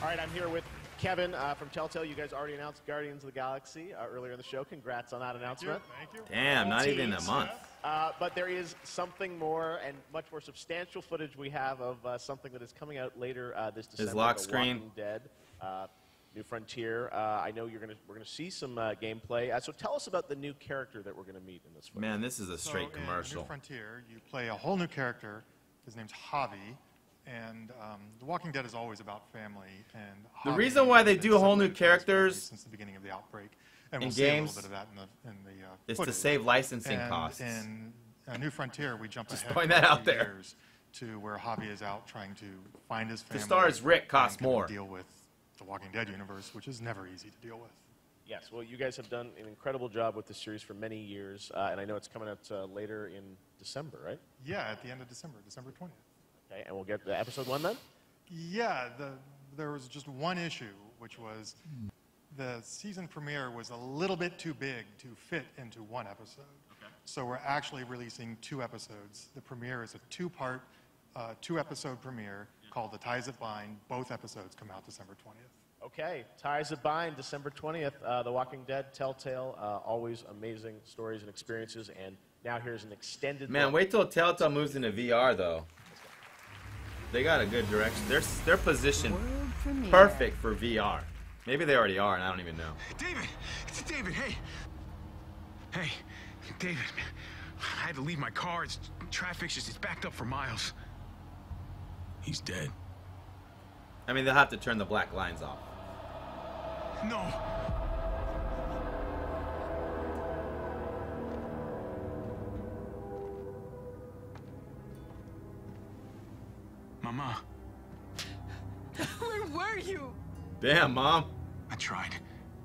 All right, I'm here with Kevin uh, from Telltale. You guys already announced Guardians of the Galaxy uh, earlier in the show. Congrats on that announcement. Thank you. Damn, not even a Tease. month. Uh, but there is something more and much more substantial footage we have of uh, something that is coming out later uh, this December. Is Lock screen. Walking Dead, uh, New Frontier. Uh, I know you're gonna we're gonna see some uh, gameplay. Uh, so tell us about the new character that we're gonna meet in this. Footage. Man, this is a straight So straight in commercial. New Frontier, you play a whole new character. His name's Javi, and um, The Walking Dead is always about family. And The reason why they do been whole new separated from his family characters since the beginning of the outbreak, and in we'll see a little bit of that in the in the uh, is to save licensing and costs. In a New Frontier, we jump Just ahead throwing a that out there. years to where Javi is out trying to find his To family. star as Rick and costs more. Deal with the Walking Dead universe, which is never easy to deal with. Yes, well, you guys have done an incredible job with this series for many years, uh, and I know it's coming out uh, later in December, right? Yeah, at the end of December, December 20th. Okay, and we'll get the episode one then. Yeah, the, there was just one issue, which was the season premiere was a little bit too big to fit into one episode. So we're actually releasing two episodes. The premiere is a two-part, uh, two-episode premiere called The Ties That Bind. Both episodes come out December 20th. Okay, Ties That Bind, December 20th. Uh, the Walking Dead, Telltale, uh, always amazing stories and experiences. And now here's an extended. Man, look. wait till Telltale moves into VR though. They got a good direction. They're they're positioned premiere. perfect for VR. Maybe they already are, and I don't even know. David! It's David, hey! Hey, David. I had to leave my car. It's traffic's just it's backed up for miles. He's dead. I mean, they'll have to turn the black lines off. No. Mama, *laughs* Where were you? Damn, mom. I tried.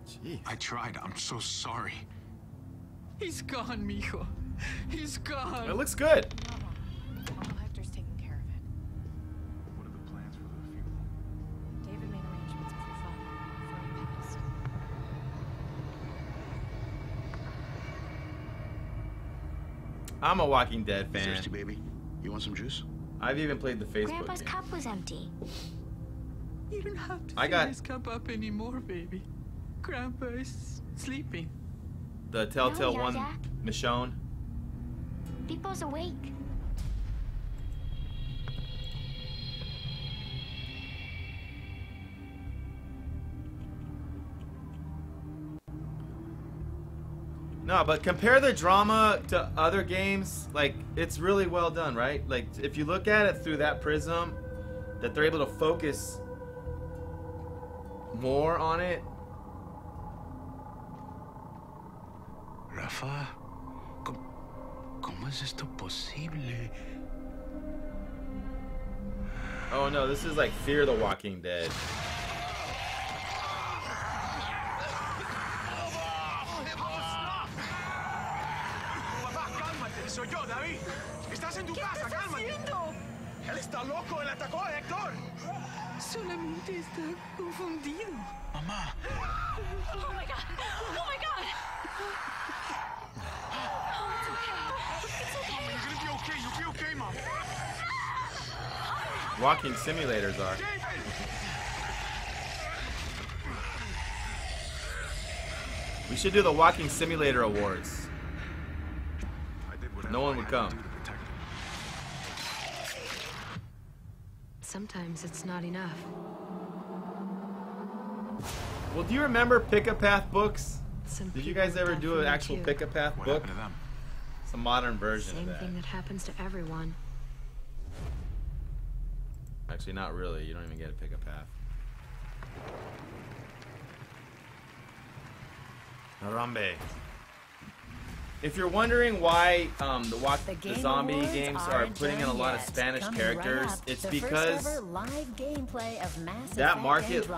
Jeez. I tried. I'm so sorry. He's gone, mijo. He's gone. It looks good. Uncle Hector's taking care of it. What are the plans for the funeral? David made arrangements before before he passed. I'm a Walking Dead fan. Thirsty, baby? You want some juice? I've even played the Facebook Grandpa's game. cup was empty. You don't have to I fill got- this cup up anymore, baby. Grandpa is sleeping. The Telltale No, one, Yaya. Michonne. People's awake. No, but compare the drama to other games. Like, it's really well done, right? Like, if you look at it through that prism, that they're able to focus more on it. Rafa, ¿cómo, cómo es esto posible? Oh no, this is like Fear the Walking Dead. En tu casa, cálmate. Él está loco. Él atacó a Héctor. Solamente está confundido. Mamá. Oh my god! Oh my god! You're gonna be okay. You'll be okay, Mom. Walking simulators are. We should do the Walking Simulator Awards. No one would come. Sometimes it's not enough. Well, do you remember Pick a Path books? Some Did you guys ever do an actual too. Pick a Path What book? happened to them? It's a modern version Same of that. thing that happens to everyone. Actually, not really. You don't even get to pick a path. Harambe. If you're wondering why um, the, walk, the, Game zombie games are putting in a lot of. Spanish characters, right it's because live gameplay of Mass that market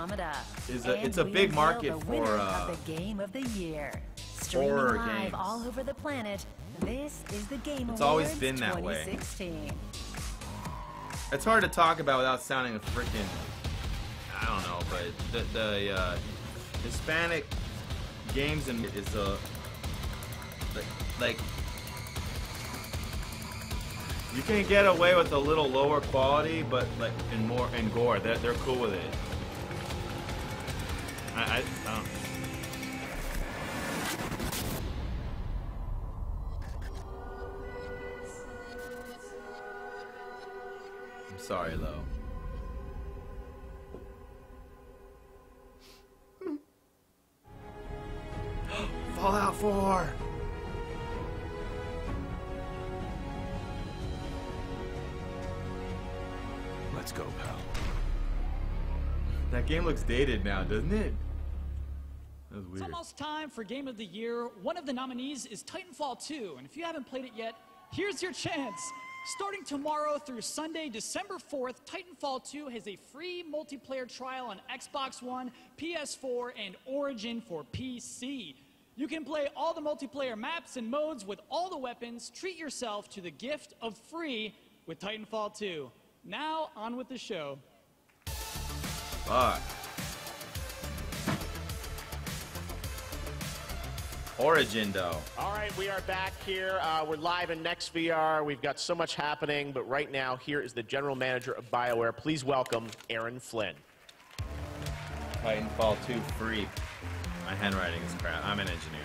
is a, it's a big market the for, uh, the game of the year. Streaming horror live games. all over the planet. This is the Game It's Awards always been that way. it's hard to talk about without sounding a freaking I don't know, but the, the uh, Hispanic games and is a like, like you can get away with a little lower quality, but like in more in gore, they're they're cool with it. I I, I don't. I'm sorry, Lo. *gasps* Fallout 4. Let's go, pal. That game looks dated now, doesn't it? It's almost time for Game of the Year. One of the nominees is Titanfall 2, and if you haven't played it yet, here's your chance. Starting tomorrow through Sunday, December 4th, Titanfall 2 has a free multiplayer trial on Xbox One, PS4, and Origin for PC. You can play all the multiplayer maps and modes with all the weapons. Treat yourself to the gift of free with Titanfall 2. Now, on with the show. Fuck. Origin, though. All right, we are back here. Uh, we're live in NextVR. We've got so much happening, but right now, here is the general manager of BioWare. Please welcome Aaron Flynn. Titanfall 2 free. My handwriting is crap. I'm an engineer.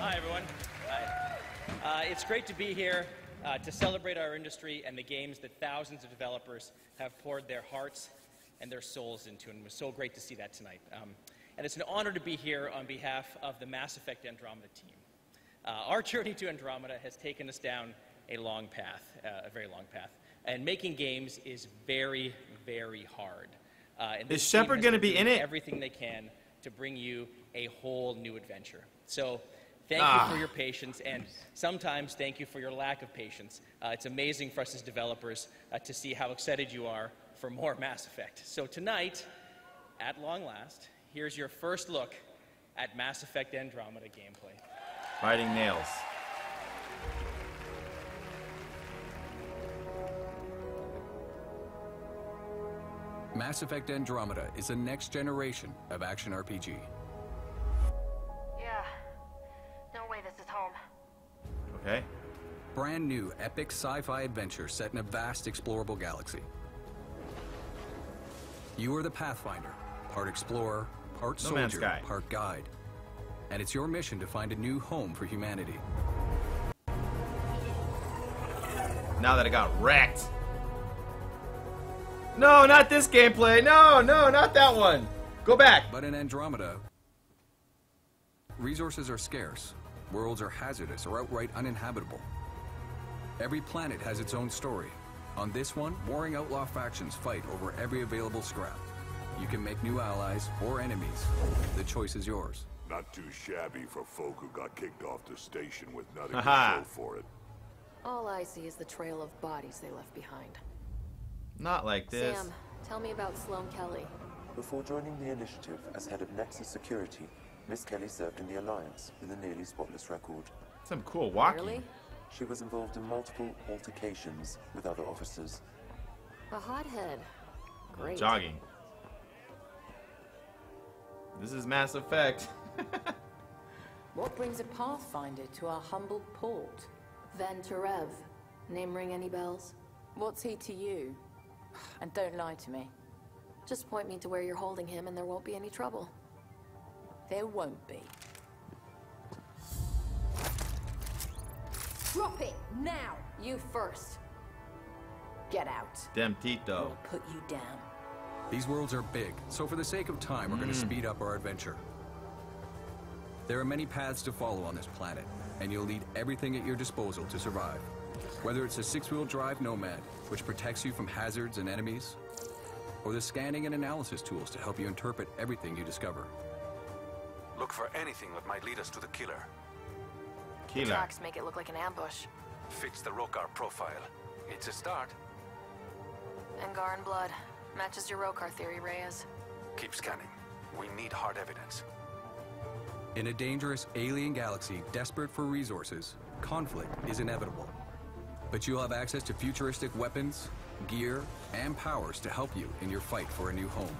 Hi, everyone. Hi. Uh, it's great to be here uh, to celebrate our industry and the games that thousands of developers have poured their hearts and their souls into, and it was so great to see that tonight. Um, and it's an honor to be here on behalf of the Mass Effect Andromeda team. Uh, our journey to Andromeda has taken us down a long path, uh, a very long path, and making games is very, very hard. Uh, and Is Shepard gonna be in it? Everything they can to bring you a whole new adventure. So, thank Ah. you for your patience, and sometimes thank you for your lack of patience. Uh, it's amazing for us as developers uh, to see how excited you are for more Mass Effect. So tonight, at long last, here's your first look at Mass Effect Andromeda gameplay. Biting nails. Mass Effect Andromeda is a next generation of action RPG. Brand new epic sci fi adventure set in a vast explorable galaxy. You are the Pathfinder, part explorer, part No soldier, part guide. And it's your mission to find a new home for humanity. Now that I got wrecked. No, not this gameplay. No, no, not that one. Go back. But in Andromeda, resources are scarce, worlds are hazardous or outright uninhabitable. Every planet has its own story. On this one, warring outlaw factions fight over every available scrap. You can make new allies or enemies. The choice is yours. Not too shabby for folk who got kicked off the station with nothing Aha. to show for it. All I see is the trail of bodies they left behind. Not like this. Sam, tell me about Sloan Kelly. Before joining the initiative as head of Nexus Security, Miss Kelly served in the Alliance with a nearly spotless record. Some cool walking. Really? She was involved in multiple altercations with other officers. A hothead. Great. Jogging. This is Mass Effect. *laughs* What brings a Pathfinder to our humble port? Vehn Terev. Name ring any bells? What's he to you? And don't lie to me. Just point me to where you're holding him and there won't be any trouble. There won't be. Drop it! Now! You first. Get out. Them teeth, though. I'll put you down. These worlds are big, so for the sake of time, we're going to Mm. speed up our adventure. There are many paths to follow on this planet, and you'll need everything at your disposal to survive. Whether it's a six-wheel drive Nomad, which protects you from hazards and enemies, or the scanning and analysis tools to help you interpret everything you discover. Look for anything that might lead us to the killer. The tracks make it look like an ambush. Fix the Roekaar profile. It's a start. Angaran blood. Matches your Roekaar theory, Reyes. Keep scanning. We need hard evidence. In a dangerous alien galaxy desperate for resources, conflict is inevitable. But you'll have access to futuristic weapons, gear, and powers to help you in your fight for a new home.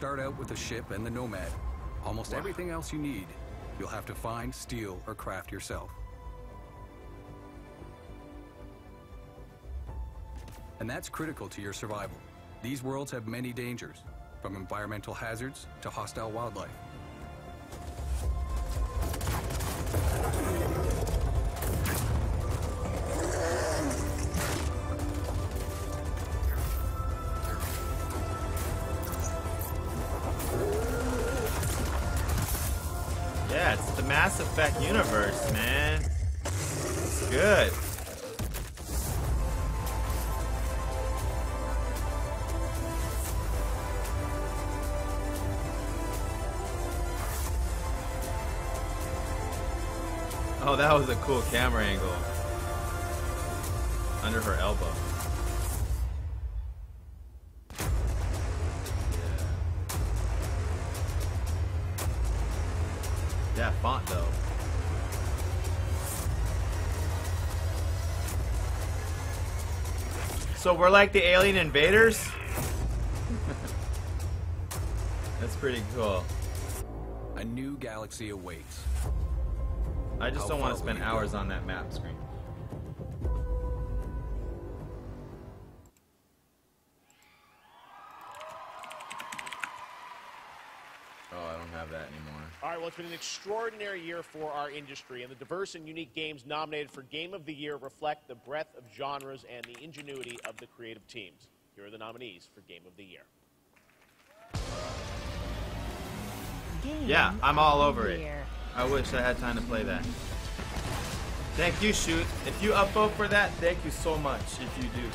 Start out with the ship and the Nomad, almost everything else you need, you'll have to find, steal, or craft yourself. And that's critical to your survival. These worlds have many dangers, from environmental hazards to hostile wildlife. That was a cool camera angle. Under her elbow. Yeah, font though. So we're like the alien invaders? *laughs* That's pretty cool. A new galaxy awaits. I just How don't want to spend hours go? on that map screen. Oh, I don't have that anymore. All right, well, it's been an extraordinary year for our industry, and the diverse and unique games nominated for Game of the Year reflect the breadth of genres and the ingenuity of the creative teams. Here are the nominees for Game of the Year. Yeah, I'm all over it. I wish I had time to play that. Thank you, Shoot. If you upvote for that, thank you so much if you do.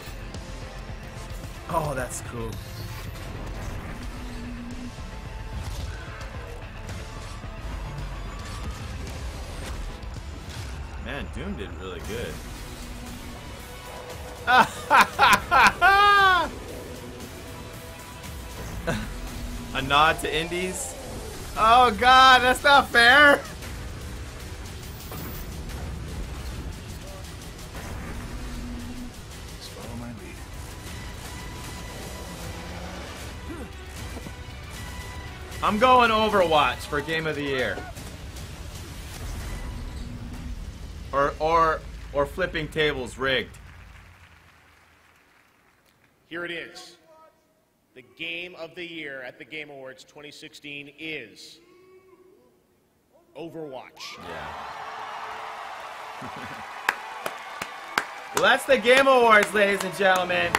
Oh, that's cool. Man, Doom did really good. *laughs* A nod to indies. Oh god, that's not fair. Just follow my lead. I'm going Overwatch for Game of the Year. Or or or flipping tables rigged. Here it is. The game of the year at the Game Awards 2016 is Overwatch. Yeah. *laughs* Well, that's the Game Awards, ladies and gentlemen.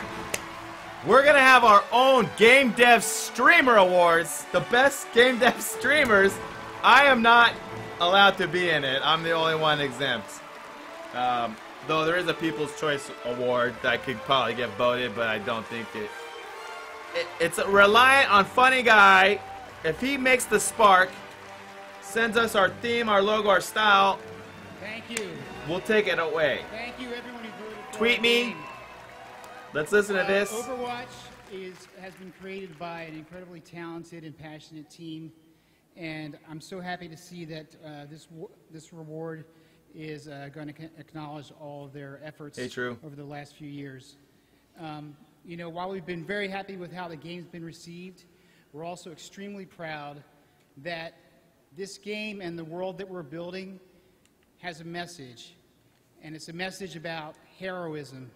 We're gonna have our own Game Dev Streamer Awards, the best game dev *laughs* streamers. I am not allowed to be in it. I'm the only one exempt. Um, though there is a People's Choice Award that could probably get voted, but I don't think it. It it's reliant on Funny Guy. If he makes the spark, sends us our theme, our logo, our style, Thank you. we'll take it away. Thank you, everyone who voted Tweet me. Let's listen to Uh, this. Overwatch is has been created by an incredibly talented and passionate team, and I'm so happy to see that uh, this this reward is uh, going to acknowledge all of their efforts Hey, True. over the last few years. Um, you know, while we've been very happy with how the game's been received, we're also extremely proud that this game and the world that we're building has a message, and it's a message about heroism.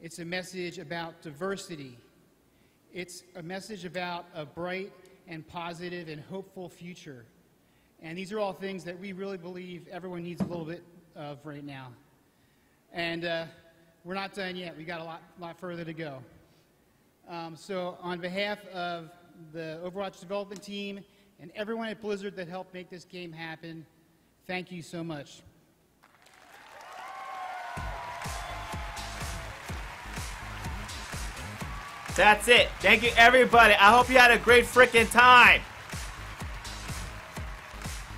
It's a message about diversity. It's a message about a bright and positive and hopeful future. And these are all things that we really believe everyone needs a little bit of right now. And uh, we're not done yet. We got a lot, lot further to go. Um, so, on behalf of the Overwatch development team and everyone at Blizzard that helped make this game happen, thank you so much. That's it. Thank you, everybody. I hope you had a great freaking time.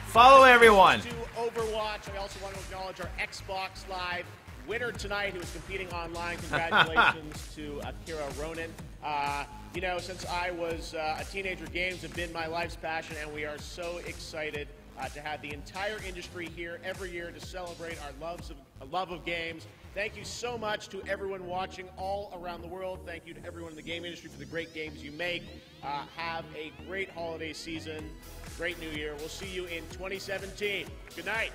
Follow everyone. To Overwatch, I also want to acknowledge our Xbox Live winner tonight who is competing online. *laughs* Congratulations to Akira Ronan. Uh, you know, since I was uh, a teenager, games have been my life's passion, and we are so excited uh, to have the entire industry here every year to celebrate our loves of, love of games. Thank you so much to everyone watching all around the world. Thank you to everyone in the game industry for the great games you make. Uh, have a great holiday season, great new year. We'll see you in 2017. Good night.